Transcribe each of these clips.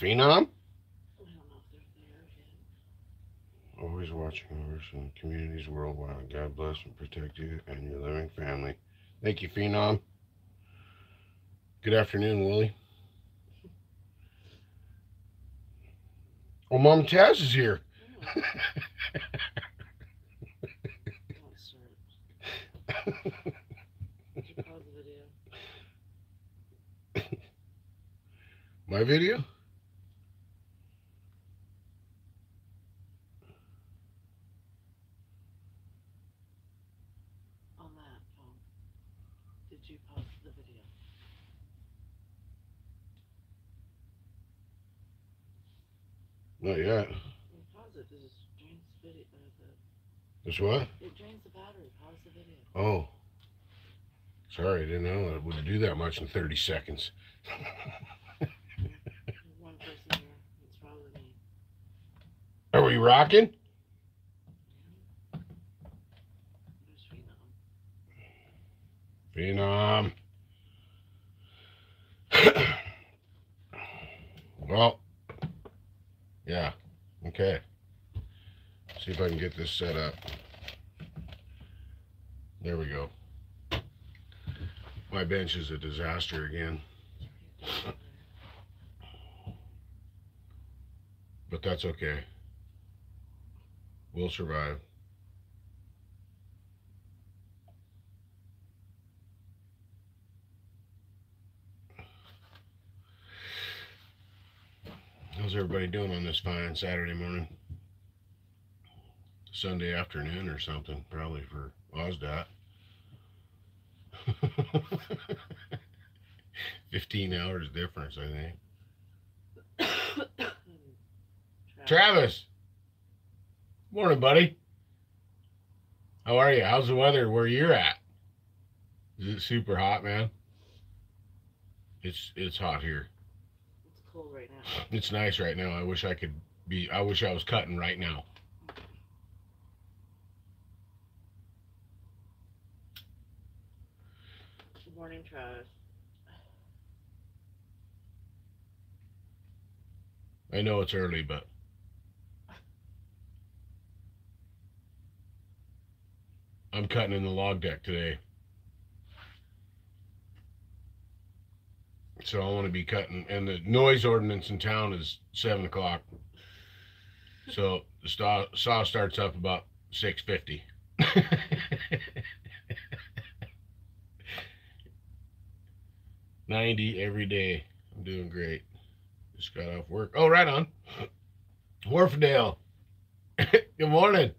Phenom? I don't know if they're there yet. Always watching over some communities worldwide. God bless and protect you and your living family. Thank you, Phenom. Good afternoon, Willie. Oh, Mom Taz is here. Oh. Don't start. Did you pause the video? My video? On that phone. Did you pause the video? Not yet. Pause it, it drains the video. Uh, This what? it drains the battery. Pause the video. Oh. Sorry, I didn't know it wouldn't do that much in 30 seconds. One person here. It's probably me. Are we rocking? There's Phenom. Phenom. well, yeah. Okay. See if I can get this set up. There we go. My bench is a disaster again, but that's okay. We'll survive. How's everybody doing on this fine Saturday morning? Sunday afternoon or something, probably for OSDOT. 15 hours difference, I think. Travis! Morning, buddy. How are you? How's the weather where you're at? Is it super hot, man? It's it's hot here. It's right now. It's nice right now. I wish I could be I wish I was cutting right now. Good morning, Travis. I know it's early, but I'm cutting in the log deck today. So I want to be cutting, and the noise ordinance in town is seven o'clock. So the saw, saw starts up about six fifty. Ninety every day. I'm doing great. Just got off work. Oh, right on. Wharfdale. Good morning.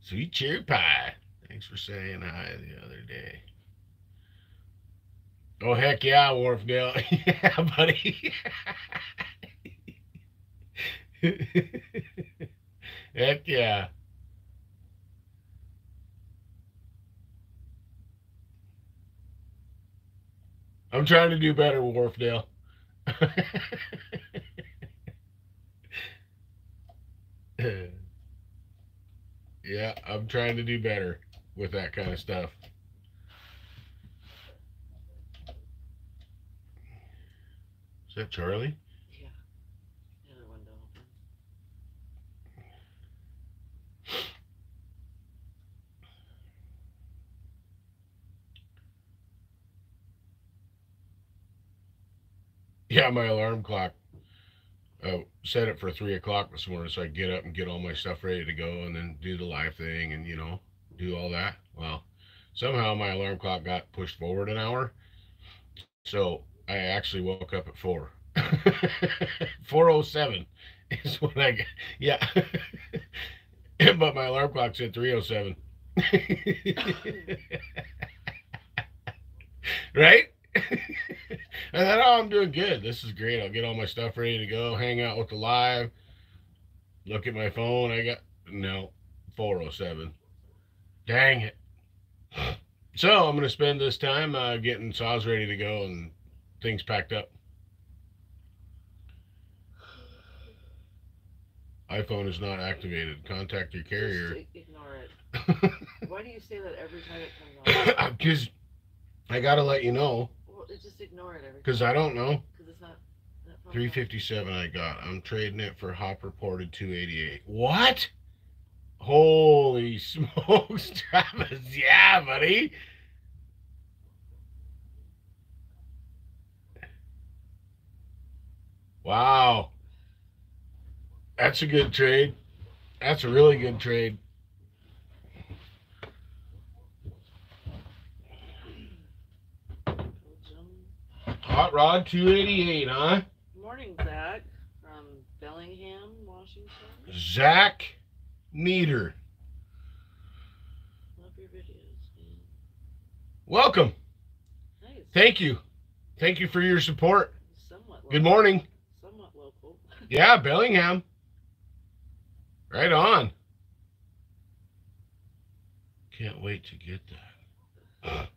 Sweet cherry pie. Thanks for saying hi the other day. Oh heck yeah, Wharfdale. yeah, buddy. heck yeah. I'm trying to do better, Wharfdale. yeah, I'm trying to do better with that kind of stuff. Is that Charlie? Yeah. The other window open. Yeah, my alarm clock. I set it for three o'clock this morning so I get up and get all my stuff ready to go and then do the live thing and you know do all that. Well, somehow my alarm clock got pushed forward an hour, so I actually woke up at four. Four oh seven is when I got, yeah. but my alarm clock said three oh seven. right? I thought, oh, I'm doing good. This is great. I'll get all my stuff ready to go, hang out with the live, look at my phone. I got no 407. Dang it. So I'm gonna spend this time uh, getting saws ready to go and things packed up. iPhone is not activated. Contact your carrier. Just ignore it. Why do you say that every time it comes on? Because I gotta let you know. Well, just ignore it every Because I don't know. Because it's not, not Three fifty seven I got. I'm trading it for hop reported two eighty eight. What? Holy smokes, Travis. Yeah, buddy. Wow. That's a good trade. That's a really good trade. Hot rod 288, huh? Morning, Zach from Bellingham, Washington. Zach Nieder. Love your videos, man. Welcome. Nice. Thank you. Thank you for your support. Somewhat. Good morning. Yeah, Bellingham. Right on. Can't wait to get that.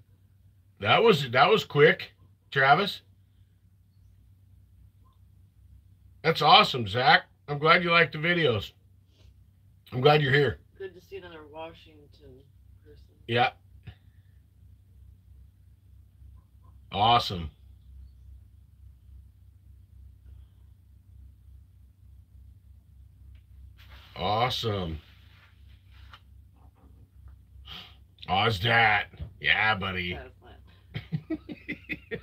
That was that was quick, Travis. That's awesome, Zach. I'm glad you like the videos. I'm glad you're here. Good to see another Washington person. Yeah. Awesome. Awesome. Yeah, buddy. Yeah, flat.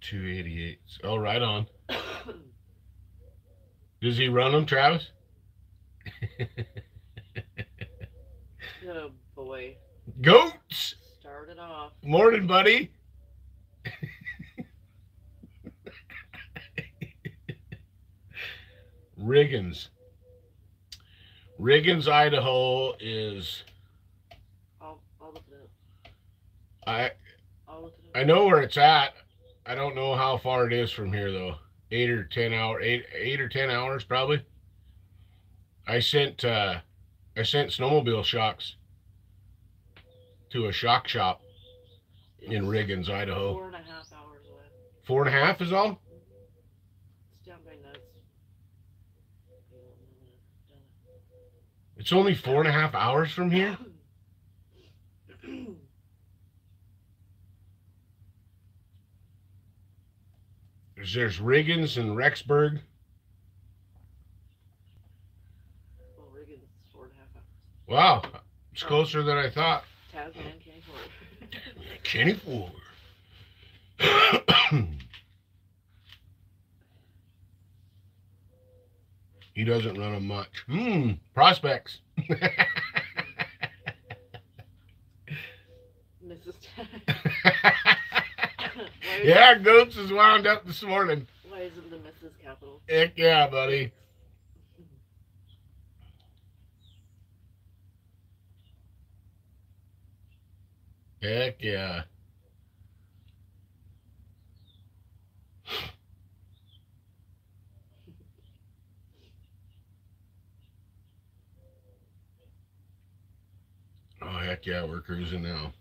Two eighty eight. Oh, right on. Does he run them, Travis? oh boy. Goats. Started off. Morning, buddy. Riggins. Riggins, Idaho is I'll, I'll look it up. I I'll look it I know where it's at. I don't know how far it is from here though. Eight or ten hour eight eight or ten hours probably. I sent uh I sent snowmobile shocks to a shock shop in Riggins, Idaho. Four and a half hours away. Four and a half is all? It's down by nuts. I don't know when I've It's only four and a half hours from here? There's, there's Riggins and Rexburg. well, Riggins, is four and a half hours. Wow, it's closer than I thought. TazMan, Kenny Ford. Kenny Ford. he doesn't run them much. Hmm, prospects. Mrs. yeah, Goats is wound up this morning. Why isn't the Mrs. capital? Heck yeah, buddy. Heck yeah. Oh, heck yeah, we're cruising now.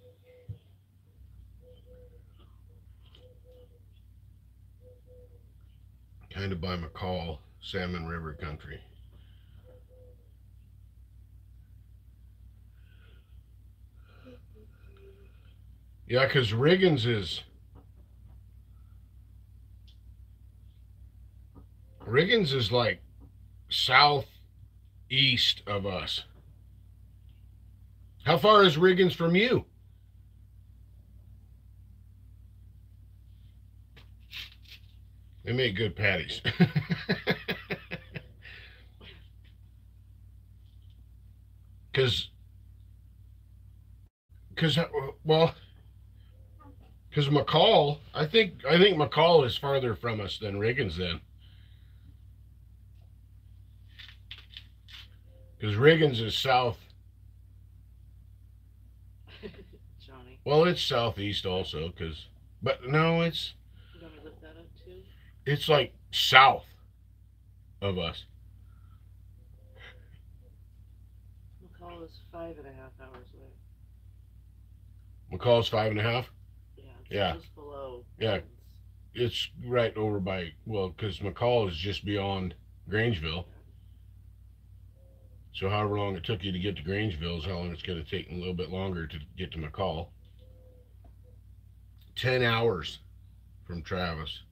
Kind of by McCall, Salmon River country. Yeah, because Riggins is. Riggins is like southeast of us. How far is Riggins from you? They make good patties. Because, because, uh, well, because McCall, I think, I think McCall is farther from us than Riggins then. Because Riggins is south. Johnny, Well, it's southeast also. Because, but no, it's you want me to look that up too? it's like south of us. McCall is five and a half hours away. McCall's five and a half. Yeah. Just below. Yeah. It's right over by well, because McCall is just beyond Grangeville. So however long it took you to get to Grangeville is how long it's going to take a little bit longer to get to McCall. Ten hours from Travis.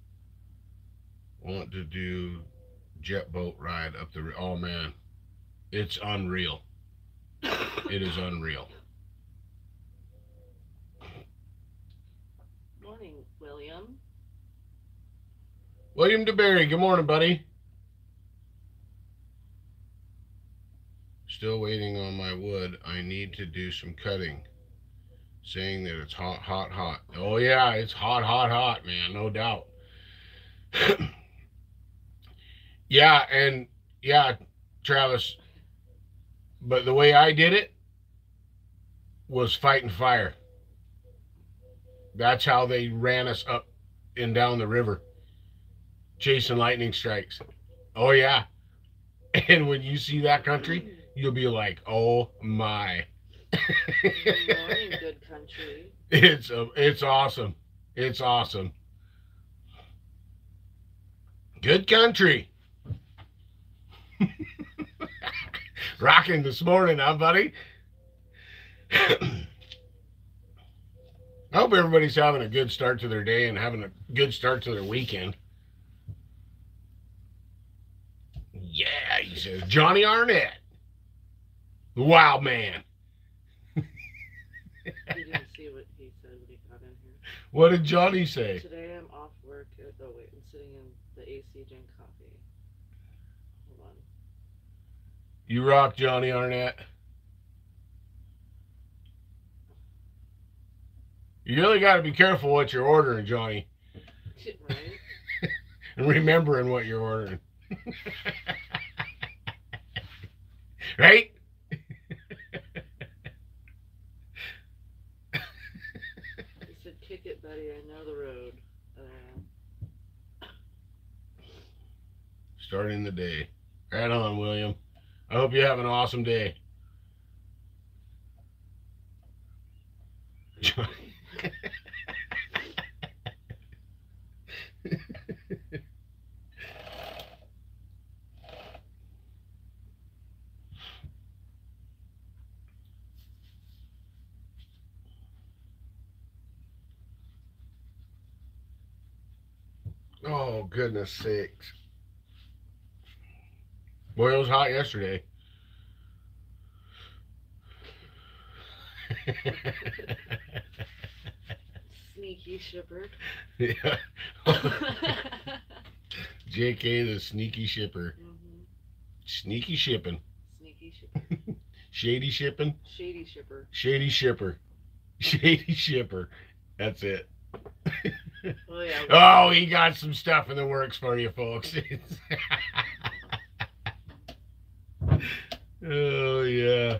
Want to do jet boat ride up the. Oh man, it's unreal. It is unreal. Morning, William. William DeBerry, good morning, buddy. Still waiting on my wood. I need to do some cutting. Saying that it's hot, hot, hot. Oh, yeah, it's hot, hot, hot, man, no doubt. yeah, and yeah, Travis, but the way I did it was fighting fire. That's how they ran us up and down the river chasing lightning strikes. Oh yeah. And when you see that country, you'll be like, "Oh my." Good country. It's a, it's awesome. It's awesome. Good country. Rocking this morning, huh, buddy? I hope everybody's having a good start to their day and having a good start to their weekend. Yeah, he says Johnny Arnett, the wild man. Didn't see what he said when he got in here. What did Johnny say? Today I'm off work. Oh wait, I'm sitting in the AC drink coffee. Hold on. You rock, Johnny Arnett. You really got to be careful what you're ordering, Johnny, Right? and remembering what you're ordering. Right? He said, "Kick it, buddy. I know the road." Uh, Starting the day. Right on, William. I hope you have an awesome day. oh, goodness sakes. Boy, it was hot yesterday. sneaky shipper. yeah. JK, the sneaky shipper. Mm-hmm. Sneaky shipping. Sneaky shipper. Shady shipping. Shady shipper. Shady shipper. Shady shipper. That's it. Oh yeah. Oh, he got some stuff in the works for you, folks. oh, yeah.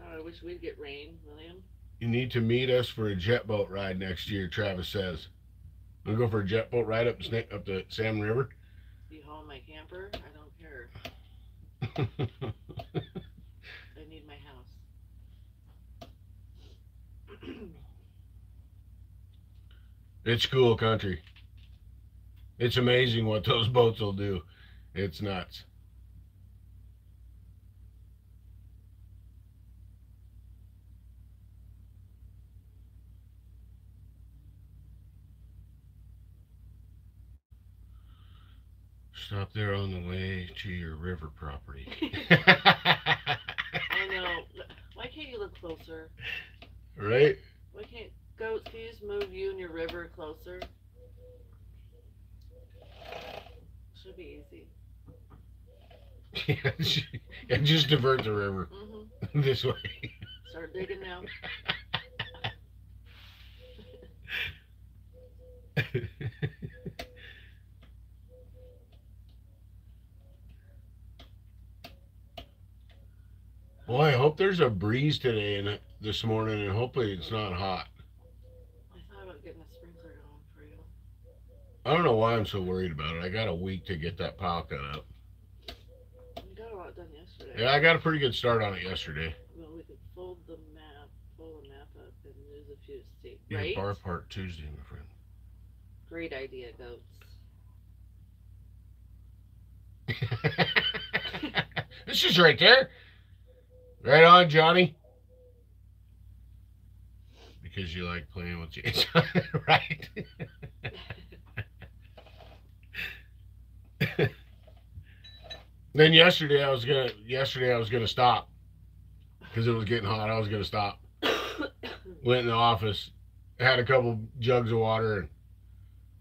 Oh, I wish we'd get rain, William. You need to meet us for a jet boat ride next year, Travis says. We'll go for a jet boat ride up the up the Salmon River. You haul my camper? I don't care. I need my house. It's cool country. It's amazing what those boats will do. It's nuts. Stop there on the way to your river property. I know. Why can't you look closer? right? Why can't goats? Can you just move you and your river closer? Should be easy. yeah, and just divert the river hmm this way. Start digging now. Boy, I hope there's a breeze today and this morning, and hopefully it's not hot. I thought about getting a sprinkler going for you. I don't know why I'm so worried about it. I got a week to get that pile cut up. You got a lot done yesterday. Yeah, I got a pretty good start on it yesterday. Well, we could fold the map, fold the map up, and lose a few states. Yeah, Right? bar part Tuesday, my friend. Great idea, goats. this is right there. Right on, Johnny. Because you like playing with James, right? then yesterday I was gonna yesterday I was gonna stop because it was getting hot. I was gonna stop. Went in the office, had a couple jugs of water, and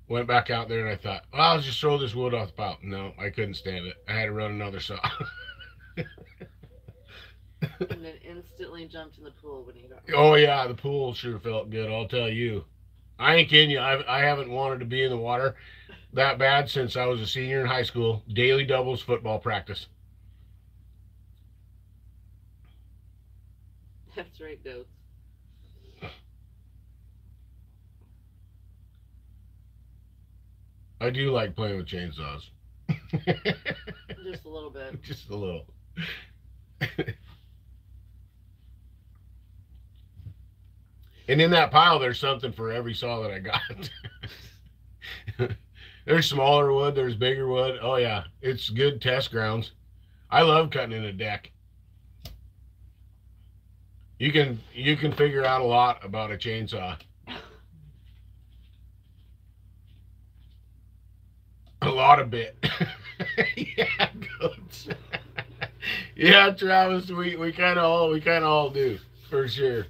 went back out there. And I thought, well, I'll just throw this wood off the pile. No, I couldn't stand it. I had to run another saw. and then instantly jumped in the pool when he got. oh yeah, the pool sure felt good. I'll tell you. I ain't kidding you. I, I haven't wanted to be in the water that bad since I was a senior in high school. Daily doubles football practice. That's right, goats. I do like playing with chainsaws. Just a little bit. Just a little. and in that pile, there's something for every saw that I got. there's smaller wood, there's bigger wood. Oh, yeah, it's good test grounds. I love cutting in a deck. You can you can figure out a lot about a chainsaw. A lot of bit. yeah, yeah, Travis, we, we kinda all we kinda all do, for sure.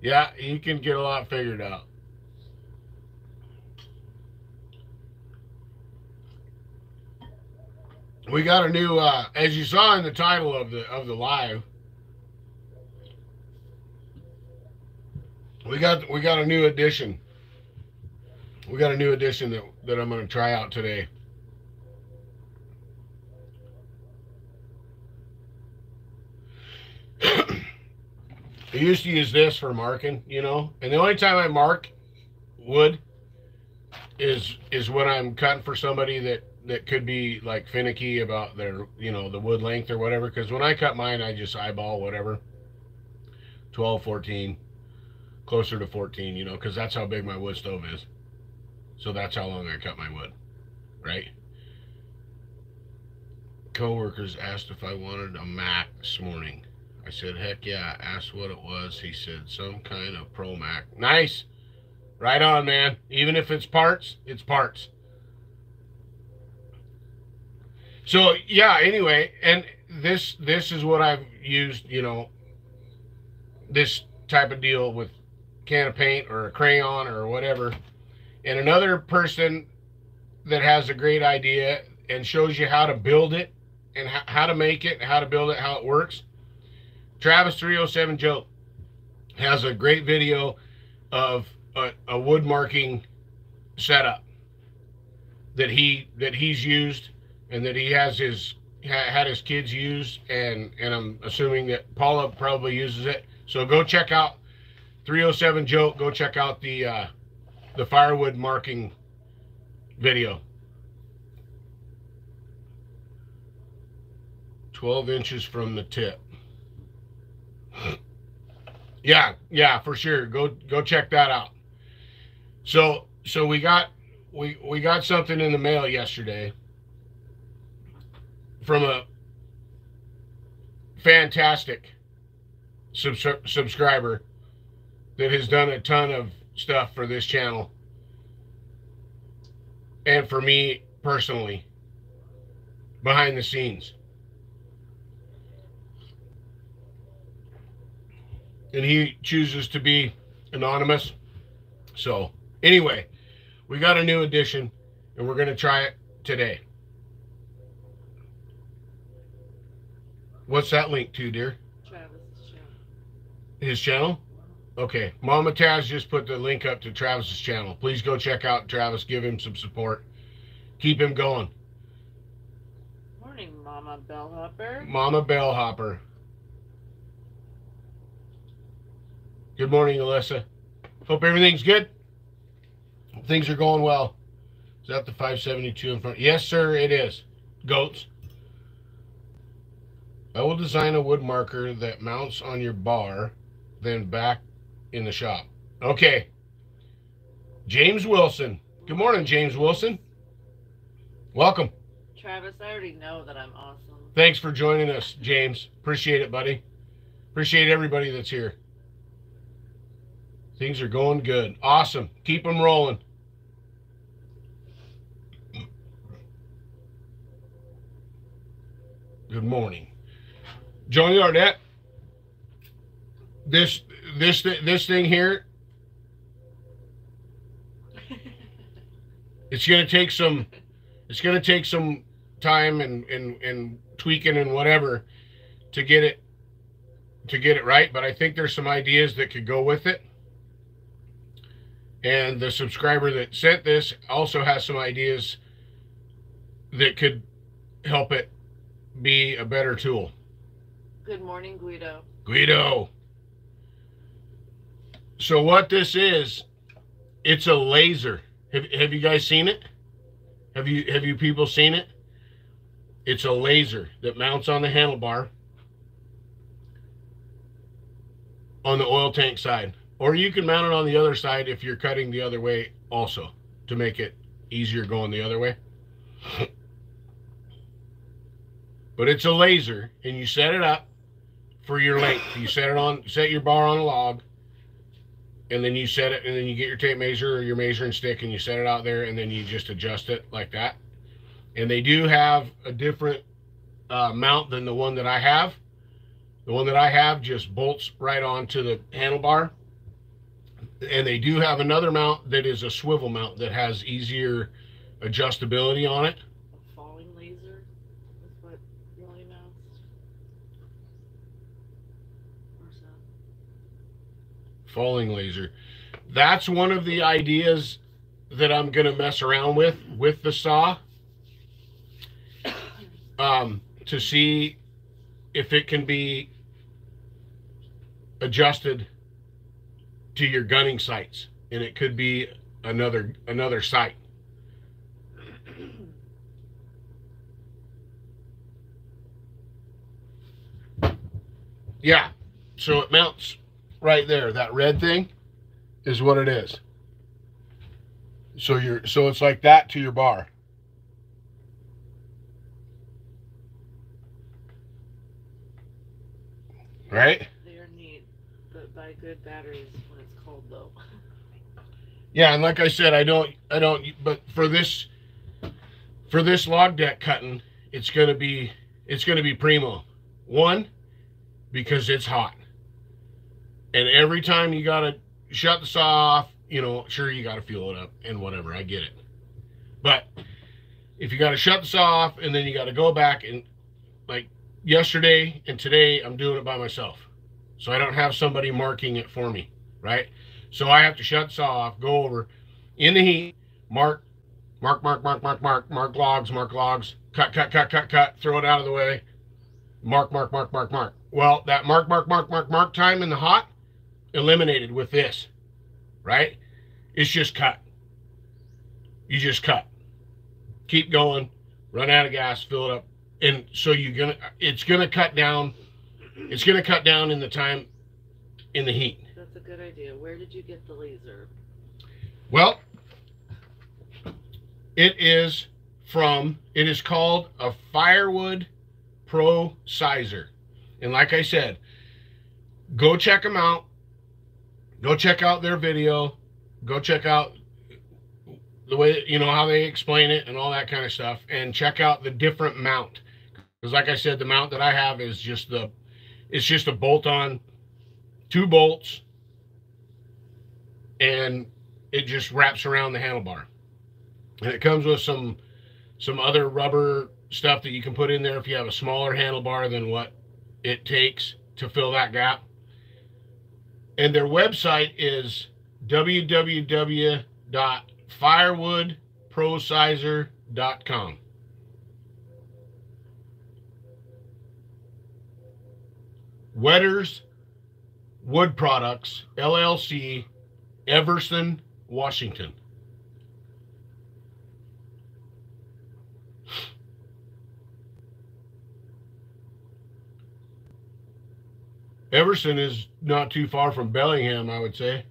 Yeah, you can get a lot figured out. We got a new uh as you saw in the title of the of the live We got we got a new edition. We got a new edition that that I'm going to try out today. I used to use this for marking, you know, and the only time I mark wood is is when I'm cutting for somebody that that could be like finicky about their you know the wood length or whatever because when I cut mine I just eyeball whatever 12 14 closer to 14, you know, because that's how big my wood stove is. So that's how long I cut my wood, right? Co-workers asked if I wanted a Mac this morning. I said, heck yeah. Asked what it was. He said, some kind of Pro Mac. Nice. Right on, man. Even if it's parts, it's parts. So yeah, anyway, and this this is what I've used, you know, this type of deal with can of paint or a crayon or whatever, and another person that has a great idea and shows you how to build it and how to make it, how to build it, how it works. Travis 307 Joe has a great video of a, a wood marking setup that he that he's used and that he has his had his kids use and and I'm assuming that Paula probably uses it. So go check out 307 Joe, go check out the uh, the firewood marking video. 12 inches from the tip. Yeah, yeah, for sure. Go go check that out. So so we got we we got something in the mail yesterday from a fantastic sub- subscriber that has done a ton of stuff for this channel and for me personally behind the scenes. And he chooses to be anonymous. So, anyway, we got a new edition and we're going to try it today. What's that link to, dear? Travis' channel. His channel? Okay, Mama Taz just put the link up to Travis's channel. Please go check out Travis. Give him some support. Keep him going. Morning, Mama Bellhopper. Mama Bellhopper. Good morning, Alyssa. Hope everything's good. Hope things are going well. Is that the 572 in front? Yes, sir, it is. Goats. I will design a wood marker that mounts on your bar, then back in the shop. Okay. James Wilson. Good morning, James Wilson. Welcome. Travis, I already know that I'm awesome. Thanks for joining us, James. Appreciate it, buddy. Appreciate everybody that's here. Things are going good. Awesome. Keep them rolling. Good morning. Johnny Arnett. This this this thing here it's going to take some it's going to take some time and, and and tweaking and whatever to get it to get it right but i think there's some ideas that could go with it and the subscriber that sent this also has some ideas that could help it be a better tool. Good morning, Guido. guido. So what this is it's a laser. Have, have you guys seen it? Have you have you people seen it? It's a laser that mounts on the handlebar on the oil tank side or you can mount it on the other side if you're cutting the other way also to make it easier going the other way. But it's a laser and you set it up for your length. You set it on set your bar on a log and then you set it and then you get your tape measure or your measuring stick and you set it out there and then you just adjust it like that. And they do have a different uh, mount than the one that i have. The one that i have just bolts right onto the handlebar and they do have another mount that is a swivel mount that has easier adjustability on it A falling laser is what really mounts. Or so. falling laser. That's one of the ideas that I'm gonna mess around with with the saw. Um, to see if it can be adjusted to your gunning sights, and it could be another another sight. Yeah, so it mounts right there. That red thing is what it is. So you're so it's like that to your bar. Right? They are neat, but buy good batteries when it's cold though. Yeah, and like I said, I don't I don't but for this for this log deck cutting, it's gonna be it's gonna be primo. One, because it's hot. And every time you gotta shut the saw off, you know, sure you gotta fuel it up and whatever, I get it. But if you gotta shut the saw off and then you gotta go back and like yesterday and today I'm doing it by myself. So I don't have somebody marking it for me, right? So I have to shut saw off, go over in the heat, mark, mark, mark, mark, mark, mark, mark logs, mark logs, cut, cut, cut, cut, cut, throw it out of the way, mark, mark, mark, mark, mark. Well, that mark, mark, mark, mark, mark time in the hot eliminated with this, right? It's just cut. You just cut. Keep going, run out of gas, fill it up. And so you're gonna it's gonna cut down it's gonna cut down in the time in the heat. Good idea. Where did you get the laser? Well, it is from, it is called a Firewood Pro Sizer. And like I said, go check them out. Go check out their video. Go check out the way, you know, how they explain it and all that kind of stuff. And check out the different mount. Because like I said, the mount that I have is just the, it's just a bolt on, two bolts, and it just wraps around the handlebar. And it comes with some some other rubber stuff that you can put in there if you have a smaller handlebar than what it takes to fill that gap. And their website is www.firewoodprosizer.com. Wetters Wood Products LLC, Everson, Washington. Everson is not too far from Bellingham, I would say.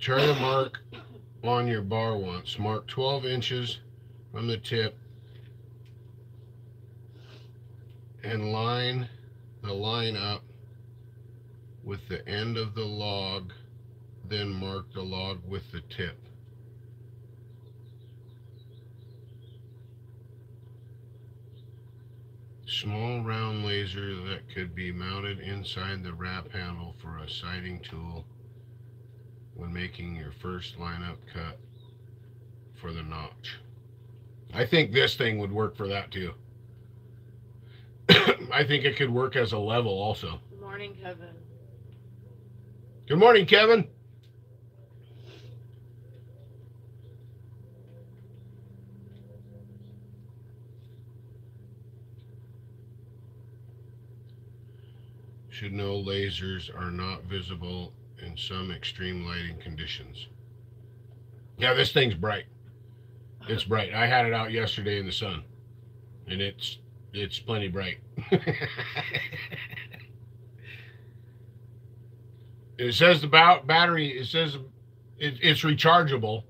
Try to mark on your bar once. Mark 12 inches from the tip and line the line up with the end of the log, then mark the log with the tip. Small round laser that could be mounted inside the wrap handle for a sighting tool when making your first lineup cut for the notch. I think this thing would work for that too. I think it could work as a level also. Good morning, Kevin. Good morning, Kevin. Should know lasers are not visible in some extreme lighting conditions. Yeah, this thing's bright. It's bright. I had it out yesterday in the sun, and it's it's plenty bright. it says the ba- battery. It says it, it's rechargeable.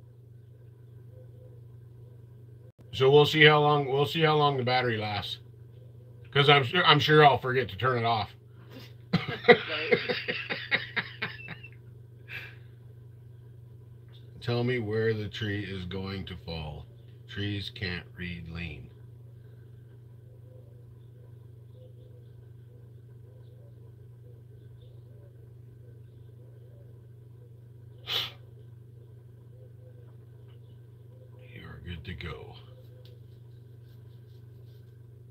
So we'll see how long we'll see how long the battery lasts. Because I'm sure I'm sure I'll forget to turn it off. Tell me where the tree is going to fall. Trees can't read lean. You're good to go.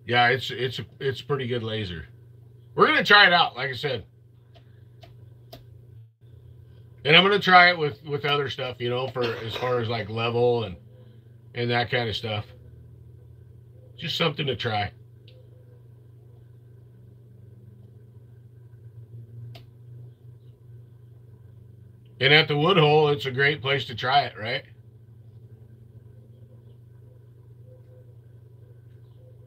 Yeah, it's it's a it's pretty good laser. We're gonna try it out, like I said. And I'm gonna try it with with other stuff, you know, for as far as like level and and that kind of stuff. Just something to try. And at the Woodhole, it's a great place to try it, right?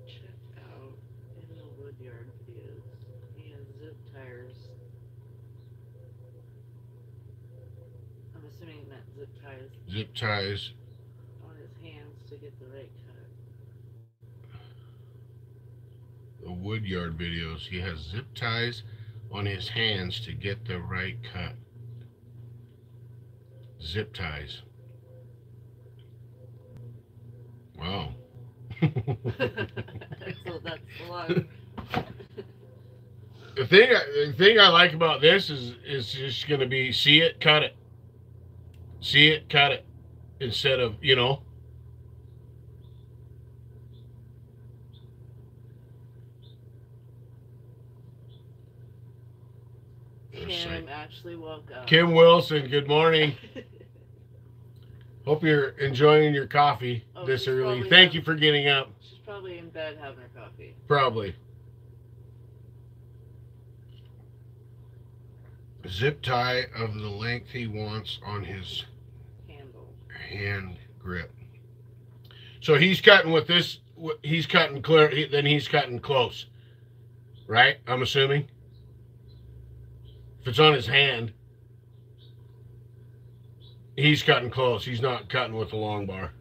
Check out in the woodyard videos. He has zip tires. I'm assuming he meant zip ties Zip ties. on his hands to get the right cut. The Woodyard videos. He has zip ties on his hands to get the right cut. Zip ties. Wow. so that's of- the thing the thing I like about this is is just gonna be see it, cut it. See it, cut it. Instead of, you know. Kim actually woke up. Kim Wilson, good morning. Hope you're enjoying your coffee Oh, this early. Thank up. you for getting up. She's probably in bed having her coffee. Probably. Zip tie of the length he wants on his. Hand grip. So he's cutting with this. He's cutting clear. Then he's cutting close, right? I'm assuming. If it's on his hand, he's cutting close. He's not cutting with the long bar.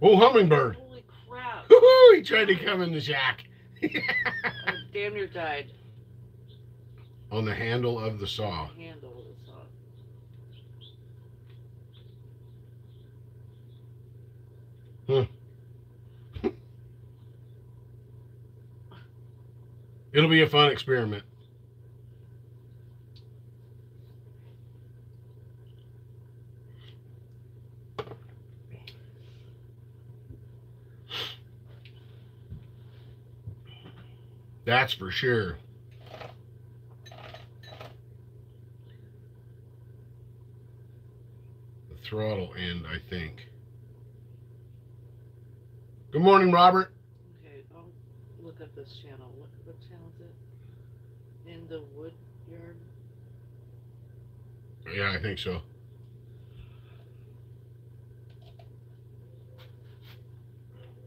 Oh, hummingbird! Holy crap! Woo-hoo, he tried to come in the shack. I damn near died. On the handle of the saw. The handle of the saw. It'll be a fun experiment. That's for sure. The throttle end, I think. Good morning, Robert. Okay, I'll look up this channel. What, what channel is it? In the wood yard? Yeah, I think so.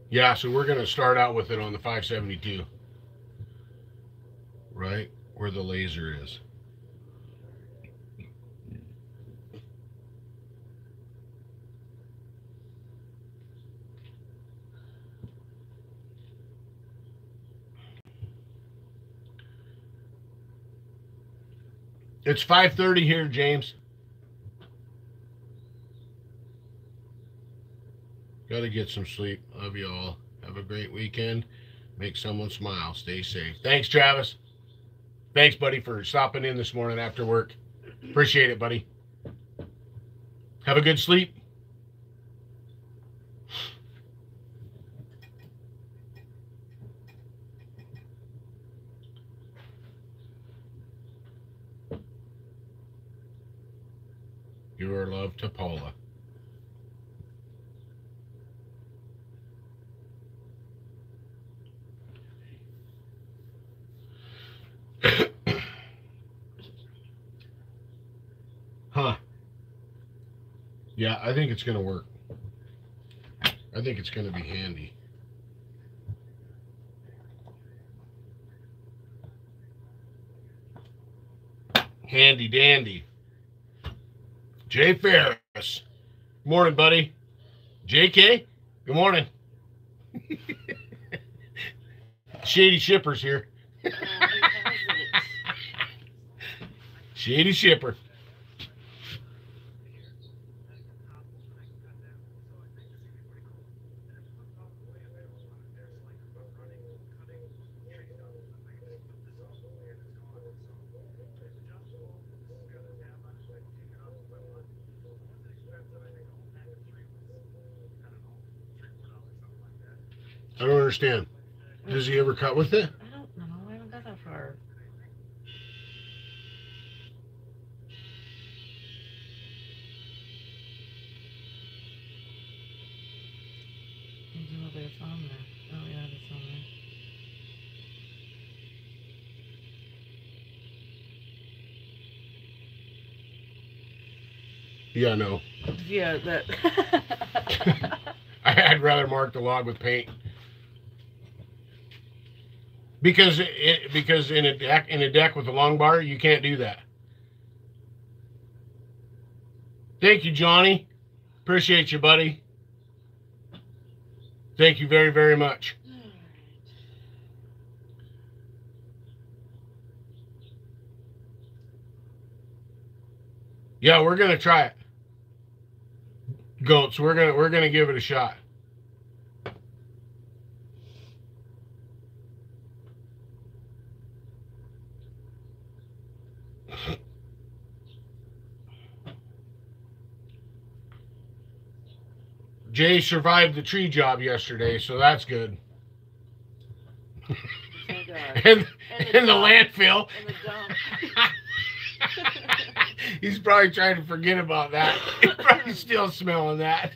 Yeah, so we're gonna start out with it on the 572. Right where the laser is. It's 5:30 here, James. Got to get some sleep. Love you all. Have a great weekend. Make someone smile. Stay safe. Thanks, Travis. Thanks, buddy, for stopping in this morning after work. Appreciate it, buddy. Have a good sleep. Your love to Paula. huh. Yeah, I think it's going to work. I think it's going to be handy. Handy dandy. Jay Ferris. Morning, buddy. JK, good morning. Shady Shippers here. Who has it? Shady Shipper. I don't understand. Does he ever cut with it? I don't know. I haven't got that far. I don't know if it's there. Oh yeah, it's on there. Yeah, no. Yeah, that. I'd rather mark the log with paint. Because it, because in a deck in a deck with a long bar, you can't do that. Thank you, Johnny. Appreciate you, buddy. Thank you very, very much. Yeah, we're gonna try it. Goats, we're gonna we're gonna give it a shot. Jay survived the tree job yesterday, so that's good. And And in the landfill. And the dump. He's probably trying to forget about that. He's probably still smelling that.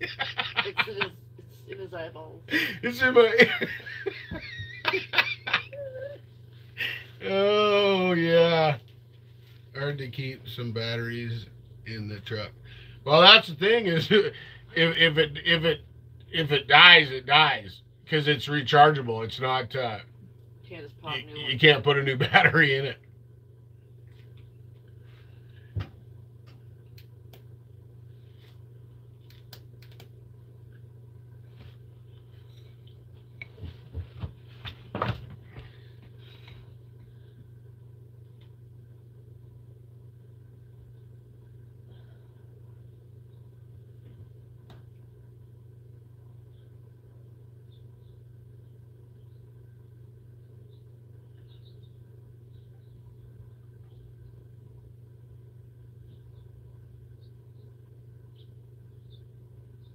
It's in his, it's in his eyeballs. It's in my. oh yeah. Hard to keep some batteries in the truck. Well, that's the thing is, if if it if it if it dies, it dies because it's rechargeable. It's not. Uh, Can't you, you can't put a new battery in it.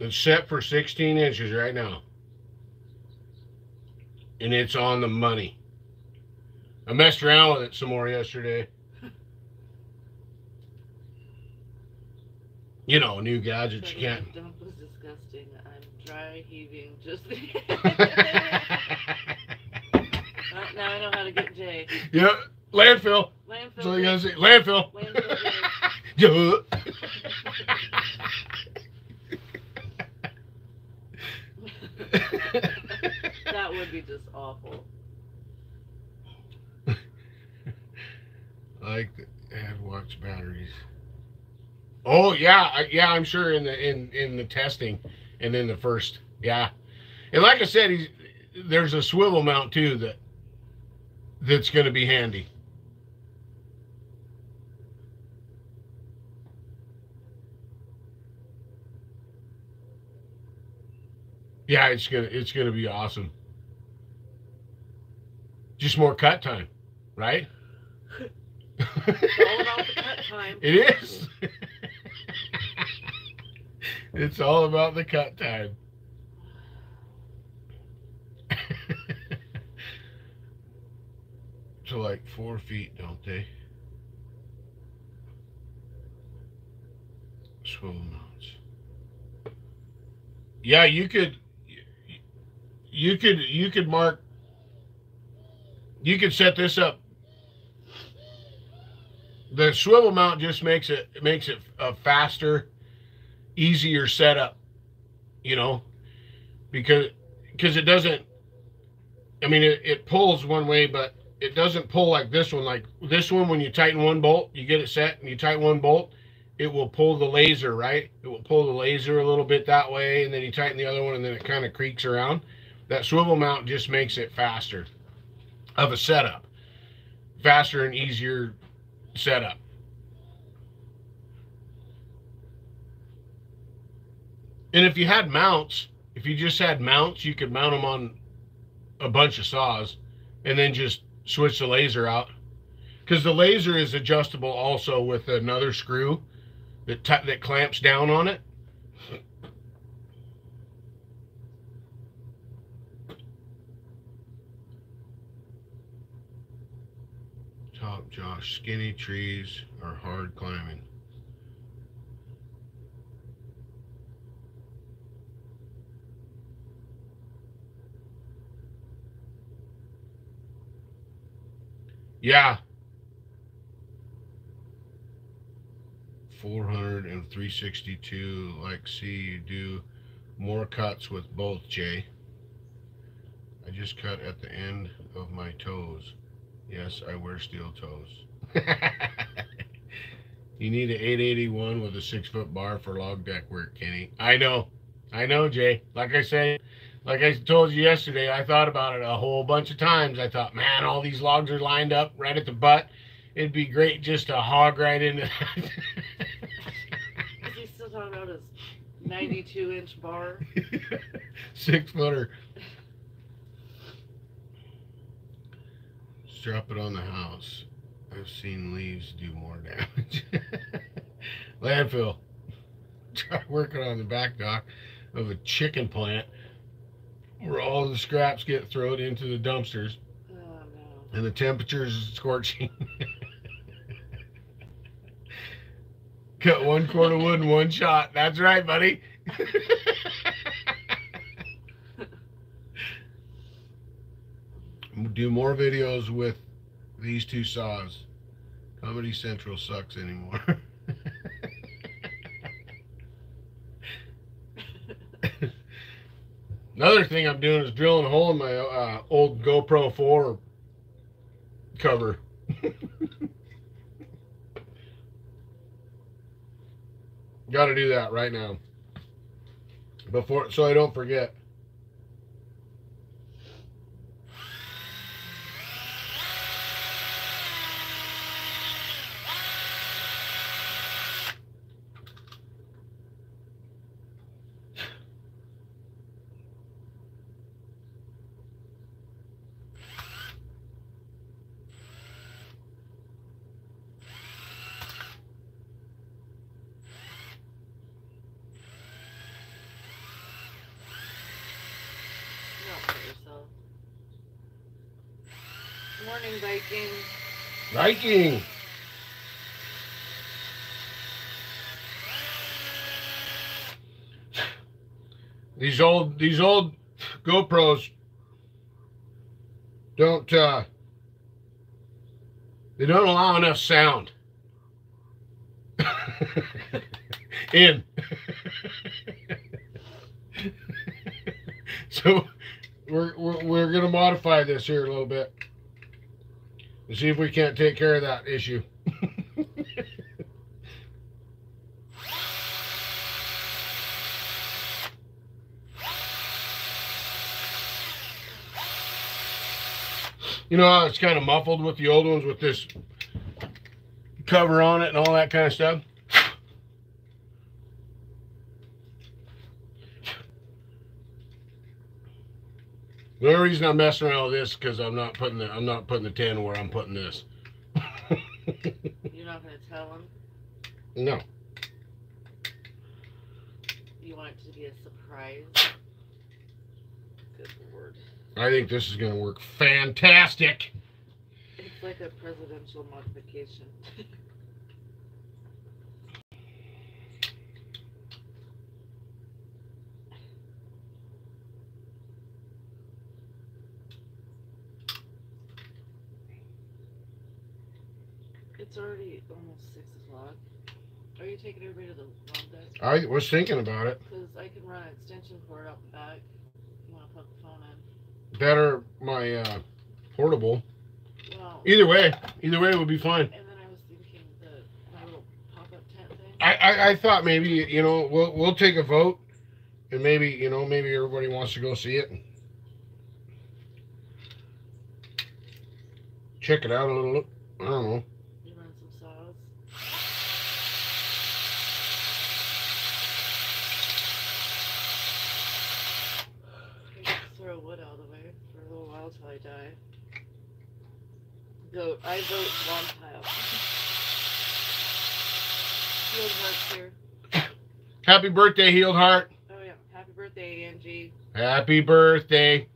It's set for 16 inches right now. And it's on the money. I messed around with it some more yesterday. You know, new gadgets you can't. Dump was disgusting. I'm dry heaving just. Now I know how to get Jay. yeah, landfill. Landfill. All you Jay. gotta say. Landfill. Landfill Awful. like the AdWatch batteries. Oh yeah, yeah. I'm sure in the in in the testing, and in the first, yeah. And like I said, he's there's a swivel mount too that that's going to be handy. Yeah, it's gonna it's gonna be awesome. Just more cut time, right? It's all about the cut time. It is. it's all about the cut time. so like four feet, don't they? Swivel mounts. Yeah, you could. You could. You could mark. You can set this up the swivel mount just makes it makes it a faster, easier setup. You know, because because it doesn't. I mean, it, it pulls one way, but it doesn't pull like this one. Like this one, when you tighten one bolt, you get it set, and you tighten one bolt, it will pull the laser right. It will pull the laser a little bit that way, and then you tighten the other one, and then it kind of creaks around. That swivel mount just makes it faster of a setup, faster and easier setup. And if you had mounts, if you just had mounts, you could mount them on a bunch of saws and then just switch the laser out. Because the laser is adjustable also with another screw that, that clamps down on it. Josh, skinny trees are hard climbing. Yeah. 400 and 362. Like, see, you do more cuts with both, Jay. I just cut at the end of my toes. Yes, I wear steel toes. you need an 881 with a six foot bar for log deck work, Kenny. I know. I know, Jay. Like I said, like I told you yesterday, I thought about it a whole bunch of times. I thought, man, all these logs are lined up right at the butt. It'd be great just to hog right into that. Is he still talking about his 92 inch bar? Six footer. Drop it on the house. I've seen leaves do more damage. Landfill. Try working on the back dock of a chicken plant where all the scraps get thrown into the dumpsters Oh no. and the temperature's scorching. Cut one cord of wood in one shot. That's right, buddy. Do more videos with these two saws. Comedy Central sucks anymore. Another thing I'm doing is drilling a hole in my uh, old GoPro 4 cover. Got to do that right now. Before so I don't forget. These old these old GoPros don't uh they don't allow enough sound. In. so we're, we're we're gonna modify this here a little bit and see if we can't take care of that issue. you know it's kind of muffled with the old ones with this cover on it and all that kind of stuff? The only reason I'm messing around with this because I'm not putting the I'm not putting the tin where I'm putting this. You're not gonna tell him. No. You want it to be a surprise. Good lord. I think this is gonna work fantastic. It's like a presidential modification. it's already almost six o'clock. Are you taking everybody to the lawn desk? I was thinking about it. Because I can run an extension cord out the back. You want to plug the phone in? Better my uh, portable. Well, Either way, either way would be fine. and then I was thinking the my little pop-up tent thing. I, I, I thought maybe you know we'll we'll take a vote, and maybe you know maybe everybody wants to go see it. Check it out a little. I don't know. You run some saws. I just throw wood out of the way for a little while till I die. Vote. I vote lawn pile. Field hearts here. Happy birthday, healed heart. Oh yeah. Happy birthday, Angie. Happy birthday.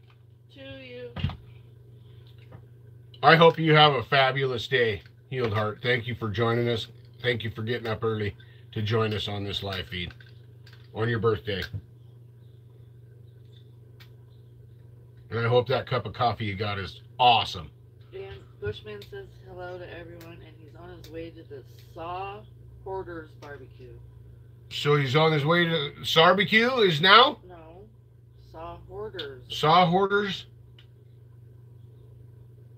To you. I hope you have a fabulous day, healed heart. Thank you for joining us. Thank you for getting up early to join us on this live feed on your birthday. And I hope that cup of coffee you got is awesome. Dan Bushman says hello to everyone, and he's on his way to the Saw Hoarders Barbecue. So he's on his way to Sarbecue is now? No, Saw Hoarders. Saw Hoarders?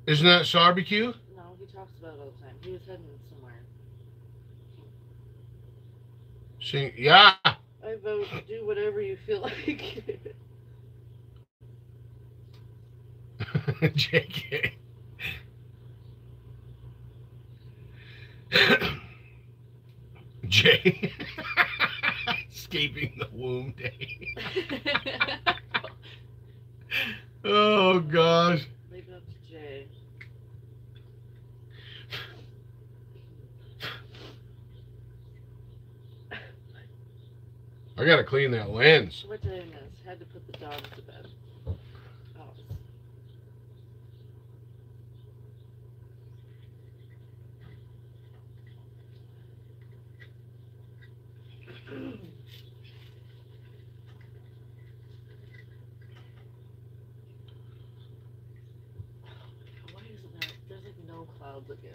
Isn't that Sarbecue? No, he talks about it all the time. He was heading somewhere. See, yeah. I vote do whatever you feel like. JK. Jay. Escaping the womb day. oh gosh. Leave it up to Jay. I gotta clean that lens. What did I miss? Had to put the dogs to bed. Oh. There's no clouds again.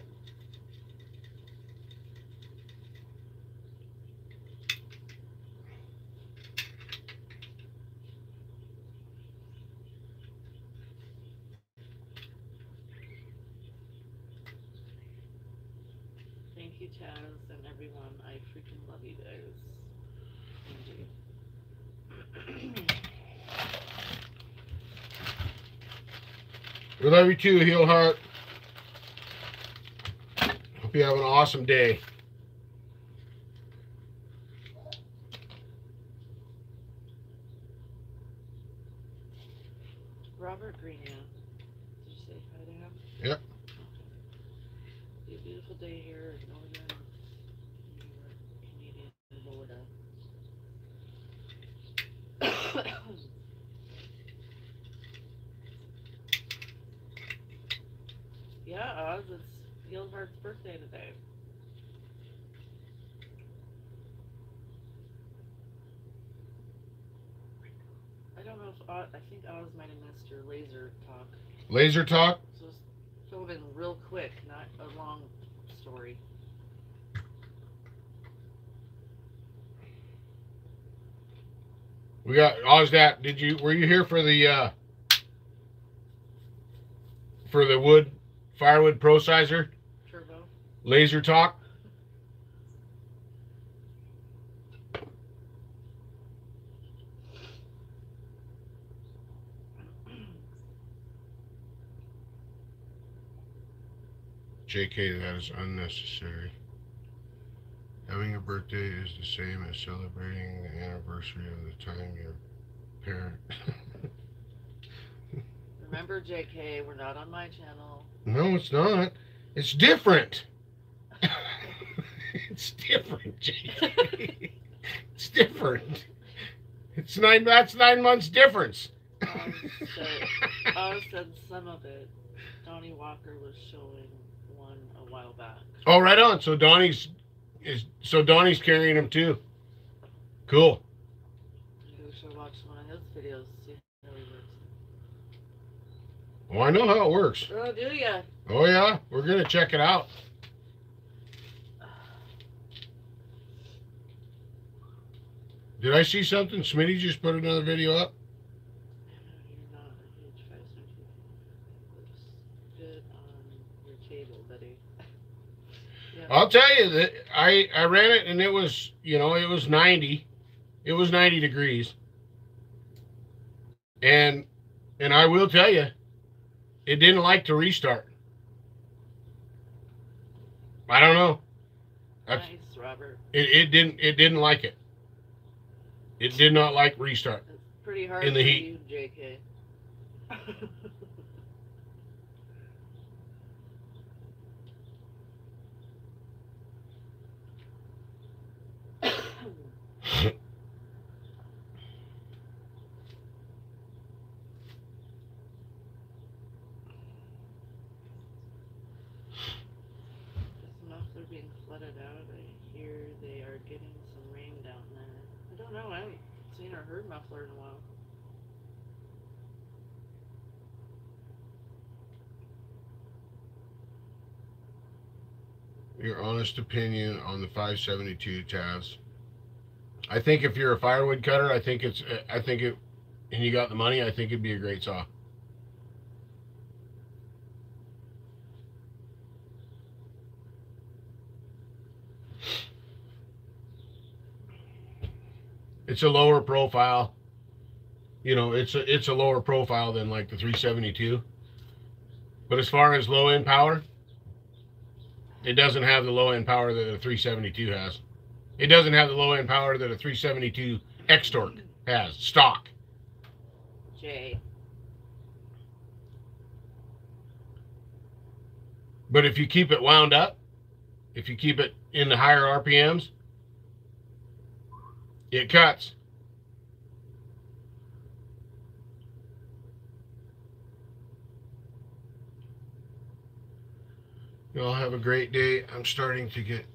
Thank you, Chaz, and everyone. I freaking love you guys. Angie. We love you too, Heel Heart. Hope you have an awesome day. Robert Green, yeah. Did you say hi to him? Yep. Be a beautiful day here in northern New York, Canadian Florida. yeah, Oz, it's Fieldheart's birthday today. I don't know if Oz, I think Oz might have missed your laser talk. Laser talk. So just fill it in real quick, not a long story. We got Oz Dad. Did you were you here for the uh for the wood firewood processor? Turbo. Laser talk. JK, that is unnecessary. Having a birthday is the same as celebrating the anniversary of the time your parent. Remember, JK, we're not on my channel. no, it's not. It's different. it's different, JK. it's different. It's nine. That's nine months difference. Oh, I said, oh, I said some of it. Donnie Walker was showing a while back. Oh, right on. So Donnie's is so Donnie's carrying him too. Cool. You should watch one of his videos. See how he works. Well, I know how it works. Oh, do ya? Oh yeah, we're gonna check it out. Did I see something? Smitty just put another video up. You're not a huge five cent Looks good on your table, buddy. yeah. I'll tell you that I I ran it and it was you know it was ninety, it was ninety degrees, and and I will tell you, it didn't like to restart. I don't know. Nice, Robert. it, it didn't it didn't like it. It did not like restart. It's pretty hard In the heat. you, JK. This muffler being flooded out. I hear they are getting some rain down there. I don't know. I haven't seen or heard muffler in a while. Your honest opinion on the 572 Tavs. I think if you're a firewood cutter, I think it's I think it and you got the money, I think it'd be a great saw. It's a lower profile. You know, it's a it's a lower profile than like the 372. But as far as low end power, it doesn't have the low end power that a 372 has. It doesn't have the low end power that a 372 X-Torq has stock. Jay. But if you keep it wound up, if you keep it in the higher RPMs, it cuts. You all have a great day. I'm starting to get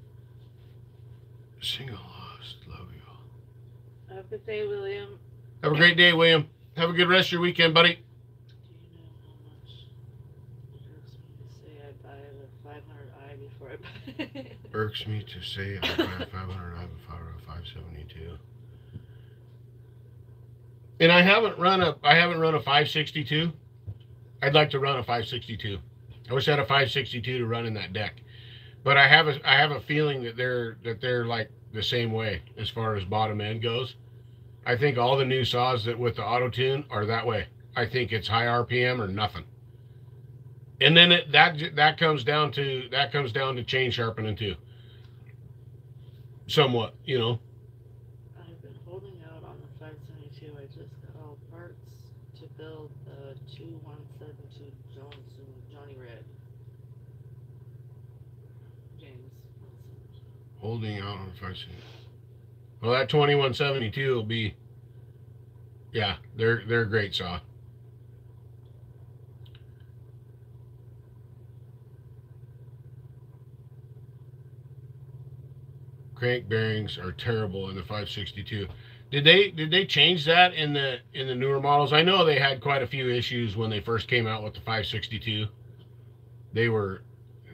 single lost. Love you all. Have a good day, William. Have a great day, William. Have a good rest of your weekend, buddy. Do you know how much it hurts me to say I buy the 500i before I buy it? Irks me to say I buy a 500 I Fire 572. And I haven't run a I haven't run a 562. I'd like to run a 562. I wish I had a 562 to run in that deck. But I have a I have a feeling that they're that they're like the same way as far as bottom end goes. I think all the new saws that with the auto tune are that way. I think it's high RPM or nothing. And then it, that that comes down to that comes down to chain sharpening too. Somewhat, you know. I've been holding out on the 572. I just got all parts to build the 2172 Jonsered Johnny Red. James. Holding out on cents. Well, that twenty one seventy two will be. Yeah, they're they're a great saw. Crank bearings are terrible in the 562. Did they did they change that in the in the newer models? I know they had quite a few issues when they first came out with the 562. They were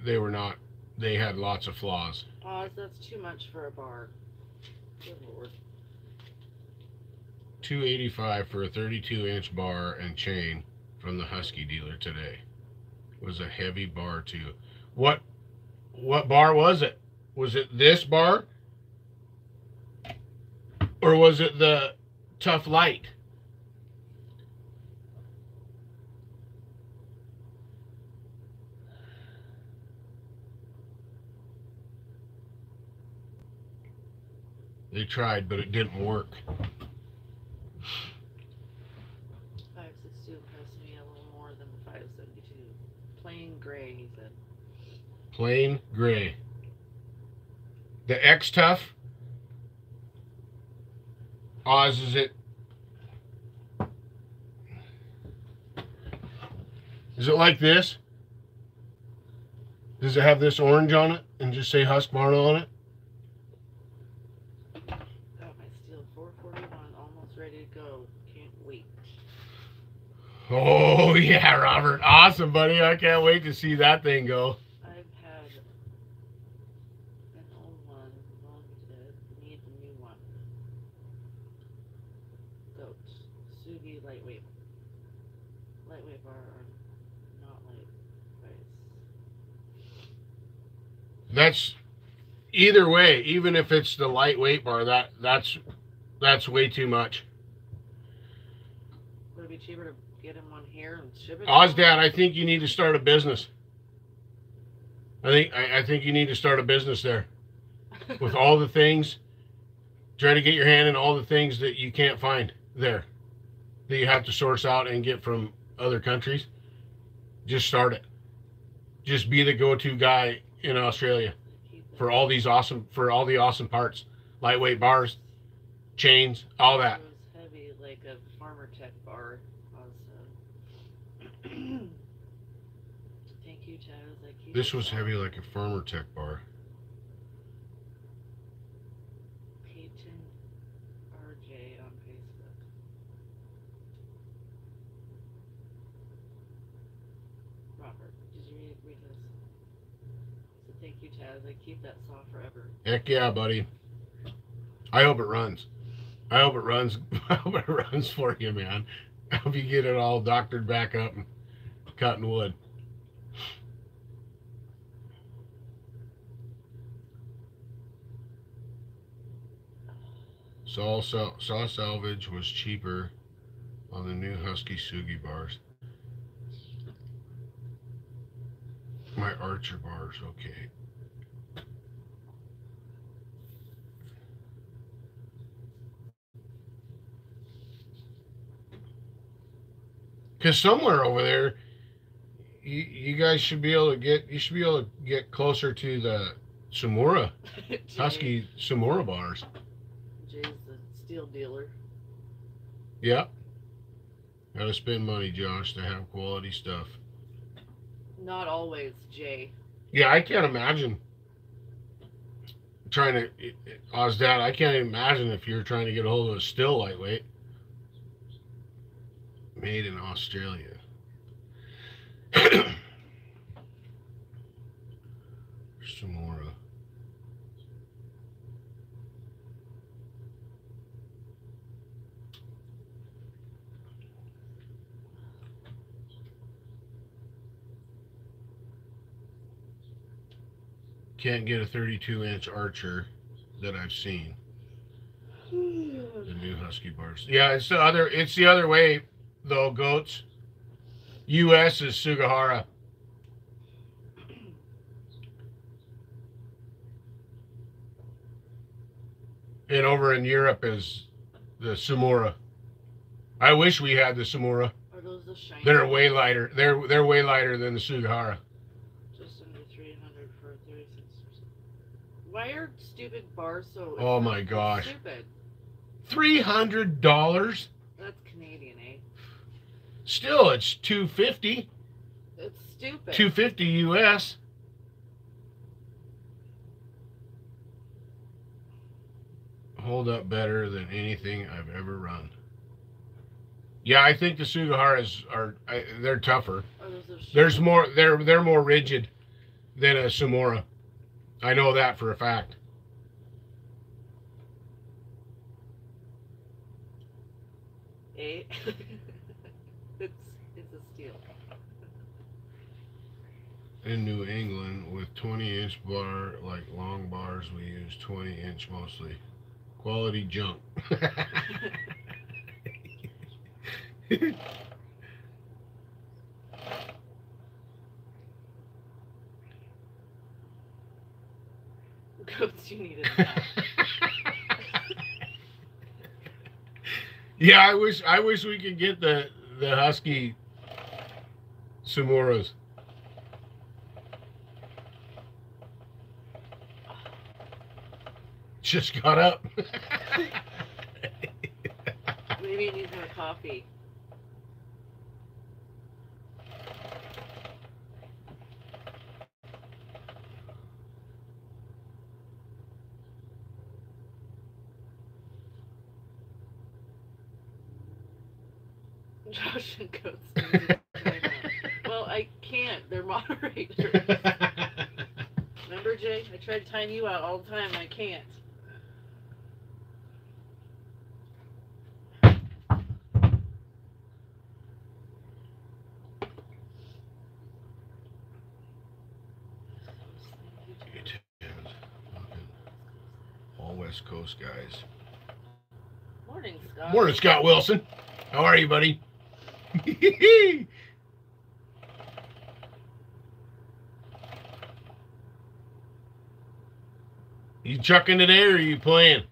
they were not they had lots of flaws. Oz, that's too much for a bar. Good lord. 285 for a 32 inch bar and chain from the Husky dealer today. Was a heavy bar too. What what bar was it? Was it this bar? Or was it the tough light? They tried, but it didn't work. Five six two impressed me a little more than the five seventy two. Plain gray, he said. Plain gray. The X Tough. Oz, is it? Is it like this? Does it have this orange on it and just say Husqvarna on it? Got my Stihl four forty one almost ready to go. Can't wait. Oh yeah, Robert. Awesome, buddy. I can't wait to see that thing go. I've had an old one, long dead, need a new one. Goat. Sugi lightweight. Lightweight bar are not light price. That's either way, even if it's the lightweight bar, that that's that's way too much. Would it be cheaper to get him one here and ship it? Oz Dad, I think you need to start a business. I think I, I think you need to start a business there with all the things. Try to get your hand in all the things that you can't find there, that you have to source out and get from other countries. Just start it. Just be the go-to guy in Australia for all these awesome for all the awesome parts, lightweight bars, chains, all that. It was heavy, like a Farmertec bar. Thank you, keep This was heavy like a Farmertec bar. Peyton RJ on Facebook. Robert, did you read, read this? So thank you, Chaz. I keep that saw forever. Heck yeah, buddy. I hope it runs. I hope it runs. I hope it runs for you, man. I hope you get it all doctored back up and cutting wood. Saw, saw, saw salvage was cheaper on the new Husky Sugi bars. My Archer bars, okay. Because somewhere over there, you, you guys should be able to get. You should be able to get closer to the Samura Jay- Husky Samura bars. Jay's the Stihl dealer. Yep. Got to spend money, Josh, to have quality stuff. Not always, Jay. Yeah, I can't imagine trying to. Oz Dad, I can't imagine if you're trying to get a hold of a Stihl lightweight made in Australia. Samora. Can't get a 32 inch archer that I've seen. The new Husky bars. Yeah, it's the other. It's the other way, though. Goats. U.S. is Sugihara. And over in Europe is the Samura. I wish we had the Samura. Are those the shiny? They're way lighter. They're they're way lighter than the Sugihara. Just under 300 for 36 Why are stupid bars so Oh my gosh. Stupid. Three hundred dollars. Still, it's two fifty. It's stupid. Two fifty U.S. Hold up better than anything I've ever run. Yeah, I think the Sugiharas are I, they're tougher. The There's more. They're they're more rigid than a Samora. I know that for a fact. Eh? it's it's a steal. In New England with 20 inch bar, like long bars. We use 20 inch mostly. Quality junk. Goats, you need a yeah, I wish I wish we could get the the husky Samuras. Just got up. Maybe it needs more coffee. Josh and Goats. need to join up. well, I can't. They're moderators. Remember, Jay? I tried time you out all the time. I can't. All West Coast guys. Morning, Scott. Morning, Scott Wilson. How are you, buddy? you chucking today or are you playing?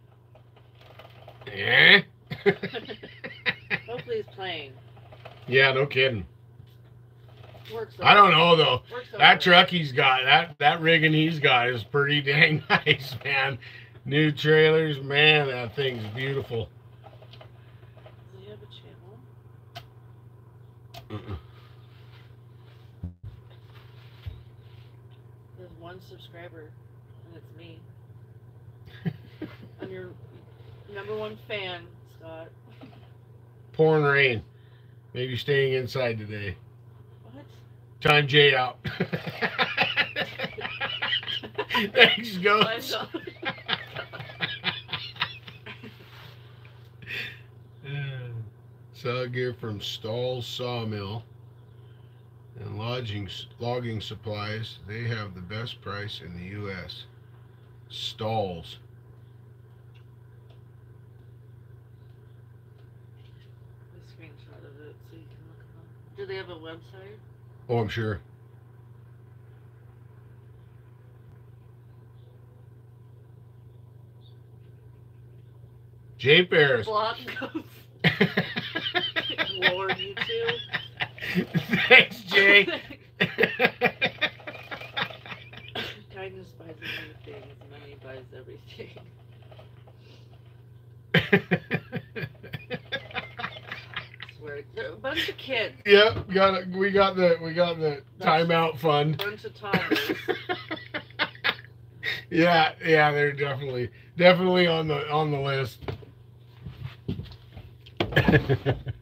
Yeah. Hopefully he's playing. yeah, no kidding. Works. I don't know though. That truck he's got, that that rigging he's got is pretty dang nice, man. New trailers, man, that thing's beautiful. Does he have a channel? Mm-mm. There's one subscriber, and it's me. I'm your number one fan, Scott. Pouring rain. Maybe staying inside today. What? Time Jay out. Thanks, Ghost. Saw gear from Stahl Sawmill and lodging logging supplies. They have the best price in the U.S. Stalls. a screenshot of it so you can look up. Do they have a website? Oh, I'm sure. Jay Paris. Block goes. Lord, you two. Thanks, Jay. Kindness buys many things, money buys everything. A bunch of kids, yep, got it. We got the we got the timeout fund. bunch of toddlers. yeah, yeah, they're definitely definitely on the on the list.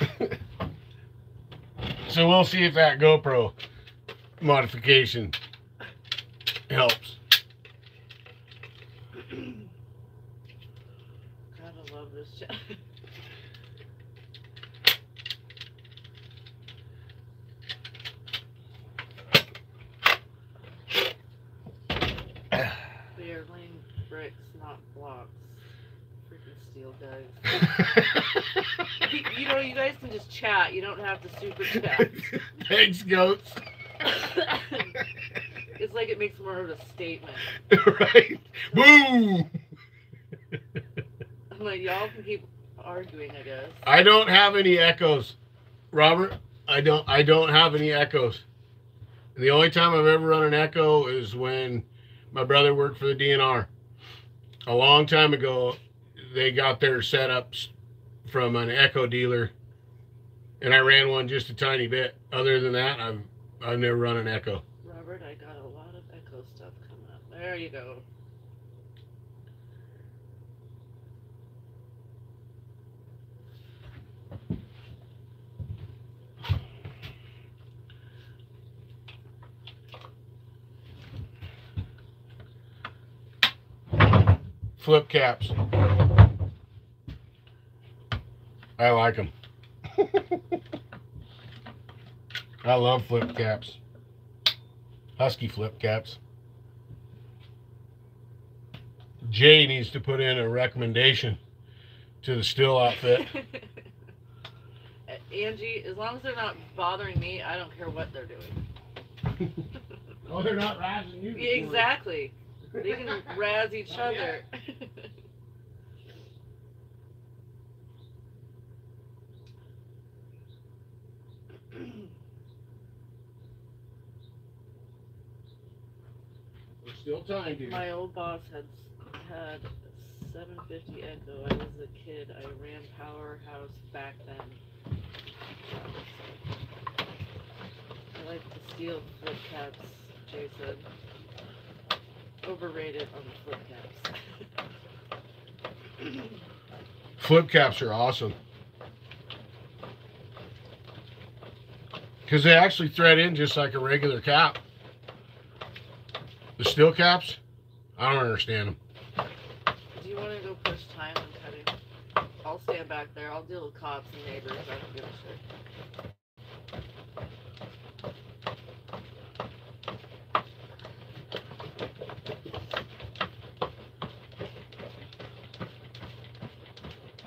so we'll see if that GoPro modification helps. Gotta love this chat. They are laying bricks, not blocks. Freaking Stihl guys. You, know, you guys can just chat. You don't have to super chat. Thanks, goats. it's like it makes more of a statement. right? Boom. I'm like, y'all can keep arguing, I guess. I don't have any echoes, Robert. I don't. I don't have any echoes. The only time I've ever run an echo is when my brother worked for the DNR. A long time ago, they got their setups from an echo dealer, and I ran one just a tiny bit. Other than that, I've I've never run an echo. Robert, I got a lot of echo stuff coming up. There you go. Flip caps. I like them. I love flip caps. Husky flip caps. Jay needs to put in a recommendation to the Stihl outfit. Angie, as long as they're not bothering me, I don't care what they're doing. oh, they're not razzing you. Exactly. They can razz each Oh, yeah. other. There's still time, dude. My old boss had had 750 Echo. I was a kid. I ran Powerhouse back then. I like the steel flip caps, Jason. Overrated on the flip caps. Flip caps are awesome. Because they actually thread in just like a regular cap. The steel caps, I don't understand them. Do you want to go push time and cutting? I'll stand back there. I'll deal with cops and neighbors. I don't give a shit.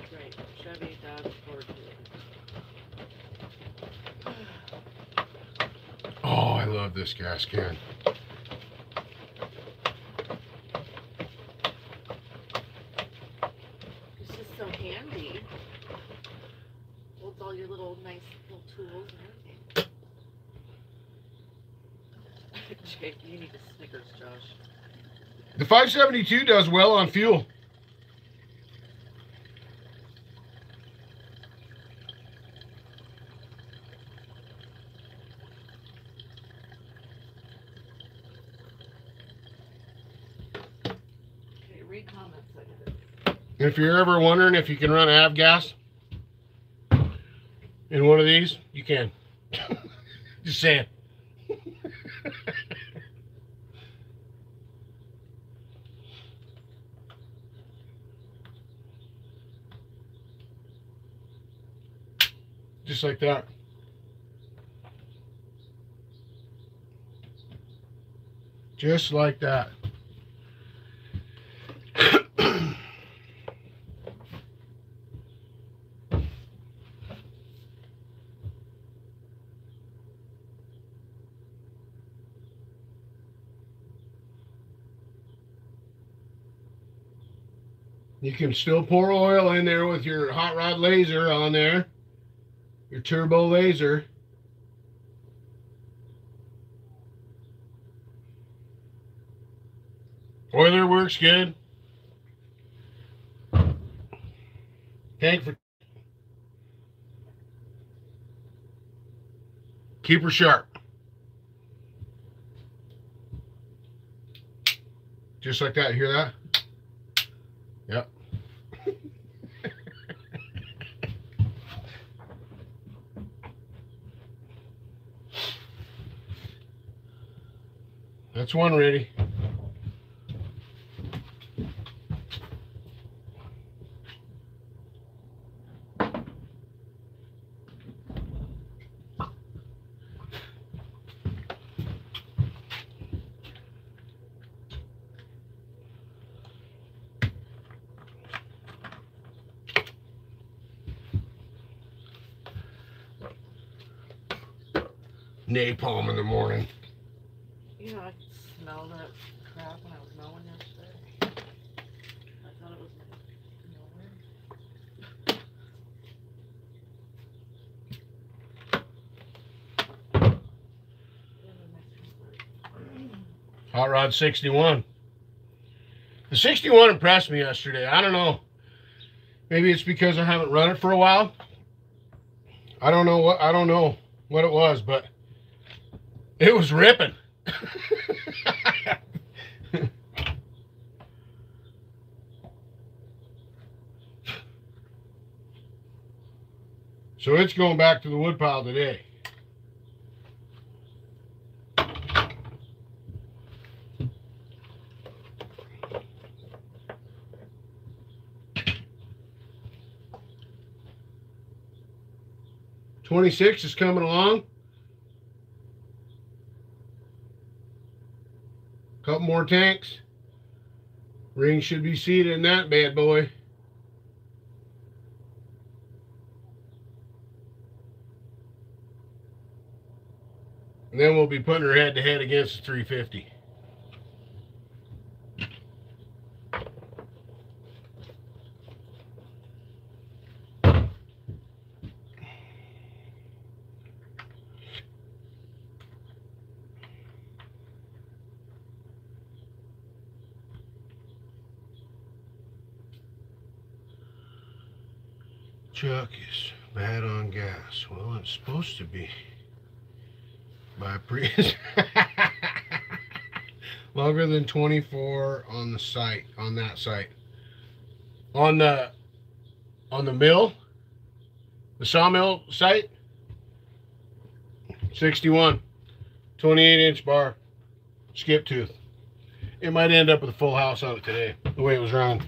Great. Chevy, Dodge, Ford. Oh, I love this gas can. It's just so handy. Holds all your little nice little tools and everything. Jake, you need a Snickers, Josh. The 572 does well on fuel. Okay, read comments. I get it. If you're ever wondering if you can run av gas in one of these, you can. Just saying. Just like that. Just like that. You can still pour oil in there with your hot rod laser on there, your turbo laser. Oiler works good. Tank for keep her sharp. Just like that. you Hear that? Yep. That's one ready. Napalm in the morning. You know, I could smell that crap when I was mowing yesterday. I thought it was nowhere. Hot Rod 61. The 61 impressed me yesterday. I don't know. Maybe it's because I haven't run it for a while. I don't know what I don't know what it was, but it was ripping. so it's going back to the woodpile today. 26 is coming along. Couple more tanks. Ring should be seated in that bad boy. And then we'll be putting her head to head against the 350. Chuck is bad on gas. Well, it's supposed to be. By Prius. Longer than 24 on the site, on that site. On the on the mill, the sawmill site, 61. 28 inch bar. Skip tooth. It might end up with a full house on it today, the way it was running.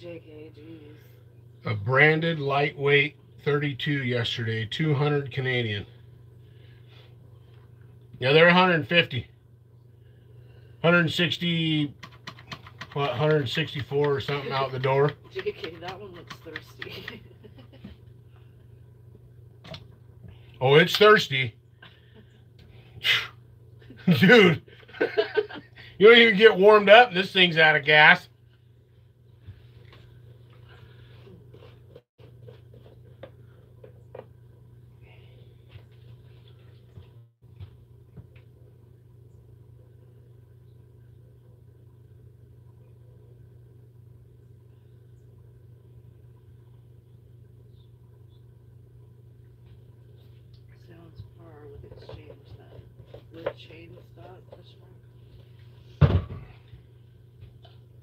JK, jeez. A branded lightweight 32 yesterday, 200 Canadian. Yeah, they're 150. 160 what 164 or something out the door. JK, that one looks thirsty. Oh, it's thirsty. Dude, you don't even get warmed up this thing's out of gas. Sounds par with exchange then. With chain stock, question mark?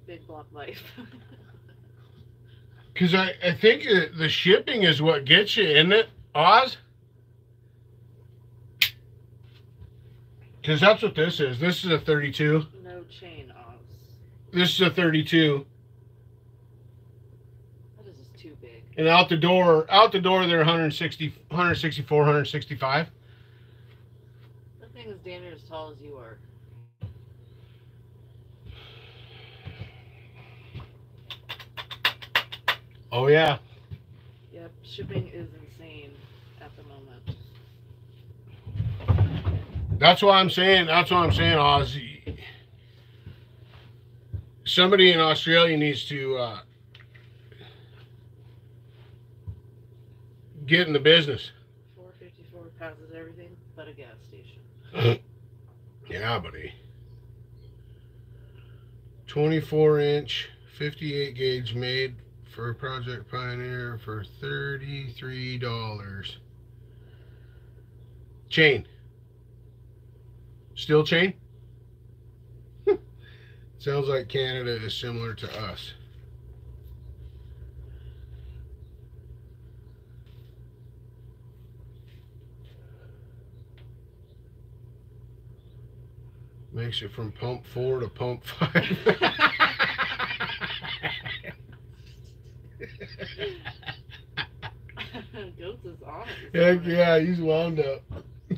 Big block life. Because I, I think the shipping is what gets you, isn't it, Oz? Because that's what this is. This is a 32. no chain Oz. This is a 32. That is just too big. And out the door, out the door, they're 160, 164, 165. That thing is damn near as tall as you are. Oh yeah. Yep, shipping is insane at the moment. That's why I'm saying. That's what I'm saying, Oz. Somebody in Australia needs to uh, get in the business. 454 passes everything but a gas station. Yeah, buddy. 24 inch, 58 gauge made for Project Pioneer for $33. Chain. Steel chain? Sounds like Canada is similar to us. Makes it from pump four to pump five. Goats is on. Heck yeah, he's wound up.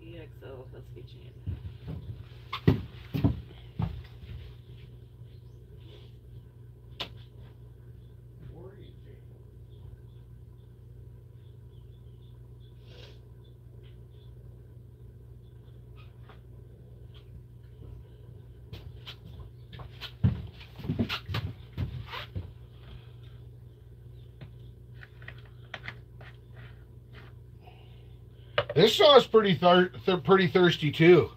EXL Husky chain. This saw's pretty thir- th- pretty thirsty too.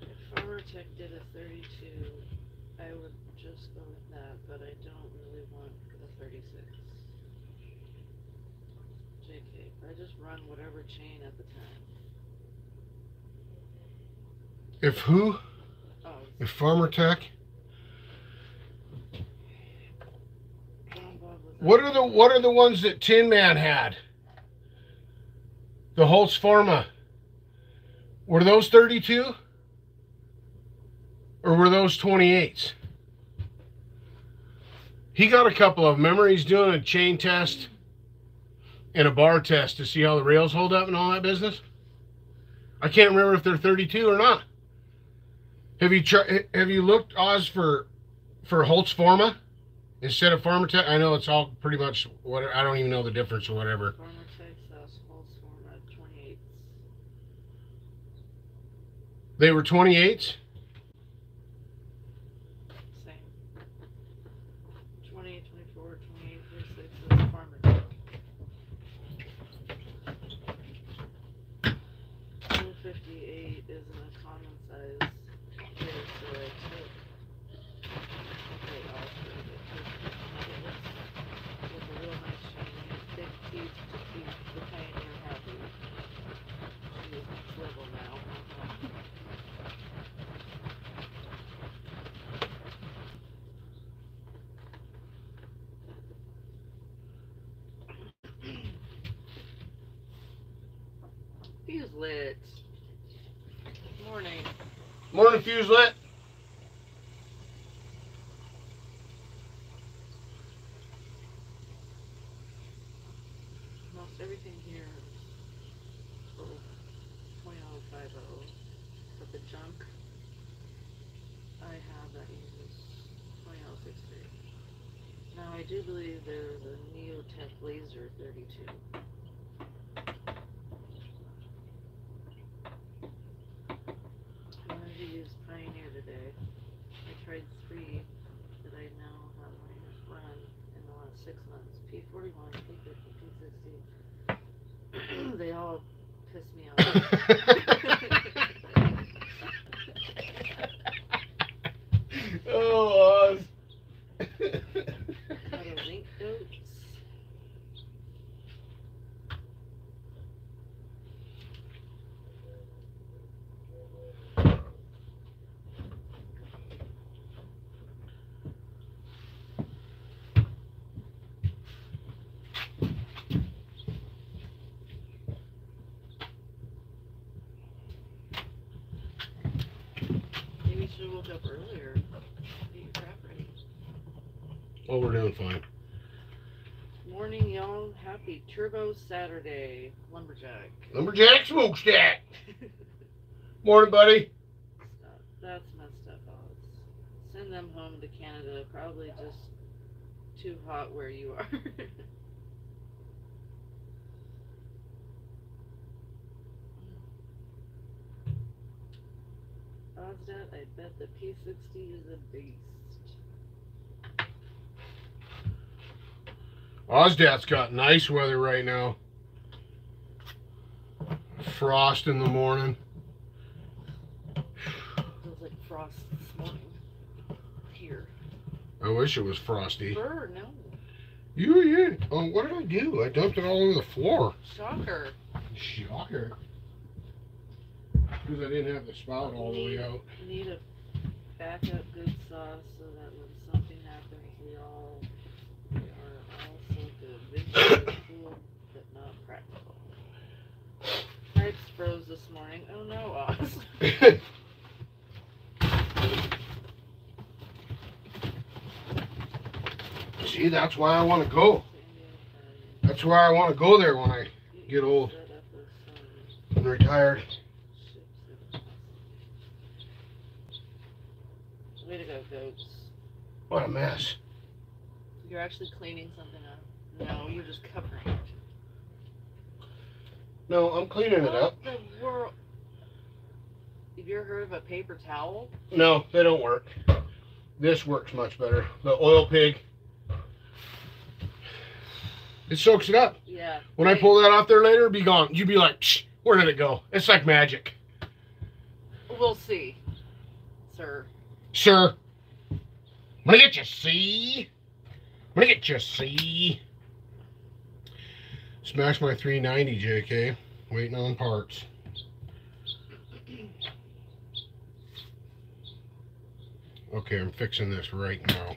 If Farmertec did a thirty-two, I would just go with that, but I don't really want the thirty-six. JK, I just run whatever chain at the time. If who? Oh, If Farmertec? John Bob was. What are the what are the ones that Tin Man had? The Holzfforma. Were those 32? Or were those 28s? He got a couple of them. Remember, he's doing a chain test and a bar test to see how the rails hold up and all that business. I can't remember if they're 32 or not. Have you have you looked Oz for for Holzfforma? instead of tech i know it's all pretty much what i don't even know the difference or whatever Farmer Tech slash Holtz format twenty-eight. they were 28s Same. 28, 24, 28, 36 is Farmer. One fifty-eight is in a common size here, so I took. Okay, I'll show you the two. It looks with a real nice chain, and big teeth to keep the pioneer happy. She is next level now. uh-huh. Fuse lit. Morning. Morning fuse lit Most everything here is for 20050, but the junk I have that uses 20063. Now I do believe there's a Neotech Laser 32. I wanted to use Pioneer today. I tried three that I now have run in the last six months. P41, P50, P60. they all piss me off. oh Oz. How to link goats. Maybe you should have woke up earlier. Get your crap ready. oh we're doing fine Morning, y'all. Happy Turbo Saturday, Lumberjack. lumberjack smokestack morning buddy Stuff. That's messed up, Oz. Send them home to Canada. Probably just too hot where you are. Oz Dad, I bet the P60 is a beast. Oz Dad's got nice weather right now. Frost in the morning. Feels like frost this morning. Here. I wish it was frosty. Burr, no. You, you. Oh, what did I do? I dumped it all over the floor. Shocker. Shocker. Because I didn't have the spout all the way out. Need a backup good sauce so that when something happens, we all we are also good. Visually cool, but not practical. Pipes froze this morning. Oh no, Oz. Uh, See, that's why I want to go. That's why I want to go there when I get old. and retired. Way to go, goats. What a mess. You're actually cleaning something up. No, you're just covering it. No, I'm cleaning it up. The world? Have you ever heard of a paper towel? No, they don't work. This works much better. The oil pig. It soaks it up. Yeah. When I pull that off there later, it'll be gone. You'd be like, where did it go? It's like magic. We'll see, sir. Sir, I'm gonna get you, see? I'm gonna get you, see? Smash my 390, JK. Waiting on parts. Okay, I'm fixing this right now.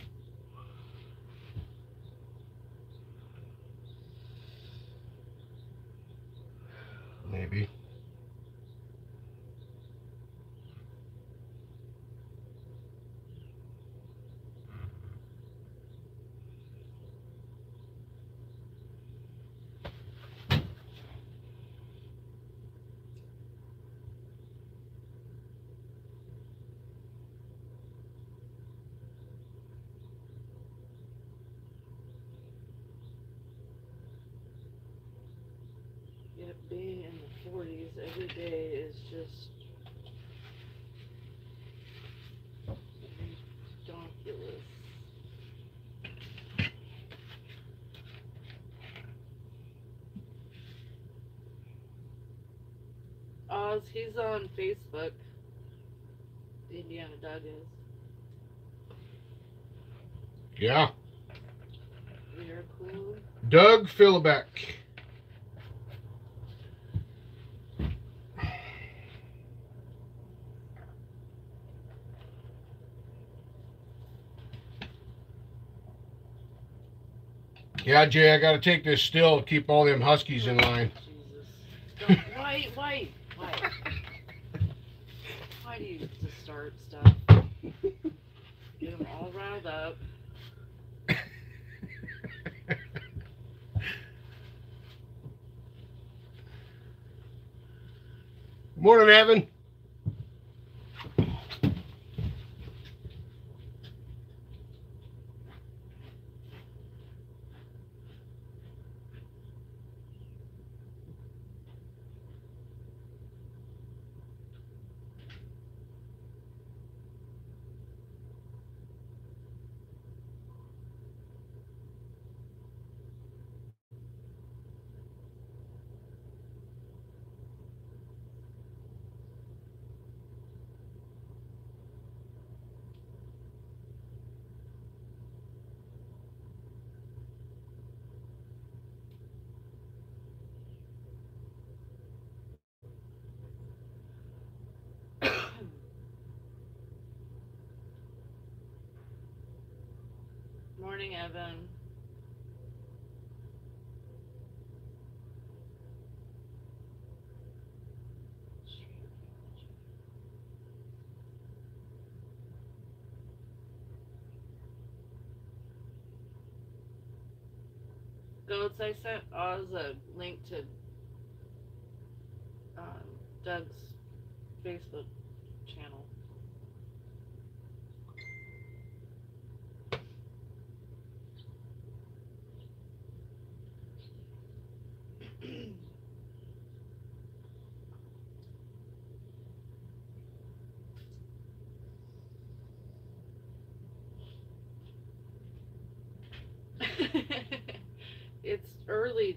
Maybe. Day is just ridiculous. Oz, he's on Facebook. The Indiana Doug is. Yeah. Doug Philbeck. Yeah, Jay, I gotta take this still to keep all them huskies in line. Jesus. Don't, why, why, why? Why do you just start stuff? Get them all riled up. Morning, Evan. Evan. Goats, I sent Oz a link to um, Doug's Facebook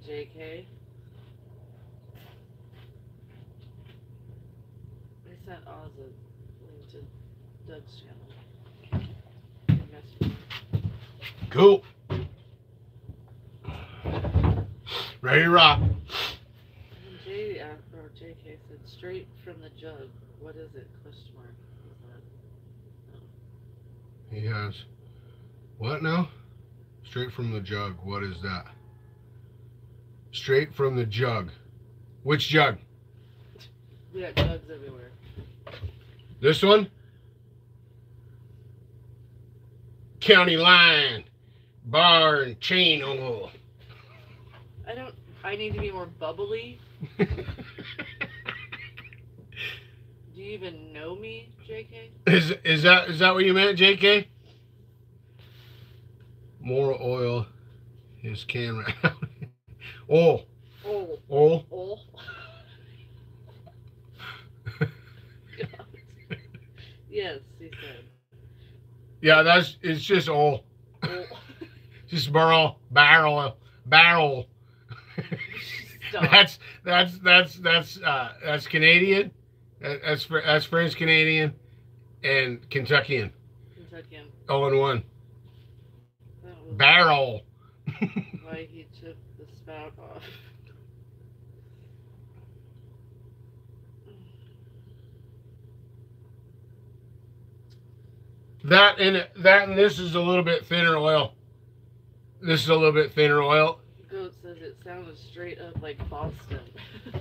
JK. I sent Oz a link to Doug's channel. Cool. Ready to rock. J uh, or JK said straight from the jug. What is it? Question mark. He has what now? Straight from the jug. What is that? Straight from the jug. Which jug? We got jugs everywhere. This one? County line. Bar and chain oil. I don't. I need to be more bubbly. Do you even know me, JK? Is is that is that what you meant, JK? More oil. His camera. Oh, Oh, oh. oh. yes, he said. Yeah, that's it's just oil. Oh. Just barrel, barrel, barrel. That's that's that's that's uh that's Canadian. That- That's that's French Canadian and Kentuckian. Kentuckian. All in one. Barrel. why he spout off. That and that and this is a little bit thinner oil. This is a little bit thinner oil. Goat says it sounded straight up like Boston.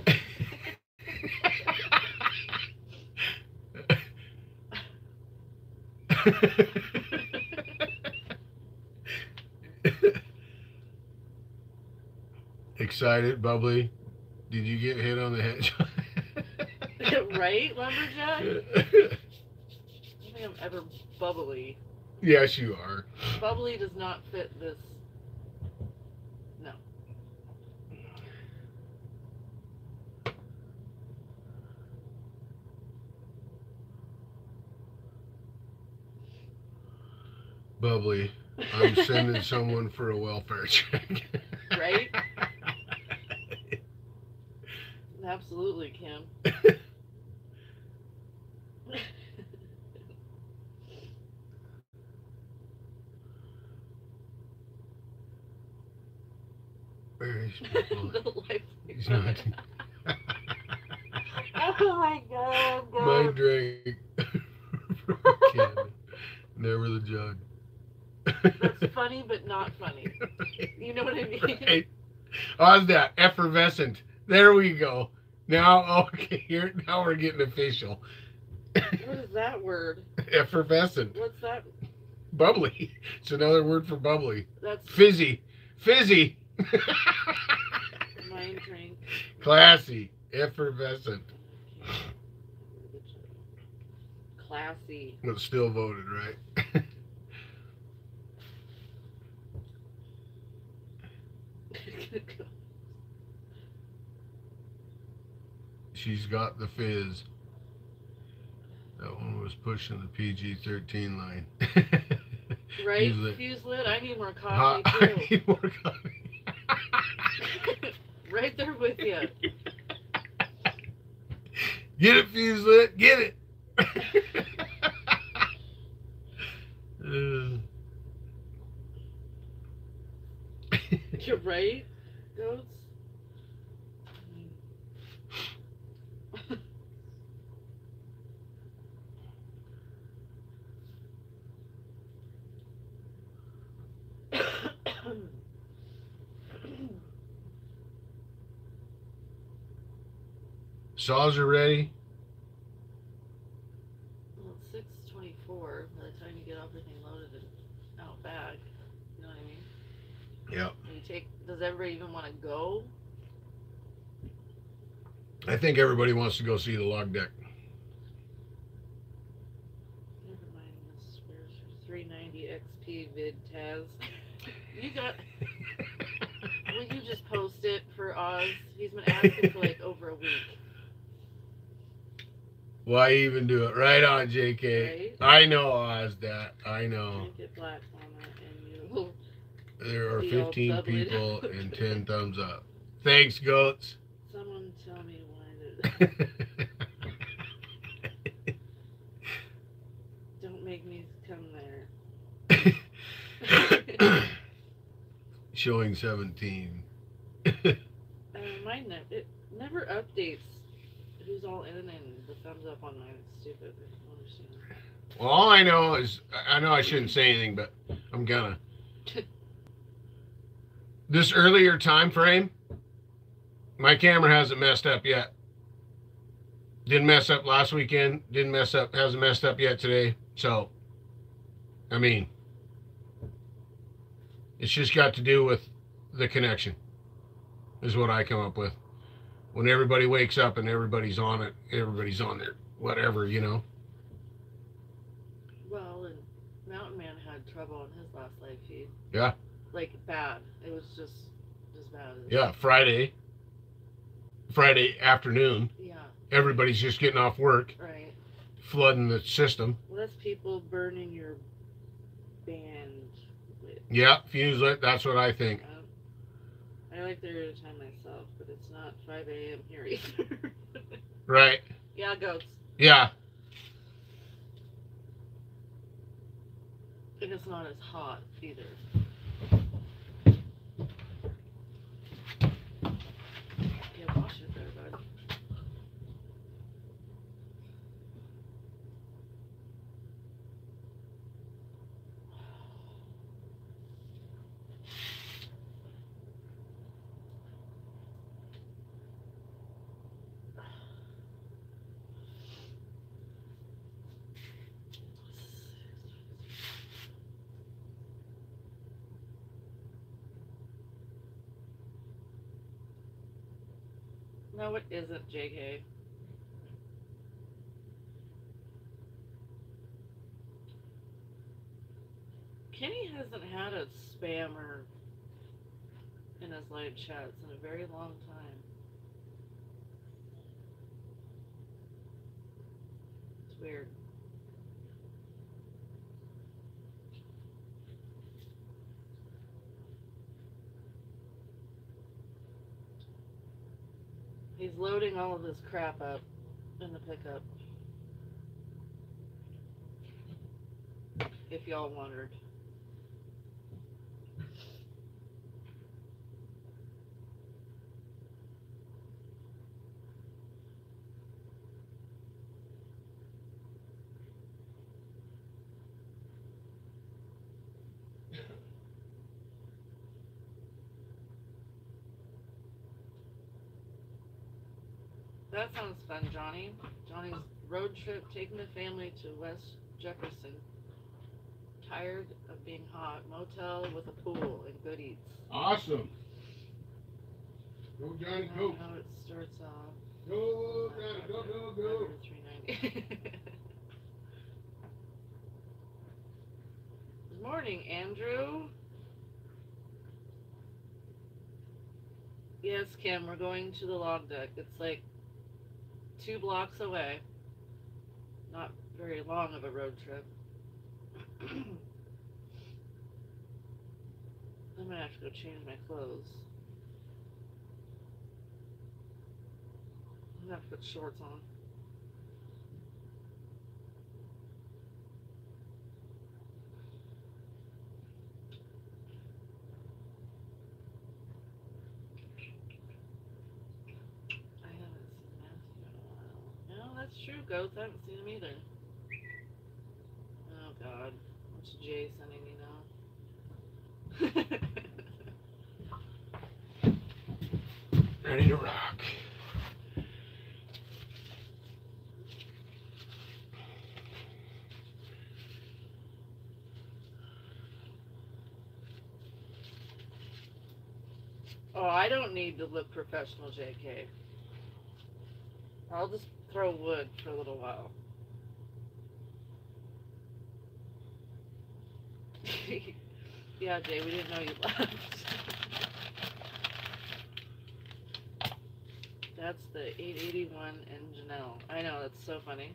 Excited, bubbly. Did you get hit on the head? right, lumberjack? I don't think I'm ever bubbly. yes, you are. Bubbly does not fit this. No. Bubbly. I'm sending someone for a welfare check. Right? Absolutely, Kim. Where is my the life. He's not. Oh my god, My drink. Never the jug. That's funny, but not funny. You know what I mean? Right. How's that? Effervescent. There we go. Now, okay, here now we're getting official. What is that word? Effervescent. What's that? Bubbly. It's another word for bubbly. That's Fizzy. Fizzy. mind drink. Classy. Effervescent. Classy. But still voted, right? She's got the fizz. That one was pushing the PG 13 line. right? Fuse lit. I need more Hot- coffee I need more coffee. right there with you. Get it, fuse lit. Get it. Uh, You're right, goats. Saws are ready. Well, it's six twenty-four by the time you get everything loaded and out back. You know what I mean? You take. Does everybody even want to go? I think everybody wants to go see the log deck. Never mind. This where's your three ninety XP vid Taz? You got. Will you just post it for Oz? He's been asking for like over a week. Why even do it? Right on, JK. Right? I know Oz that. I know. Drink it black on that and you will There are 15 people and 10 thumbs up. Thanks, goats. Someone tell me why. Don't make me come there. Showing 17. Uh, mine ne- it never updates who's all in and the thumbs up on mine. It's stupid. I don't understand. Well, all I know is I know I shouldn't say anything, but I'm gonna. This earlier time frame, my camera hasn't messed up yet. Didn't mess up last weekend. Didn't mess up. Hasn't messed up yet today. So, I mean, it's just got to do with the connection. Is what I come up with. When everybody wakes up and everybody's on it, everybody's on there. Whatever, you know. Well, and Mountain Man had trouble in his last live feed. Yeah. Like bad. It was just as bad as Yeah, Friday. Friday afternoon. Yeah, Everybody's just getting off work, right. flooding the system. Well that's people burning your band with Yeah, fuse lit. That's what I think. uh, I like the time myself, but it's not five AM here either. Right. yeah, goats. Yeah. And it's not as hot either. Yeah, wash it there, bud. No, it isn't, JK. Kenny hasn't had a spammer in his live chats in a very long time. It's weird. He's loading all of this crap up in the pickup. If y'all wondered. That sounds fun, Johnny. Johnny's road trip taking the family to West Jefferson. Tired of being hot. Motel with a pool and good eats. Awesome. Go, Johnny, know how it starts off. Go, Johnny, go, go, go. 390. Good morning, Andrew. Yes, Kim, we're going to the log deck. It's like two blocks away. Not very long of a road trip. I'm gonna have to go change my clothes. I'm gonna have to put shorts on. I haven't seen Matthew in a while. No, that's true, Goats. I haven't seen him either. Oh god. What's Jay sending me now? Ready to rock. oh, I don't need to look professional, JK. I'll just throw wood for a little while. yeah, Jay, we didn't know you left. That's the 881 and Janelle. I know, that's so funny.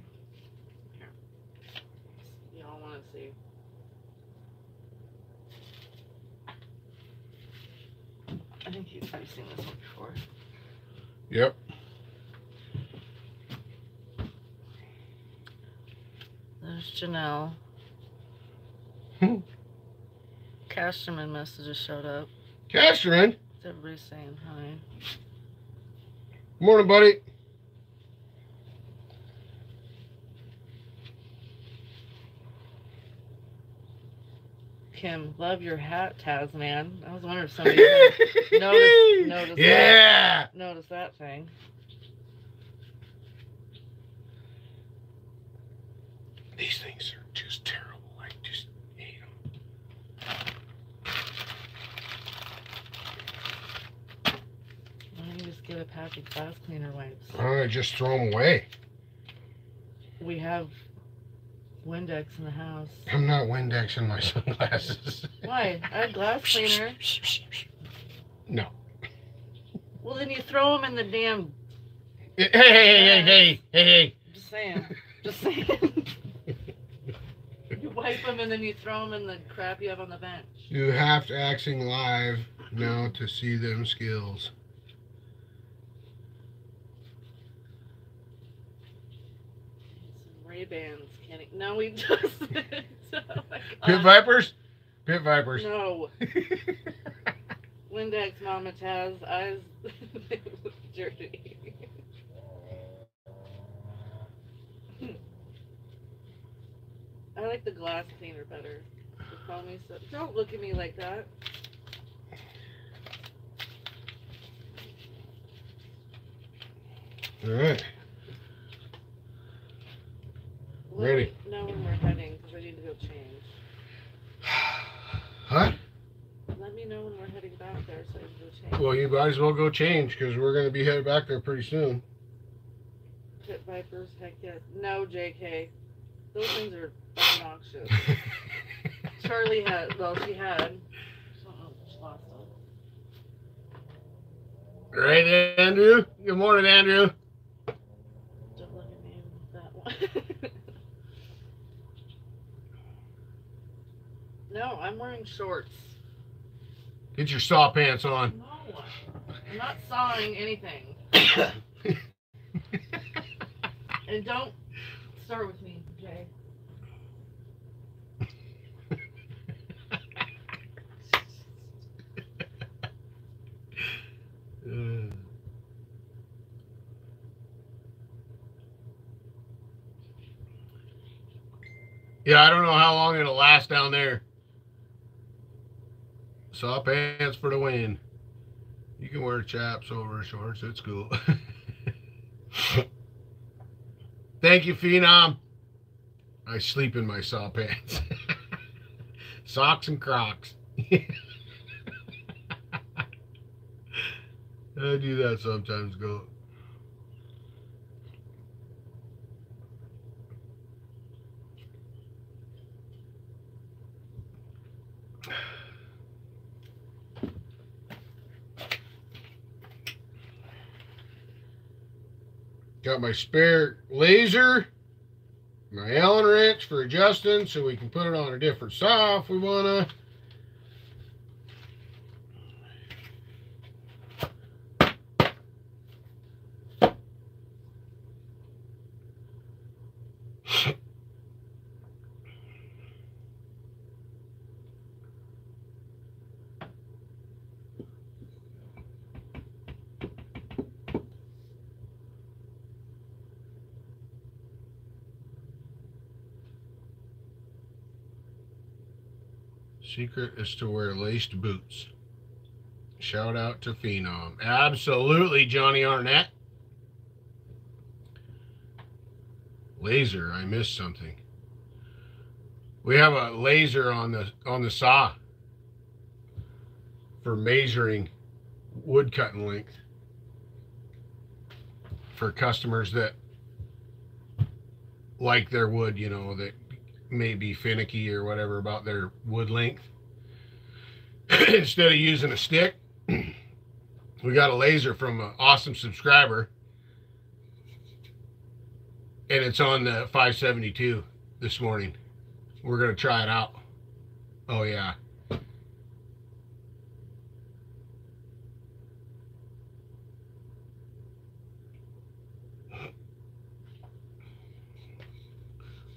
Here. Y'all want to see. I think you, I've seen this one before. Yep. There's Janelle. Hmm. Casterman messages showed up. Casterman. Everybody's saying hi. Morning, buddy. Kim, love your hat, TazMan. I was wondering if somebody noticed, noticed yeah. that. Noticed that thing. These things are just terrible. I just hate them. Why don't you just get a pack of glass cleaner wipes? I just throw them away. We have Windex in the house. I'm not Windexing my sunglasses. Why? I had glass cleaner. No. Well, then you throw them in the damn. Hey, hey, hey, hey, hey, hey. Just saying. Just saying. you wipe them and then you throw them in the crap you have on the bench. You have to acting live now to see them skills. Ray Bans, Kenny. No, he doesn't. oh Pit vipers? Pit vipers. No. Windex Mama Taz eyes they look dirty. I like the glass cleaner better. Call me so don't look at me like that. All right. Let Ready. me know when we're heading because I need to go change. Huh? Let me know when we're heading back there so I can go change. Well, you might as well go change because we're going to be headed back there pretty soon. Pit vipers, heck yes. No, JK. Those things are obnoxious. Charlie had, well, she had. So, she lost them. right, Andrew? Good morning, Andrew. Don't let me name that one. no, I'm wearing shorts. Get your saw pants on. No, I'm not sawing anything. And don't start with me, Jay. Uh, Yeah, I don't know how long it'll last down there. Saw pants for the win. You can wear chaps over shorts. It's cool. Thank you, Phenom. I sleep in my saw pants. Socks and Crocs. I do that sometimes. Go. Got my spare laser, my Allen wrench for adjusting so we can put it on a different saw if we want to. Secret is to wear laced boots. Shout out to Phenom. Absolutely, Johnny Arnett. Laser, I missed something. We have a laser on the on the saw for measuring wood cutting length for customers that like their wood, you know, that may be finicky or whatever about their wood length. Instead of using a stick, we got a laser from an awesome subscriber. And it's on the 572 this morning. We're going to try it out. Oh, yeah.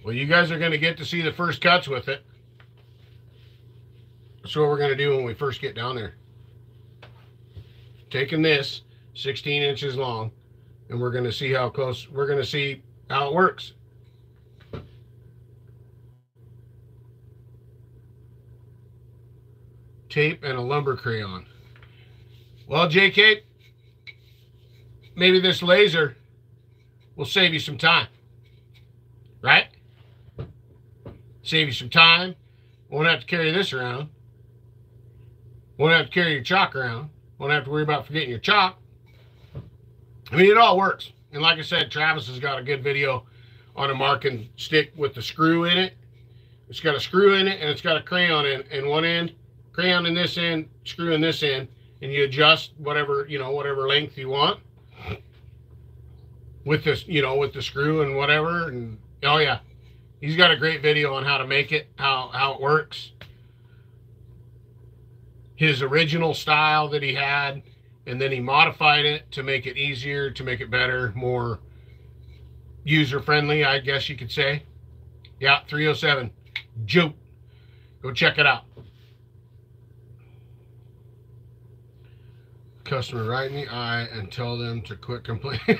Well, you guys are going to get to see the first cuts with it. That's what we're going to do when we first get down there. Taking this 16 inches long, and we're going to see how close, we're going to see how it works. Tape and a lumber crayon. Well, JK, maybe this laser will save you some time. Right? Save you some time. Won't have to carry this around. Won't have to carry your chalk around. Won't have to worry about forgetting your chalk. I mean, it all works. And like I said, Travis has got a good video on a marking stick with the screw in it. It's got a screw in it and it's got a crayon in, in one end, crayon in this end, screw in this end, and you adjust whatever, you know, whatever length you want with this, you know, with the screw and whatever. And oh yeah, he's got a great video on how to make it, how how it works. His original style that he had, and then he modified it to make it easier, to make it better, more user friendly, I guess you could say. Yeah, 307 Joke. Go check it out. Customer right in the eye and tell them to quit complaining.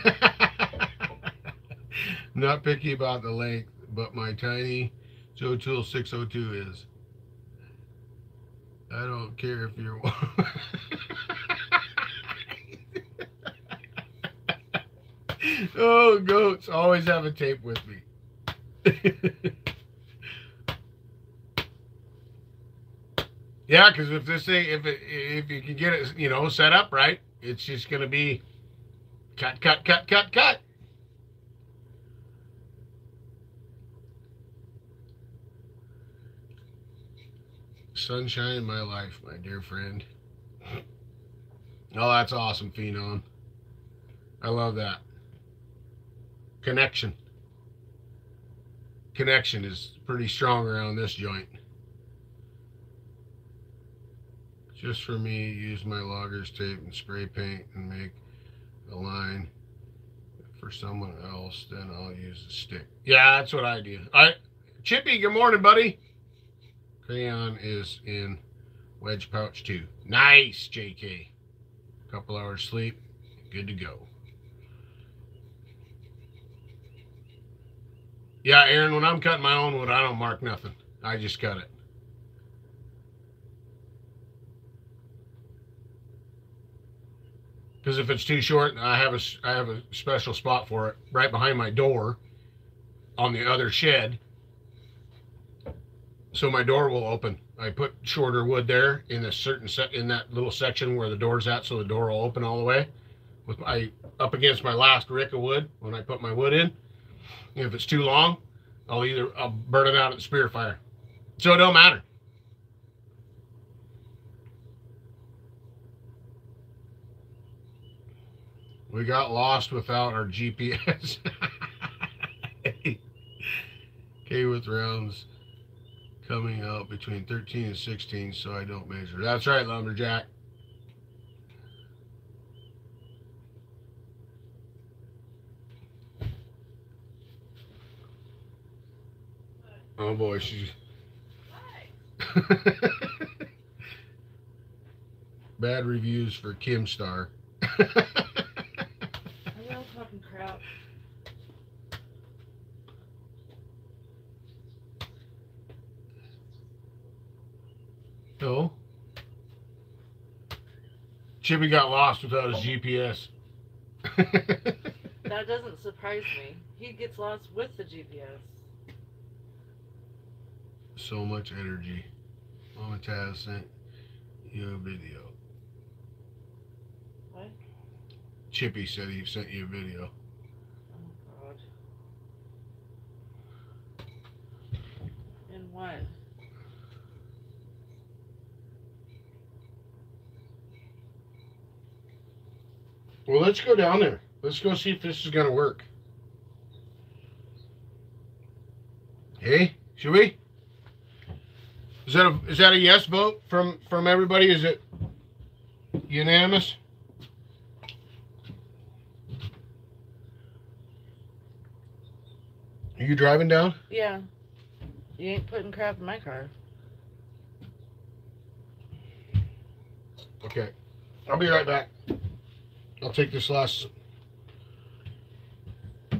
Not picky about the length, but my tiny Joe Tool 602 is. I don't care if you're. oh, goats always have a tape with me. yeah, because if this thing, if it, if you can get it, you know, set up right, it's just gonna be cut, cut, cut, cut, cut. Sunshine in my life, my dear friend. Oh, that's awesome, Phenom. I love that. Connection. Connection is pretty strong around this joint. Just for me, use my logger's tape and spray paint and make a line. For someone else, then I'll use a stick. Yeah, that's what I do. I, Chippy, good morning, buddy. Crayon is in wedge pouch two. Nice, JK. A Couple hours sleep, good to go. Yeah, Aaron, when I'm cutting my own wood, I don't mark nothing. I just cut it. Because if it's too short, I have a I have a special spot for it right behind my door on the other shed. So my door will open. I put shorter wood there in a certain set in that little section where the door's at, so the door will open all the way. With my up against my last rick of wood when I put my wood in. If it's too long, I'll either I'll burn it out at the spear fire. So it don't matter. We got lost without our GPS. okay, with rounds coming out between 13 and 16, so I don't measure. That's right, Lumberjack. Oh boy, she's. Bad reviews for Kim Star. Are y'all talking crap? No. Chippy got lost without his GPS. That doesn't surprise me. He gets lost with the GPS. so much energy. Mama Taz sent you a video. What? Chippy said he sent you a video. Oh God. And what? Well, let's go down there. Let's go see if this is going to work. Hey, should we? Is that a is that a yes vote from from everybody? Is it unanimous? Are you driving down? Yeah. You ain't putting crap in my car. Okay. I'll be right back. I'll take this last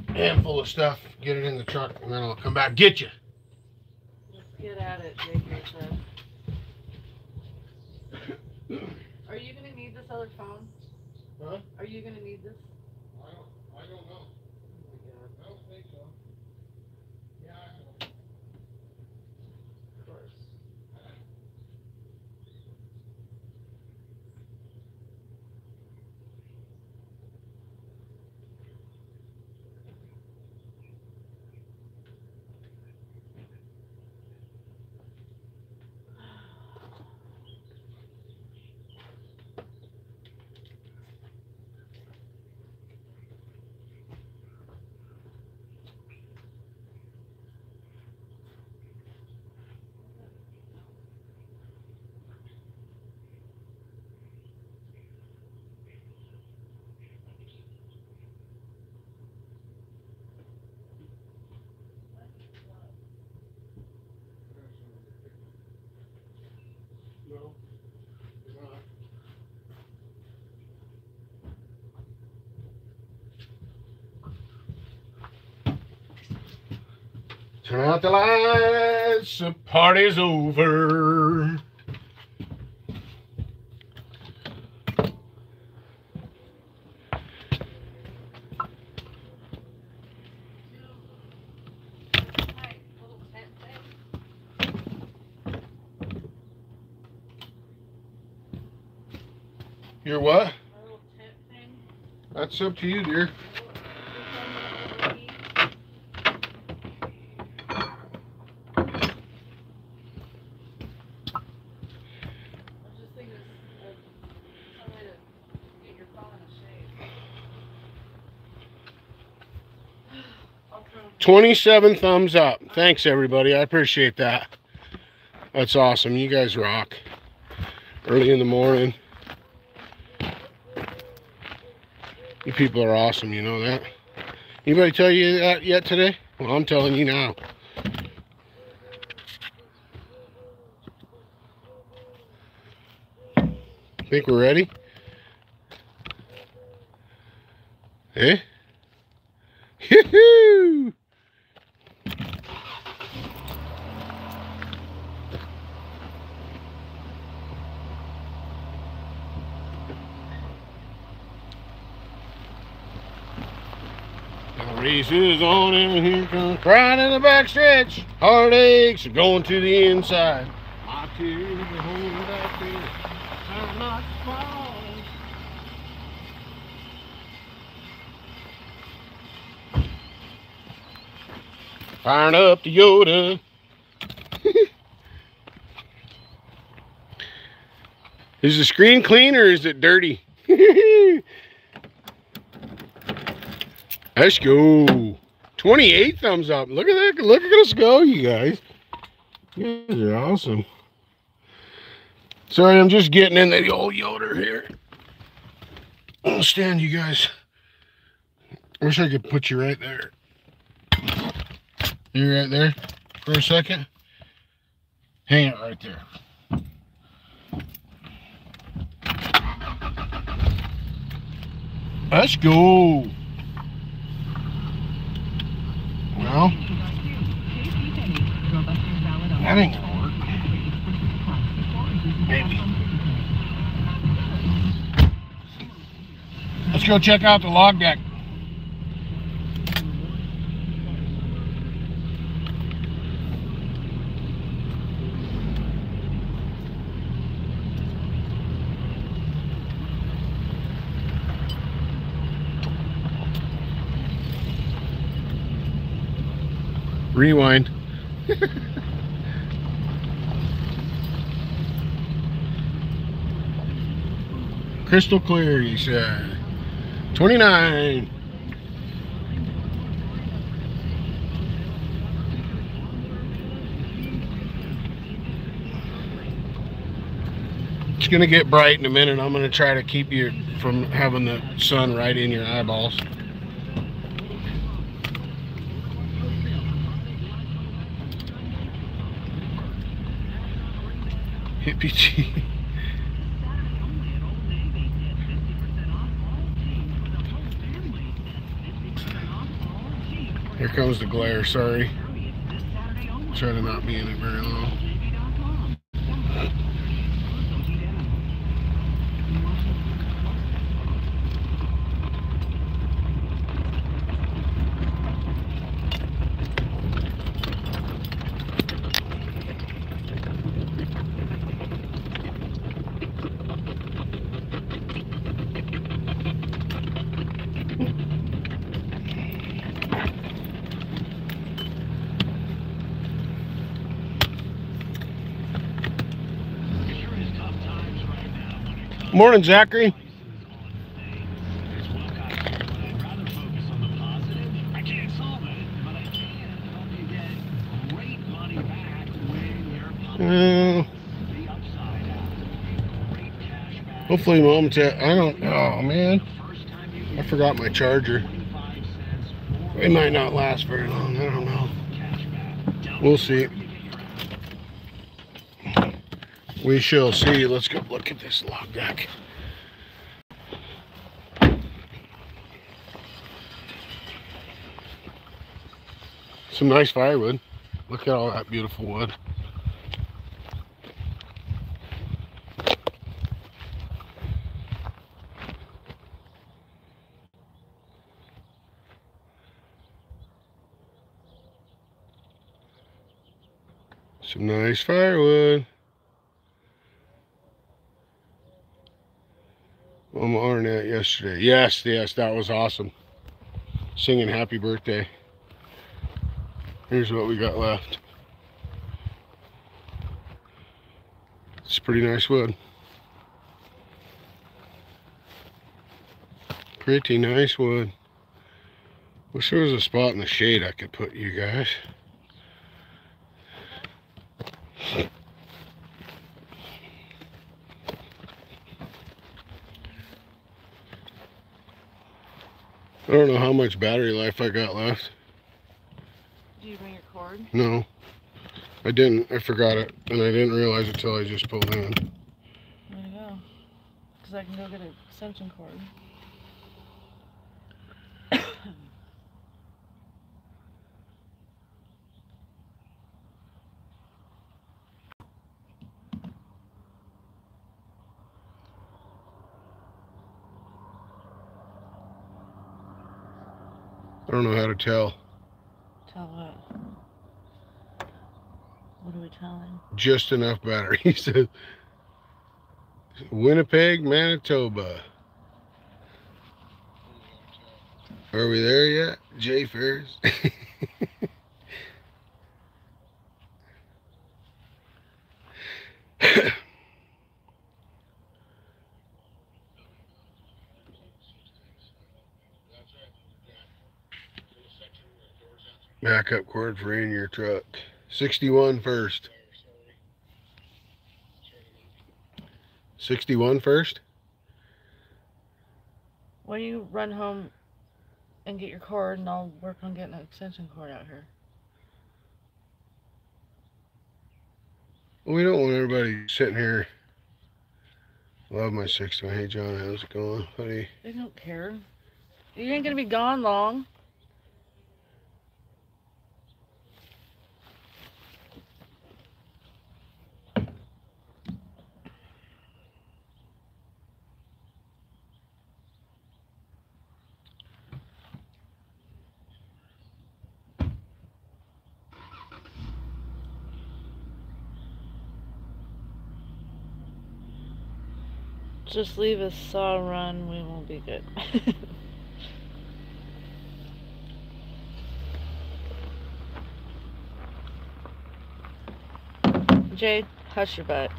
handful of stuff, get it in the truck, and then I'll come back get you. Let's get at it, Jake. Are you gonna need this other phone? Huh? Are you gonna need this? The lights, the party's over. You're what? My little tent thing. That's up to you, dear. I was just thinking of some way to get your phone in shape. I'll try and- 27 thumbs up. Thanks, everybody. I appreciate that. That's awesome. You guys rock. Early in the morning. You people are awesome. You know that? Anybody tell you that yet today? Well, I'm telling you now. Think we're ready? Eh? Is on and here comes pride in the backstretch. Heartaches are going to the inside. My tears are holding back here. I'm not falling. Firing up the Yoda. is the screen clean or is it dirty? Let's go. 28 thumbs up. Look at that. Look at us go, you guys. You guys are awesome. Sorry, I'm just getting in the old Yoder here. I'll stand you guys. Wish I could put you right there. You right there for a second? Hang it right there. Let's go. Well, that ain't gonna work. Maybe. Let's go check out the log deck. Rewind. Crystal clear, you said. 29. It's gonna get bright in a minute. I'm gonna try to keep you from having the sun right in your eyeballs. Hippie G. Here comes the glare, sorry. Try to not be in it very long. Morning, Zachary. Uh, hopefully, mom's at. I don't. Oh man, I forgot my charger. It might not last very long. I don't know. We'll see. We shall see. Let's go look at this log deck. Some nice firewood. Look at all that beautiful wood. Some nice firewood. Mama Arnett yesterday. Yes, yes, that was awesome. Singing happy birthday. Here's what we got left. It's pretty nice wood. Pretty nice wood. Wish there was a spot in the shade I could put you guys. I don't know how much battery life I got left. Do you bring your cord? No, I didn't. I forgot it, and I didn't realize it till I just pulled in. There you go. Because I can go get an extension cord. I don't know how to tell. Tell what? What are we telling? Just enough battery. He said, Winnipeg, Manitoba. Are we there yet, Jay Ferris? Backup cord for in your truck. 61 first. 61 first? Why don't you run home and get your cord and I'll work on getting an extension cord out here. We don't want everybody sitting here. Love my 61. Hey, John, how's it going, buddy? They don't care. You ain't gonna be gone long. Just leave a saw run, we won't be good. Jade, hush your butt.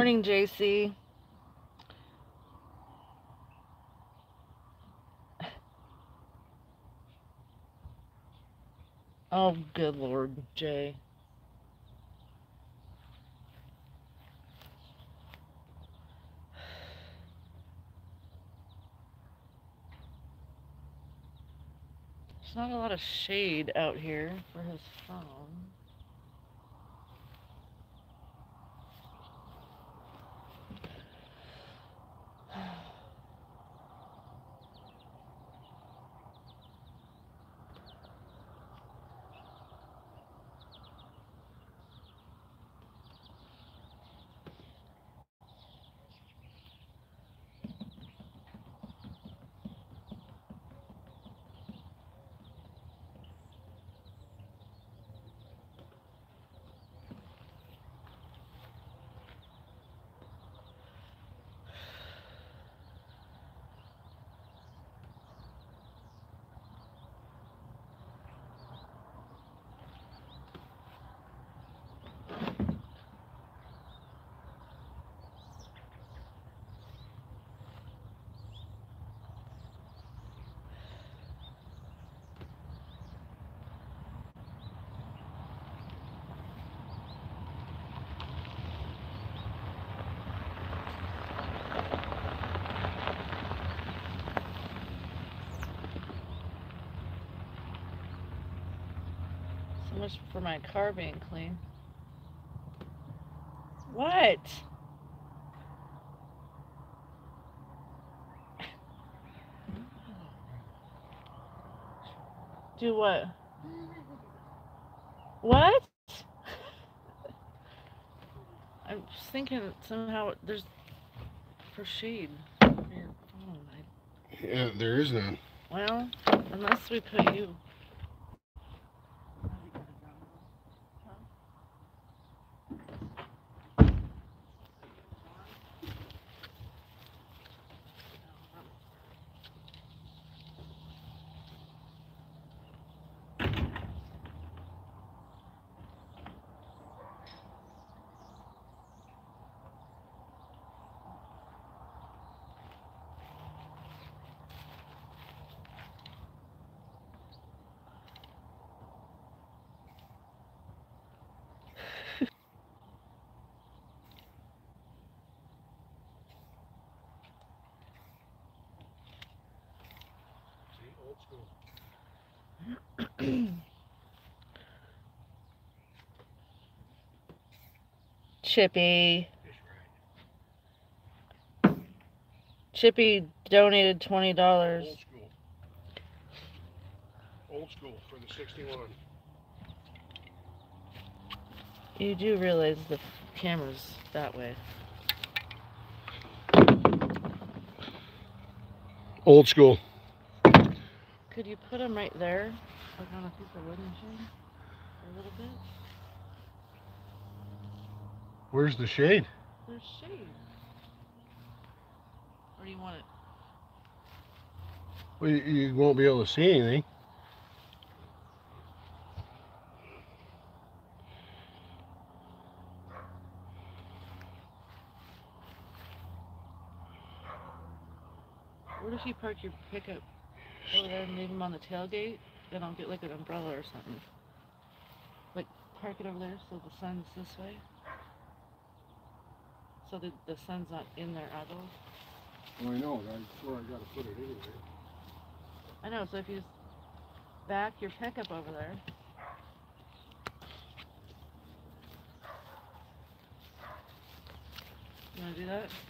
Morning, JC. Oh, good lord, Jay. There's not a lot of shade out here for his phone. So much for my car being clean. What? Do what? What? I'm just thinking somehow there's for shade for your phone. I, Yeah, there is none. well, unless we put you. Chippy. Chippy donated twenty dollars. Old school. Old school for the 61. You do realize the camera's that way. Old school. Could you put them right there, like on a piece of a little bit? Where's the shade? There's shade. Or do you want it? Well, you, you won't be able to see anything. What if you park your pickup over there and leave them on the tailgate? Then I'll get like an umbrella or something. Like park it over there so the sun's this way. So that the sun's not in their eyeballs. Well, I know. That's where I got to put it anyway. I know, so if you just back your pickup over there. You wanna do that?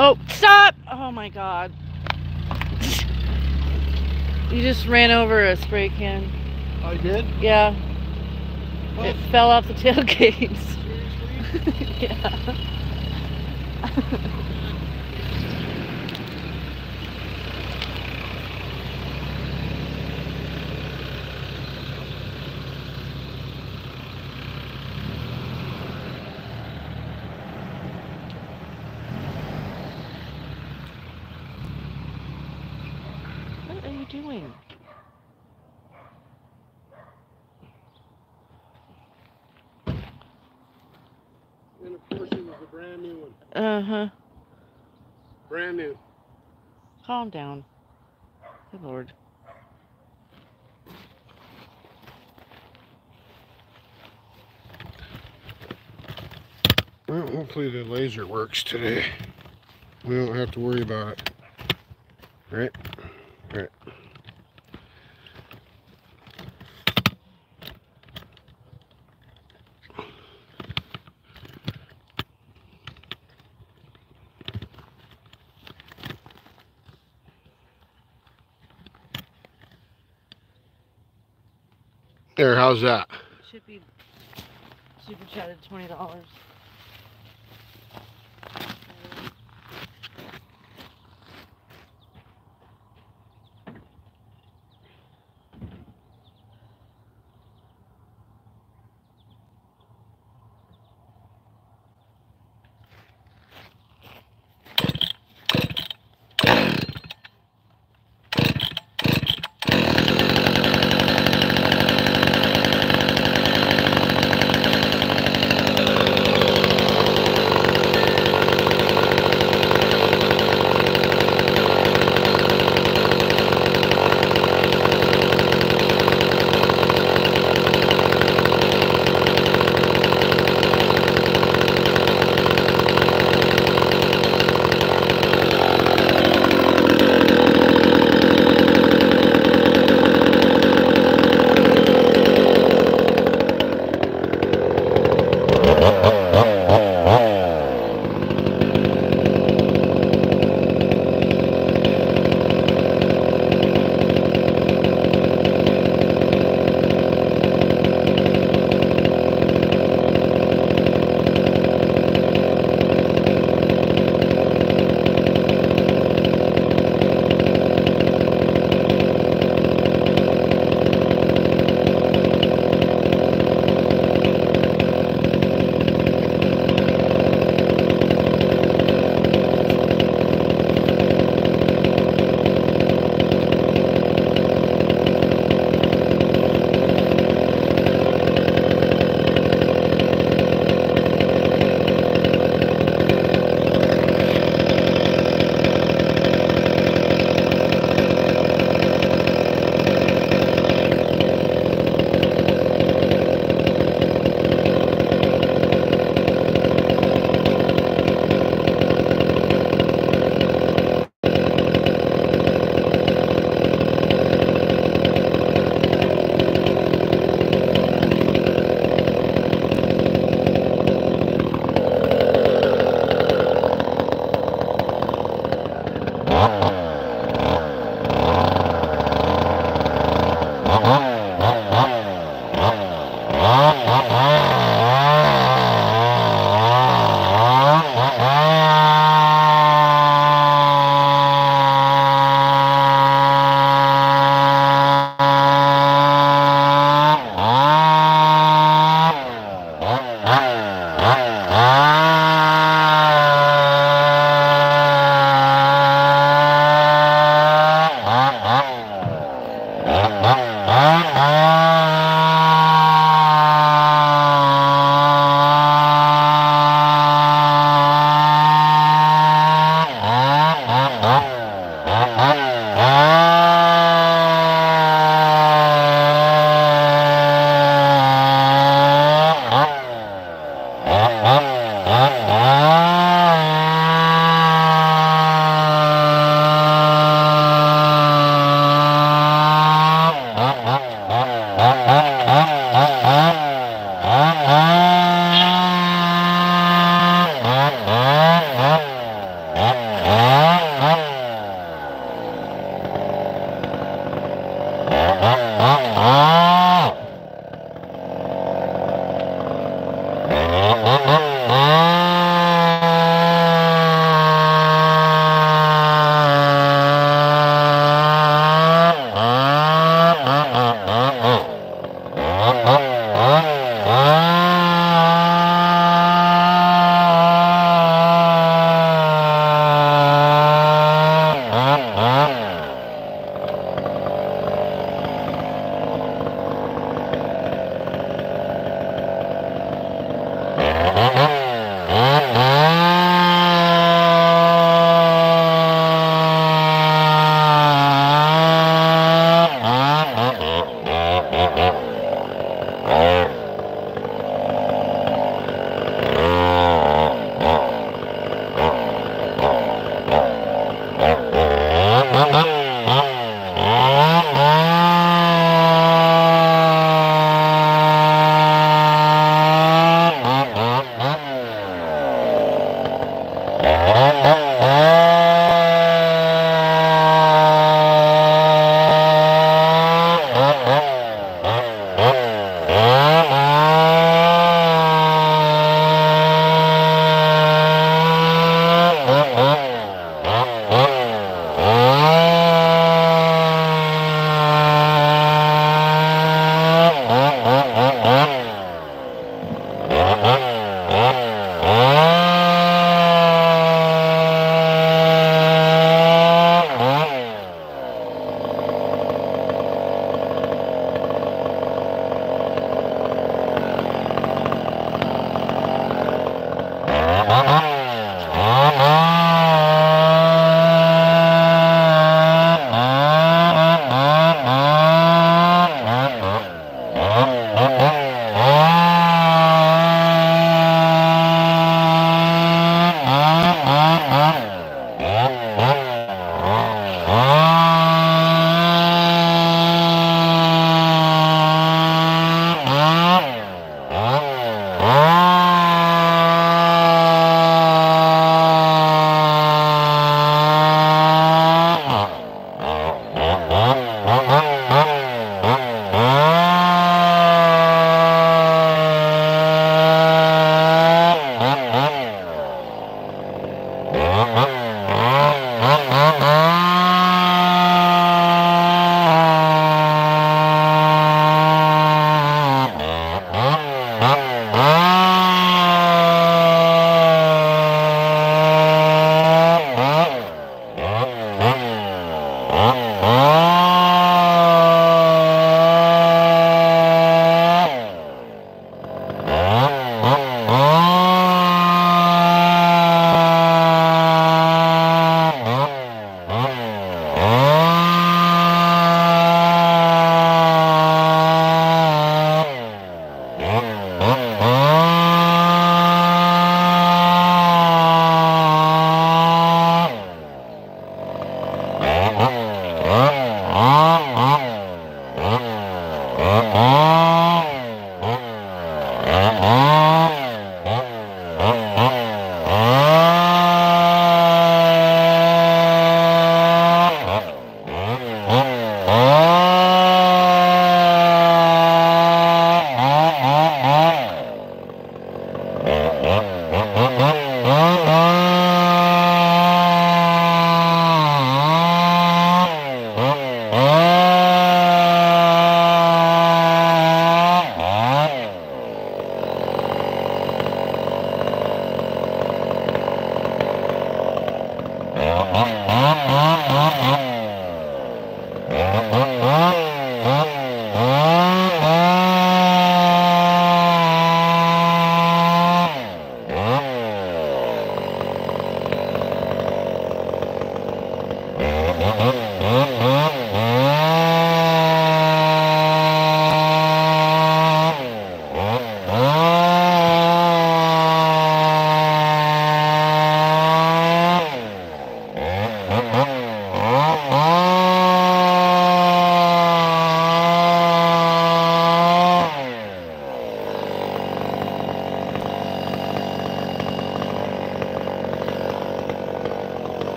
Oh, stop! Oh my god. You just ran over a spray can. I did? Yeah. It fell off the tailgate. Seriously? yeah. doing? And of course, it was a brand new one. Uh huh. Brand new. Calm down. Good lord. Well, hopefully the laser works today. We don't have to worry about it. Right? Right. There, how's that? Should be super chatted twenty dollars.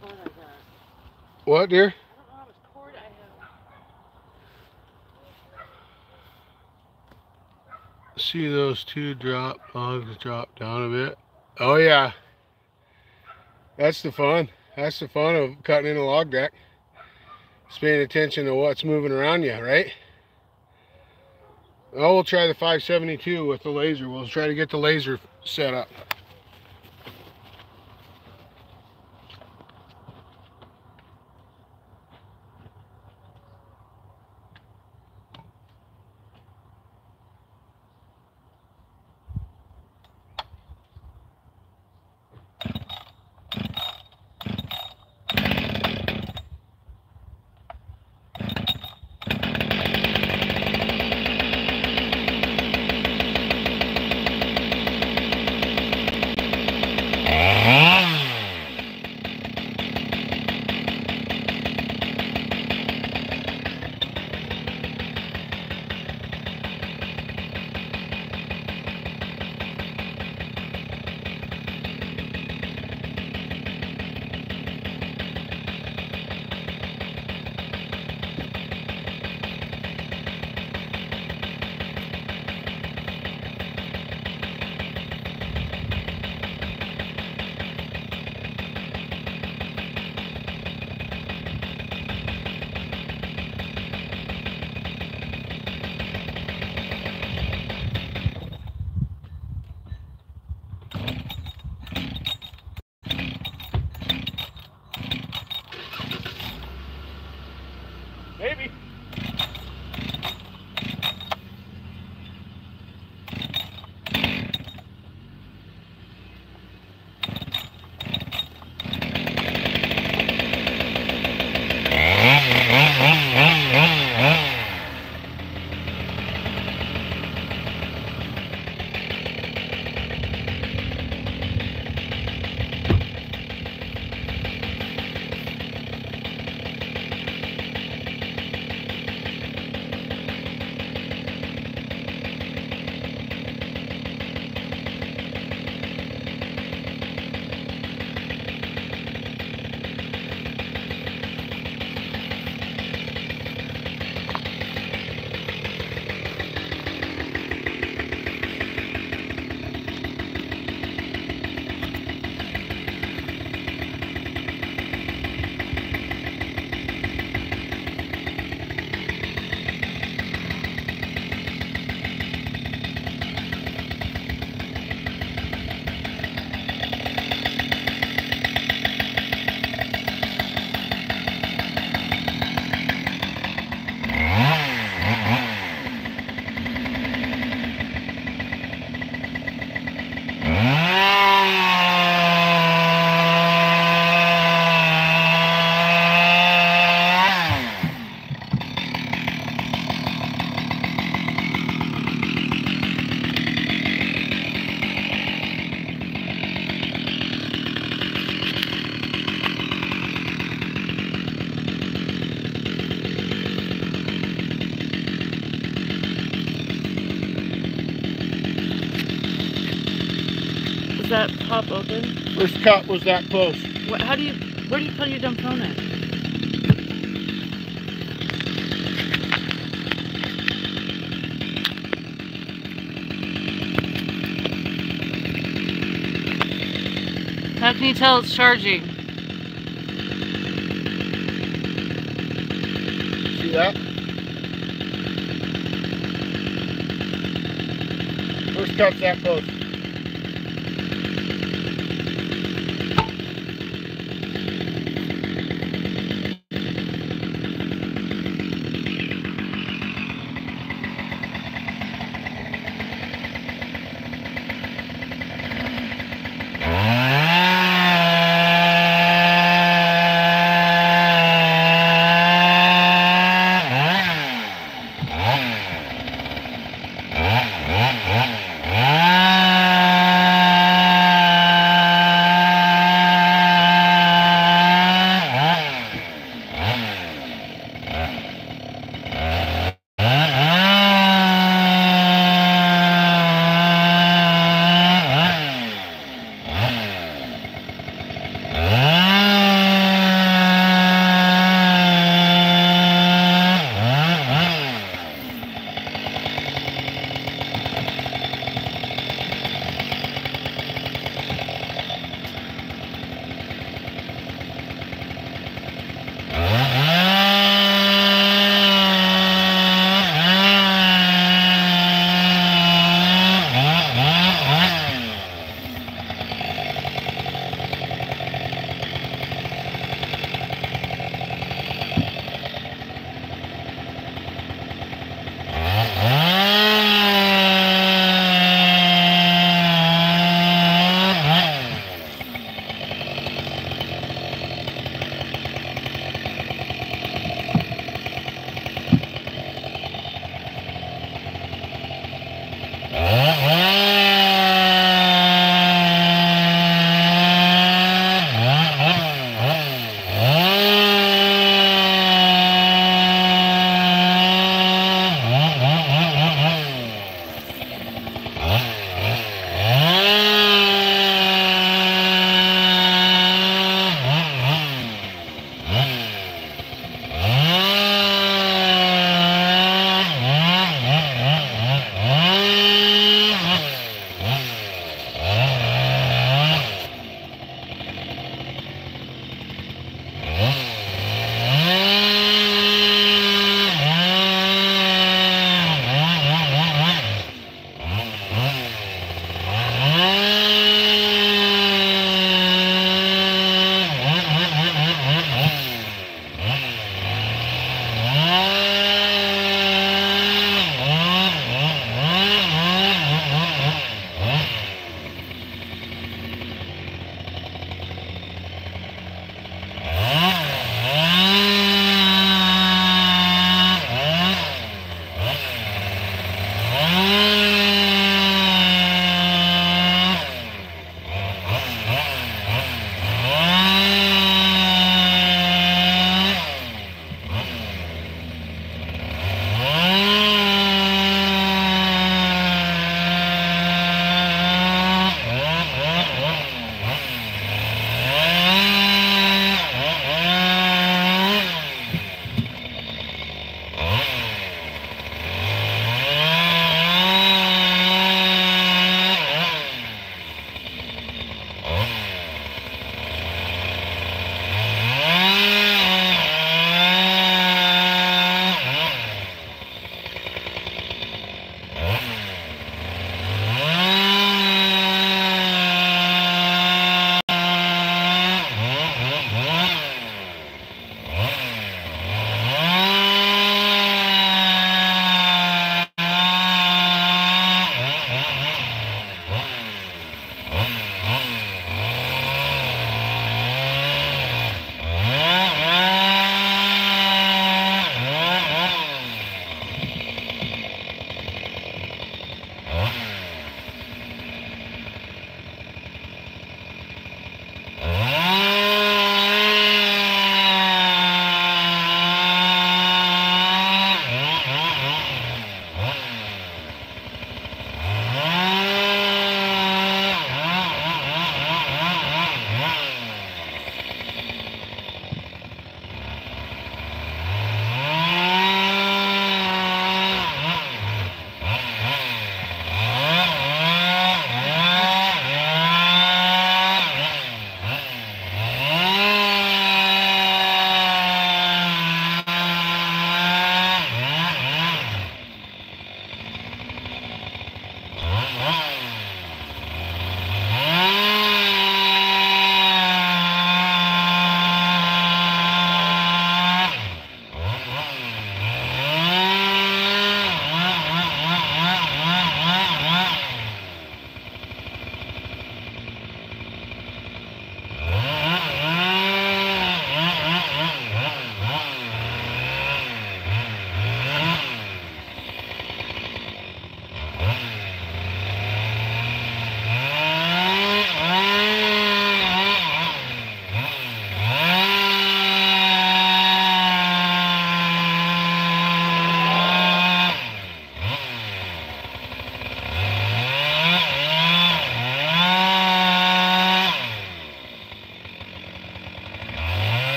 Cord I got. What, dear? I don't know how much cord I have. See those two drop logs drop down a bit. Oh yeah. That's the fun. That's the fun of cutting in a log deck. Just paying attention to what's moving around you, right? Oh, we'll try the 572 with the laser. We'll try to get the laser set up. Pop open? First cut was that close. What, how do you, where do you put your dumb phone in? How can you tell it's charging? See that? First cut's that close.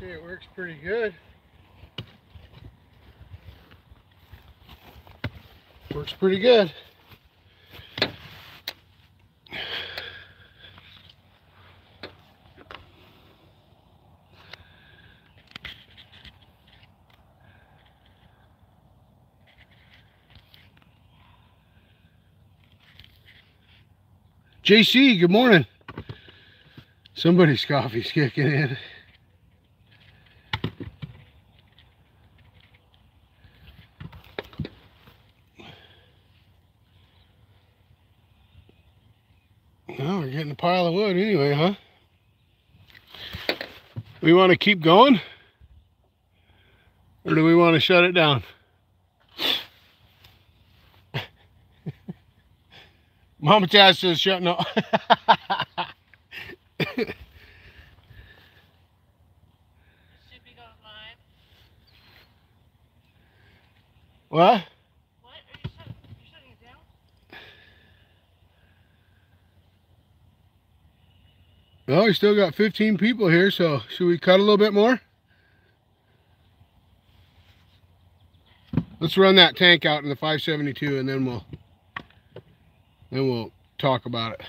see it works pretty good. Works pretty good. JC, good morning. Somebody's coffee's kicking in. Do we want to keep going? Or do we want to shut it down? Mama Chad says shut no. Should be going live. what? What? Are you shutting, you shutting it down? We still got 15 people here, so should we cut a little bit more? Let's run that tank out in the 572 and then we'll then we'll talk about it.